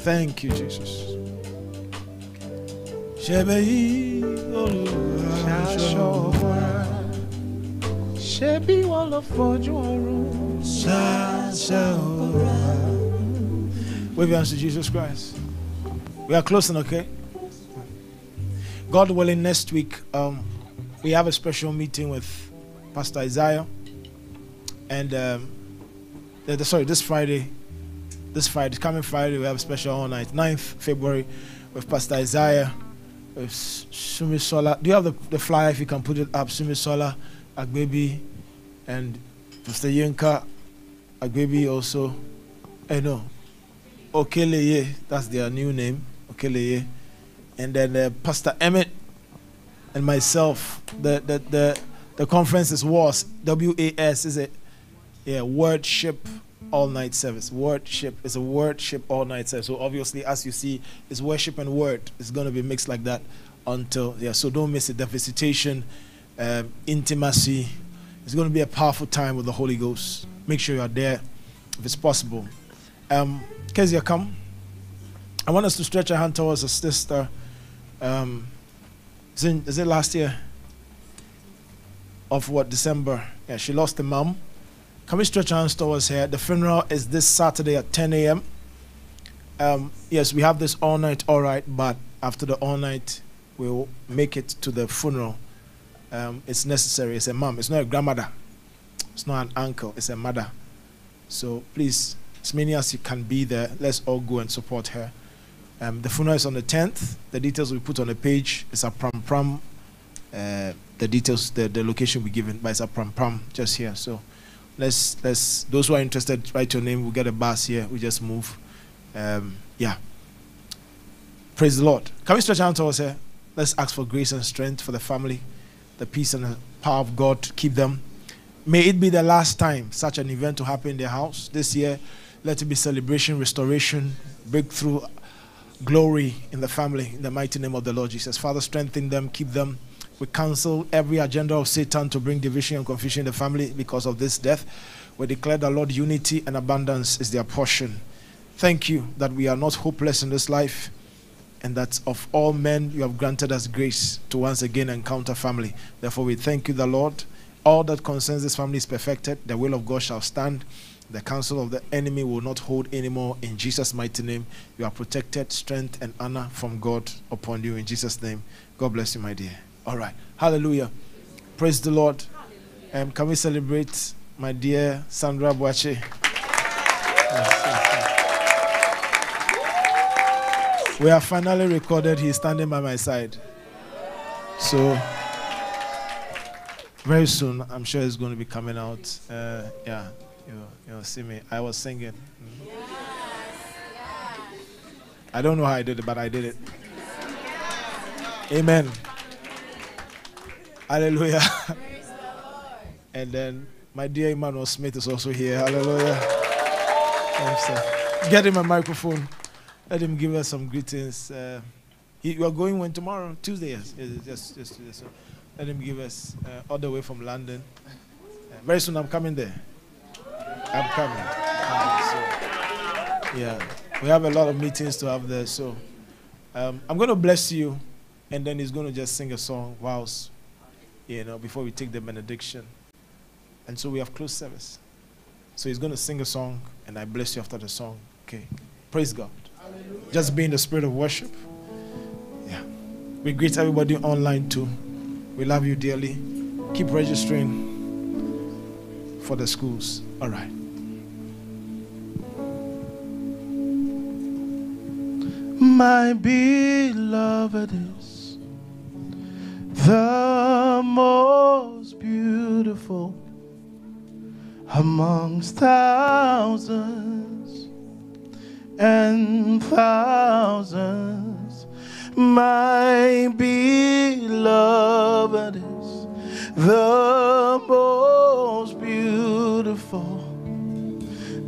Thank you, Jesus. Wave your hands to Jesus Christ. We are closing, okay? God willing, next week um, we have a special meeting with Pastor Isaiah, and um, the- the- sorry, this Friday, this Friday, coming Friday, we have a special all night, 9th February, with Pastor Isaiah, with Sumisola. Do you have the, the flyer? If you can put it up, Sumisola, Agbebi, and Pastor Yinka, Agbebi also. I know. Okeleye, that's their new name, Okeleye. And then uh, Pastor Emmett and myself. The, the, the, the conference is WAS, W A S, is it? Yeah, Wordship All Night Service. Wordship is a Wordship All Night Service. So obviously, as you see, it's worship and word. It's going to be mixed like that until, yeah, so don't miss it. The visitation, um, intimacy. It's going to be a powerful time with the Holy Ghost. Make sure you are there if it's possible. Um, Kezia, come. I want us to stretch our hand towards a sister. Um, is, in, is it last year? Of what, December? Yeah, she lost a mom. Can we stretch our hands towards her? The funeral is this Saturday at 10 a.m. Um, yes, we have this all night, all right, but after the all night, we'll make it to the funeral. Um, it's necessary. It's a mom. It's not a grandmother. It's not an uncle. It's a mother. So please, as many as you can be there, let's all go and support her. Um, the funeral is on the 10th. The details we put on the page. It's a Prampram. Uh, the details, the, the location we given, but it's a Prampram just here. So let's let's those who are interested, write your name. We'll get a bus here. We just move. Um, yeah. Praise the Lord. Can we stretch out towards her? Let's ask for grace and strength for the family, the peace and the power of God to keep them. May it be the last time such an event to happen in their house this year. Let it be celebration, restoration, breakthrough, glory in the family in the mighty name of the Lord Jesus. Father, strengthen them, keep them. We cancel every agenda of Satan to bring division and confusion in the family because of this death. We declare that, Lord, unity and abundance is their portion. Thank you that we are not hopeless in this life and that of all men you have granted us grace to once again encounter family. Therefore, we thank you, the Lord. All that concerns this family is perfected. The will of God shall stand. The counsel of the enemy will not hold anymore. In Jesus' mighty name, you are protected, strength, and honor from God upon you. In Jesus' name, God bless you, my dear. All right. Hallelujah. Praise the Lord. Um, can we celebrate my dear Sandra Boache? We have finally recorded. He's standing by my side. So, very soon, I'm sure it's going to be coming out. Uh, yeah, you'll, you'll see me. I was singing. Mhm. I don't know how I did it, but I did it. Amen. Hallelujah. and then my dear Emmanuel Smith is also here. Hallelujah. Get him a microphone. Let him give us some greetings. Uh, you are going when tomorrow? Tuesday, yes. yes, yes, yes, let him give us uh, all the way from London. Uh, very soon I'm coming there. I'm coming. So, yeah, we have a lot of meetings to have there. So um, I'm going to bless you, and then he's going to just sing a song whilst, you know, before we take the benediction. And so we have closed service. So he's going to sing a song, and I bless you after the song. Okay. Praise God. Just be in the spirit of worship. Yeah. We greet everybody online too. We love you dearly. Keep registering for the schools. All right. My beloved is the most beautiful amongst thousands and thousands. My beloved is the most beautiful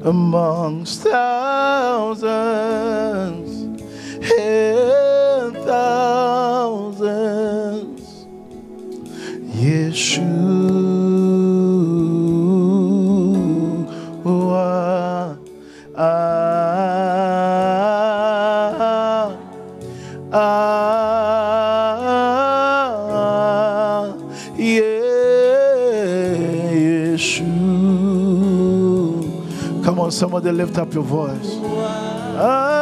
amongst thousands and thousands. Yeshua. Ah, on, somebody lift up your voice. Ah,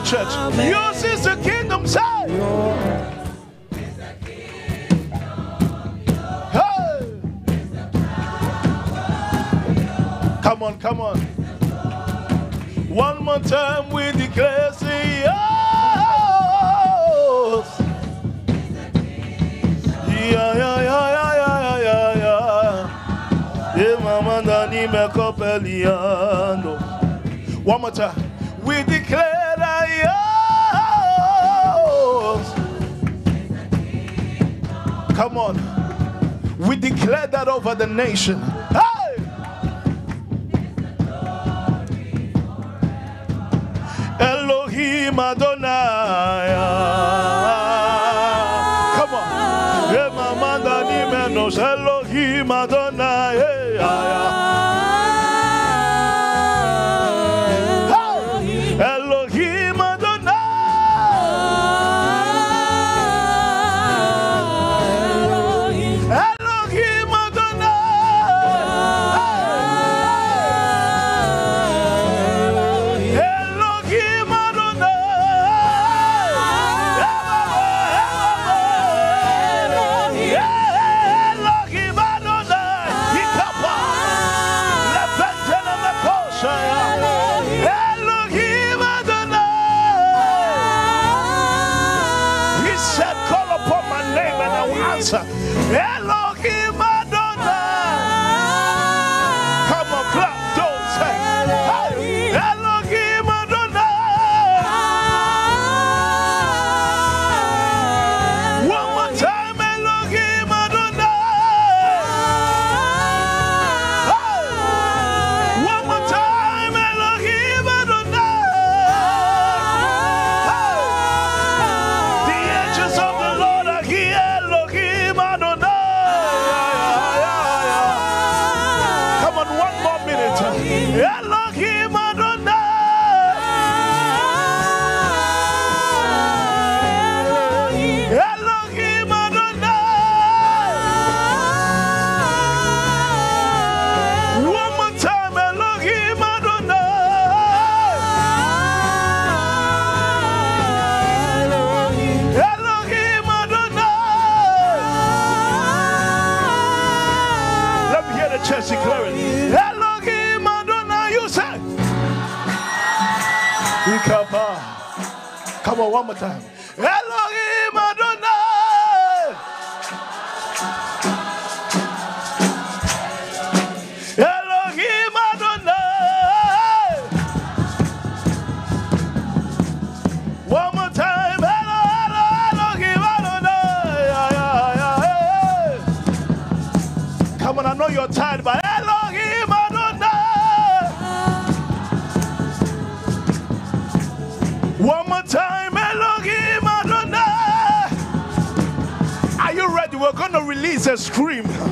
a church. Yours is the kingdom, say. Come on, come on. One more time we declare, say yours. Yeah, yeah, yeah, yeah. One more time. Come on. We declare that over the nation. Hey! Elohim Adonai. One more time. To a scream.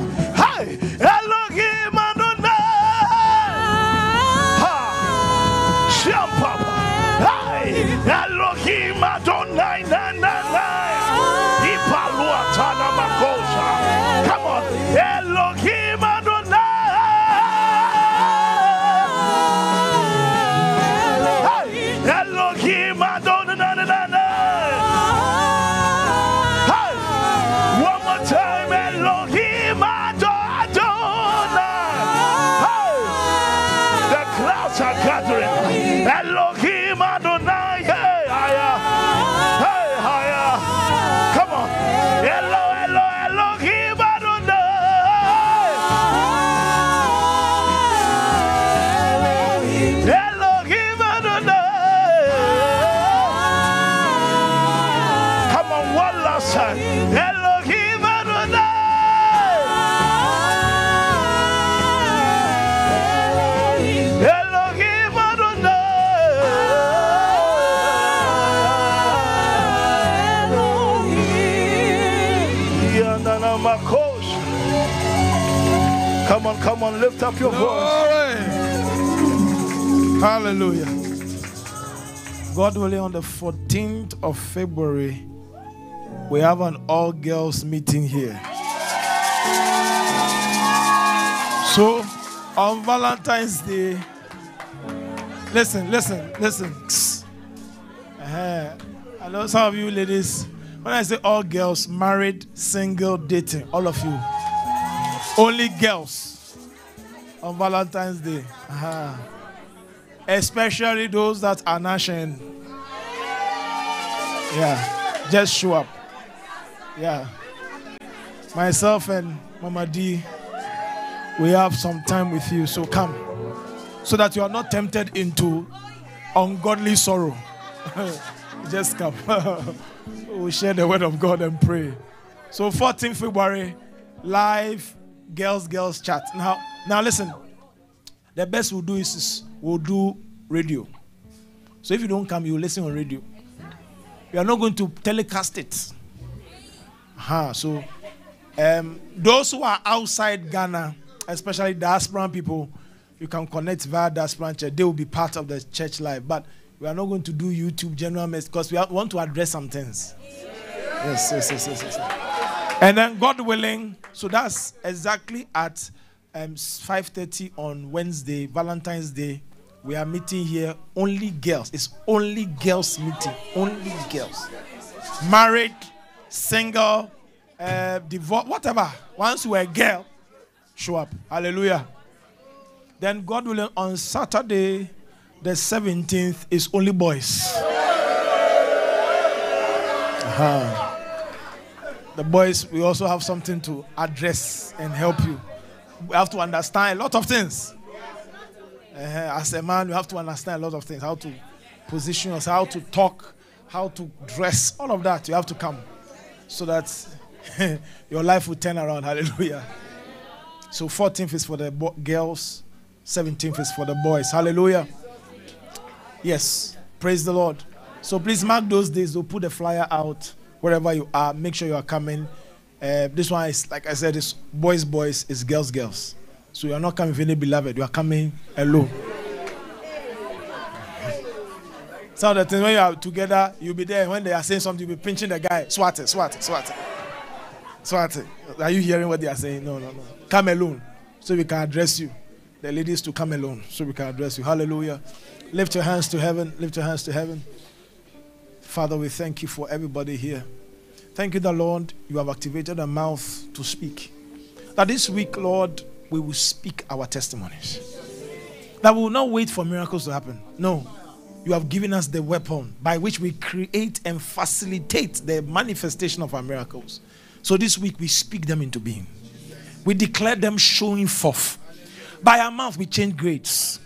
Come on, lift up your voice. Hallelujah. God willing, on the 14th of February, we have an all girls meeting here. So, on Valentine's Day, listen, listen, listen. Uh-huh. I know some of you ladies, when I say all girls, married, single, dating, all of you, only girls on Valentine's Day. Uh-huh. Especially those that are nation. Yeah, just show up. Yeah. Myself and Mama D, we have some time with you, so come. So that you are not tempted into ungodly sorrow. just come. we'll share the word of God and pray. So 14 February, live girls, girls chat. Now, now listen. The best we'll do is, is we'll do radio. So if you don't come, you'll listen on radio. We are not going to telecast it. Uh-huh. So um, those who are outside Ghana, especially diaspora people, you can connect via diaspora church. They will be part of the church life. But we are not going to do YouTube general message because we want to address some things. Yes, yes, yes, yes, yes. And then God willing, so that's exactly at um, 5.30 on Wednesday, Valentine's Day. We are meeting here, only girls. It's only girls meeting. Only girls. Married, single, uh, divorced, whatever. Once you are a girl, show up. Hallelujah. Then God willing, on Saturday, the 17th, is only boys. Uh-huh. The boys, we also have something to address and help you. We have to understand a lot of things. Uh, as a man, you have to understand a lot of things. How to position us, how to talk, how to dress, all of that. You have to come so that your life will turn around. Hallelujah. So 14th is for the bo- girls, 17th is for the boys. Hallelujah. Yes. Praise the Lord. So please mark those days. We'll put the flyer out wherever you are. Make sure you are coming. Uh, this one is, like I said, is boys, boys, is girls, girls. So you are not coming with any beloved, you are coming alone. Some of the things when you are together, you'll be there. When they are saying something, you'll be pinching the guy. Swat swat swat. Swat it. Are you hearing what they are saying? No, no, no. Come alone so we can address you. The ladies to come alone so we can address you. Hallelujah. Lift your hands to heaven. Lift your hands to heaven. Father, we thank you for everybody here. Thank you, the Lord, you have activated a mouth to speak. That this week, Lord, we will speak our testimonies. That we will not wait for miracles to happen. No, you have given us the weapon by which we create and facilitate the manifestation of our miracles. So this week we speak them into being. We declare them showing forth. By our mouth we change grades.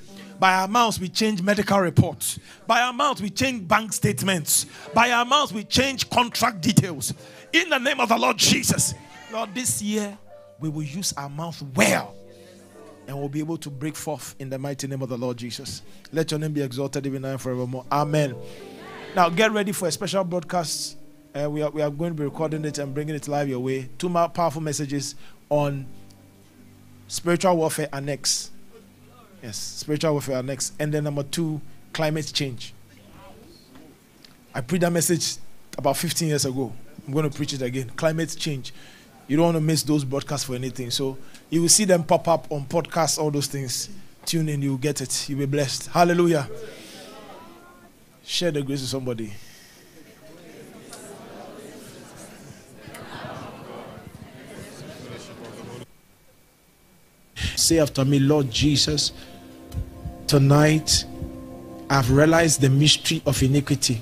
By our mouths, we change medical reports. By our mouths, we change bank statements. By our mouths, we change contract details. In the name of the Lord Jesus. Lord, this year we will use our mouth well and we'll be able to break forth in the mighty name of the Lord Jesus. Let your name be exalted even now and forevermore. Amen. Now get ready for a special broadcast. Uh, we, are, we are going to be recording it and bringing it live your way. Two powerful messages on spiritual warfare annex. Yes, spiritual warfare next. And then number two, climate change. I preached that message about 15 years ago. I'm going to preach it again. Climate change. You don't want to miss those broadcasts for anything. So you will see them pop up on podcasts, all those things. Tune in, you'll get it. You'll be blessed. Hallelujah. Share the grace with somebody. Say after me, Lord Jesus, tonight I've realized the mystery of iniquity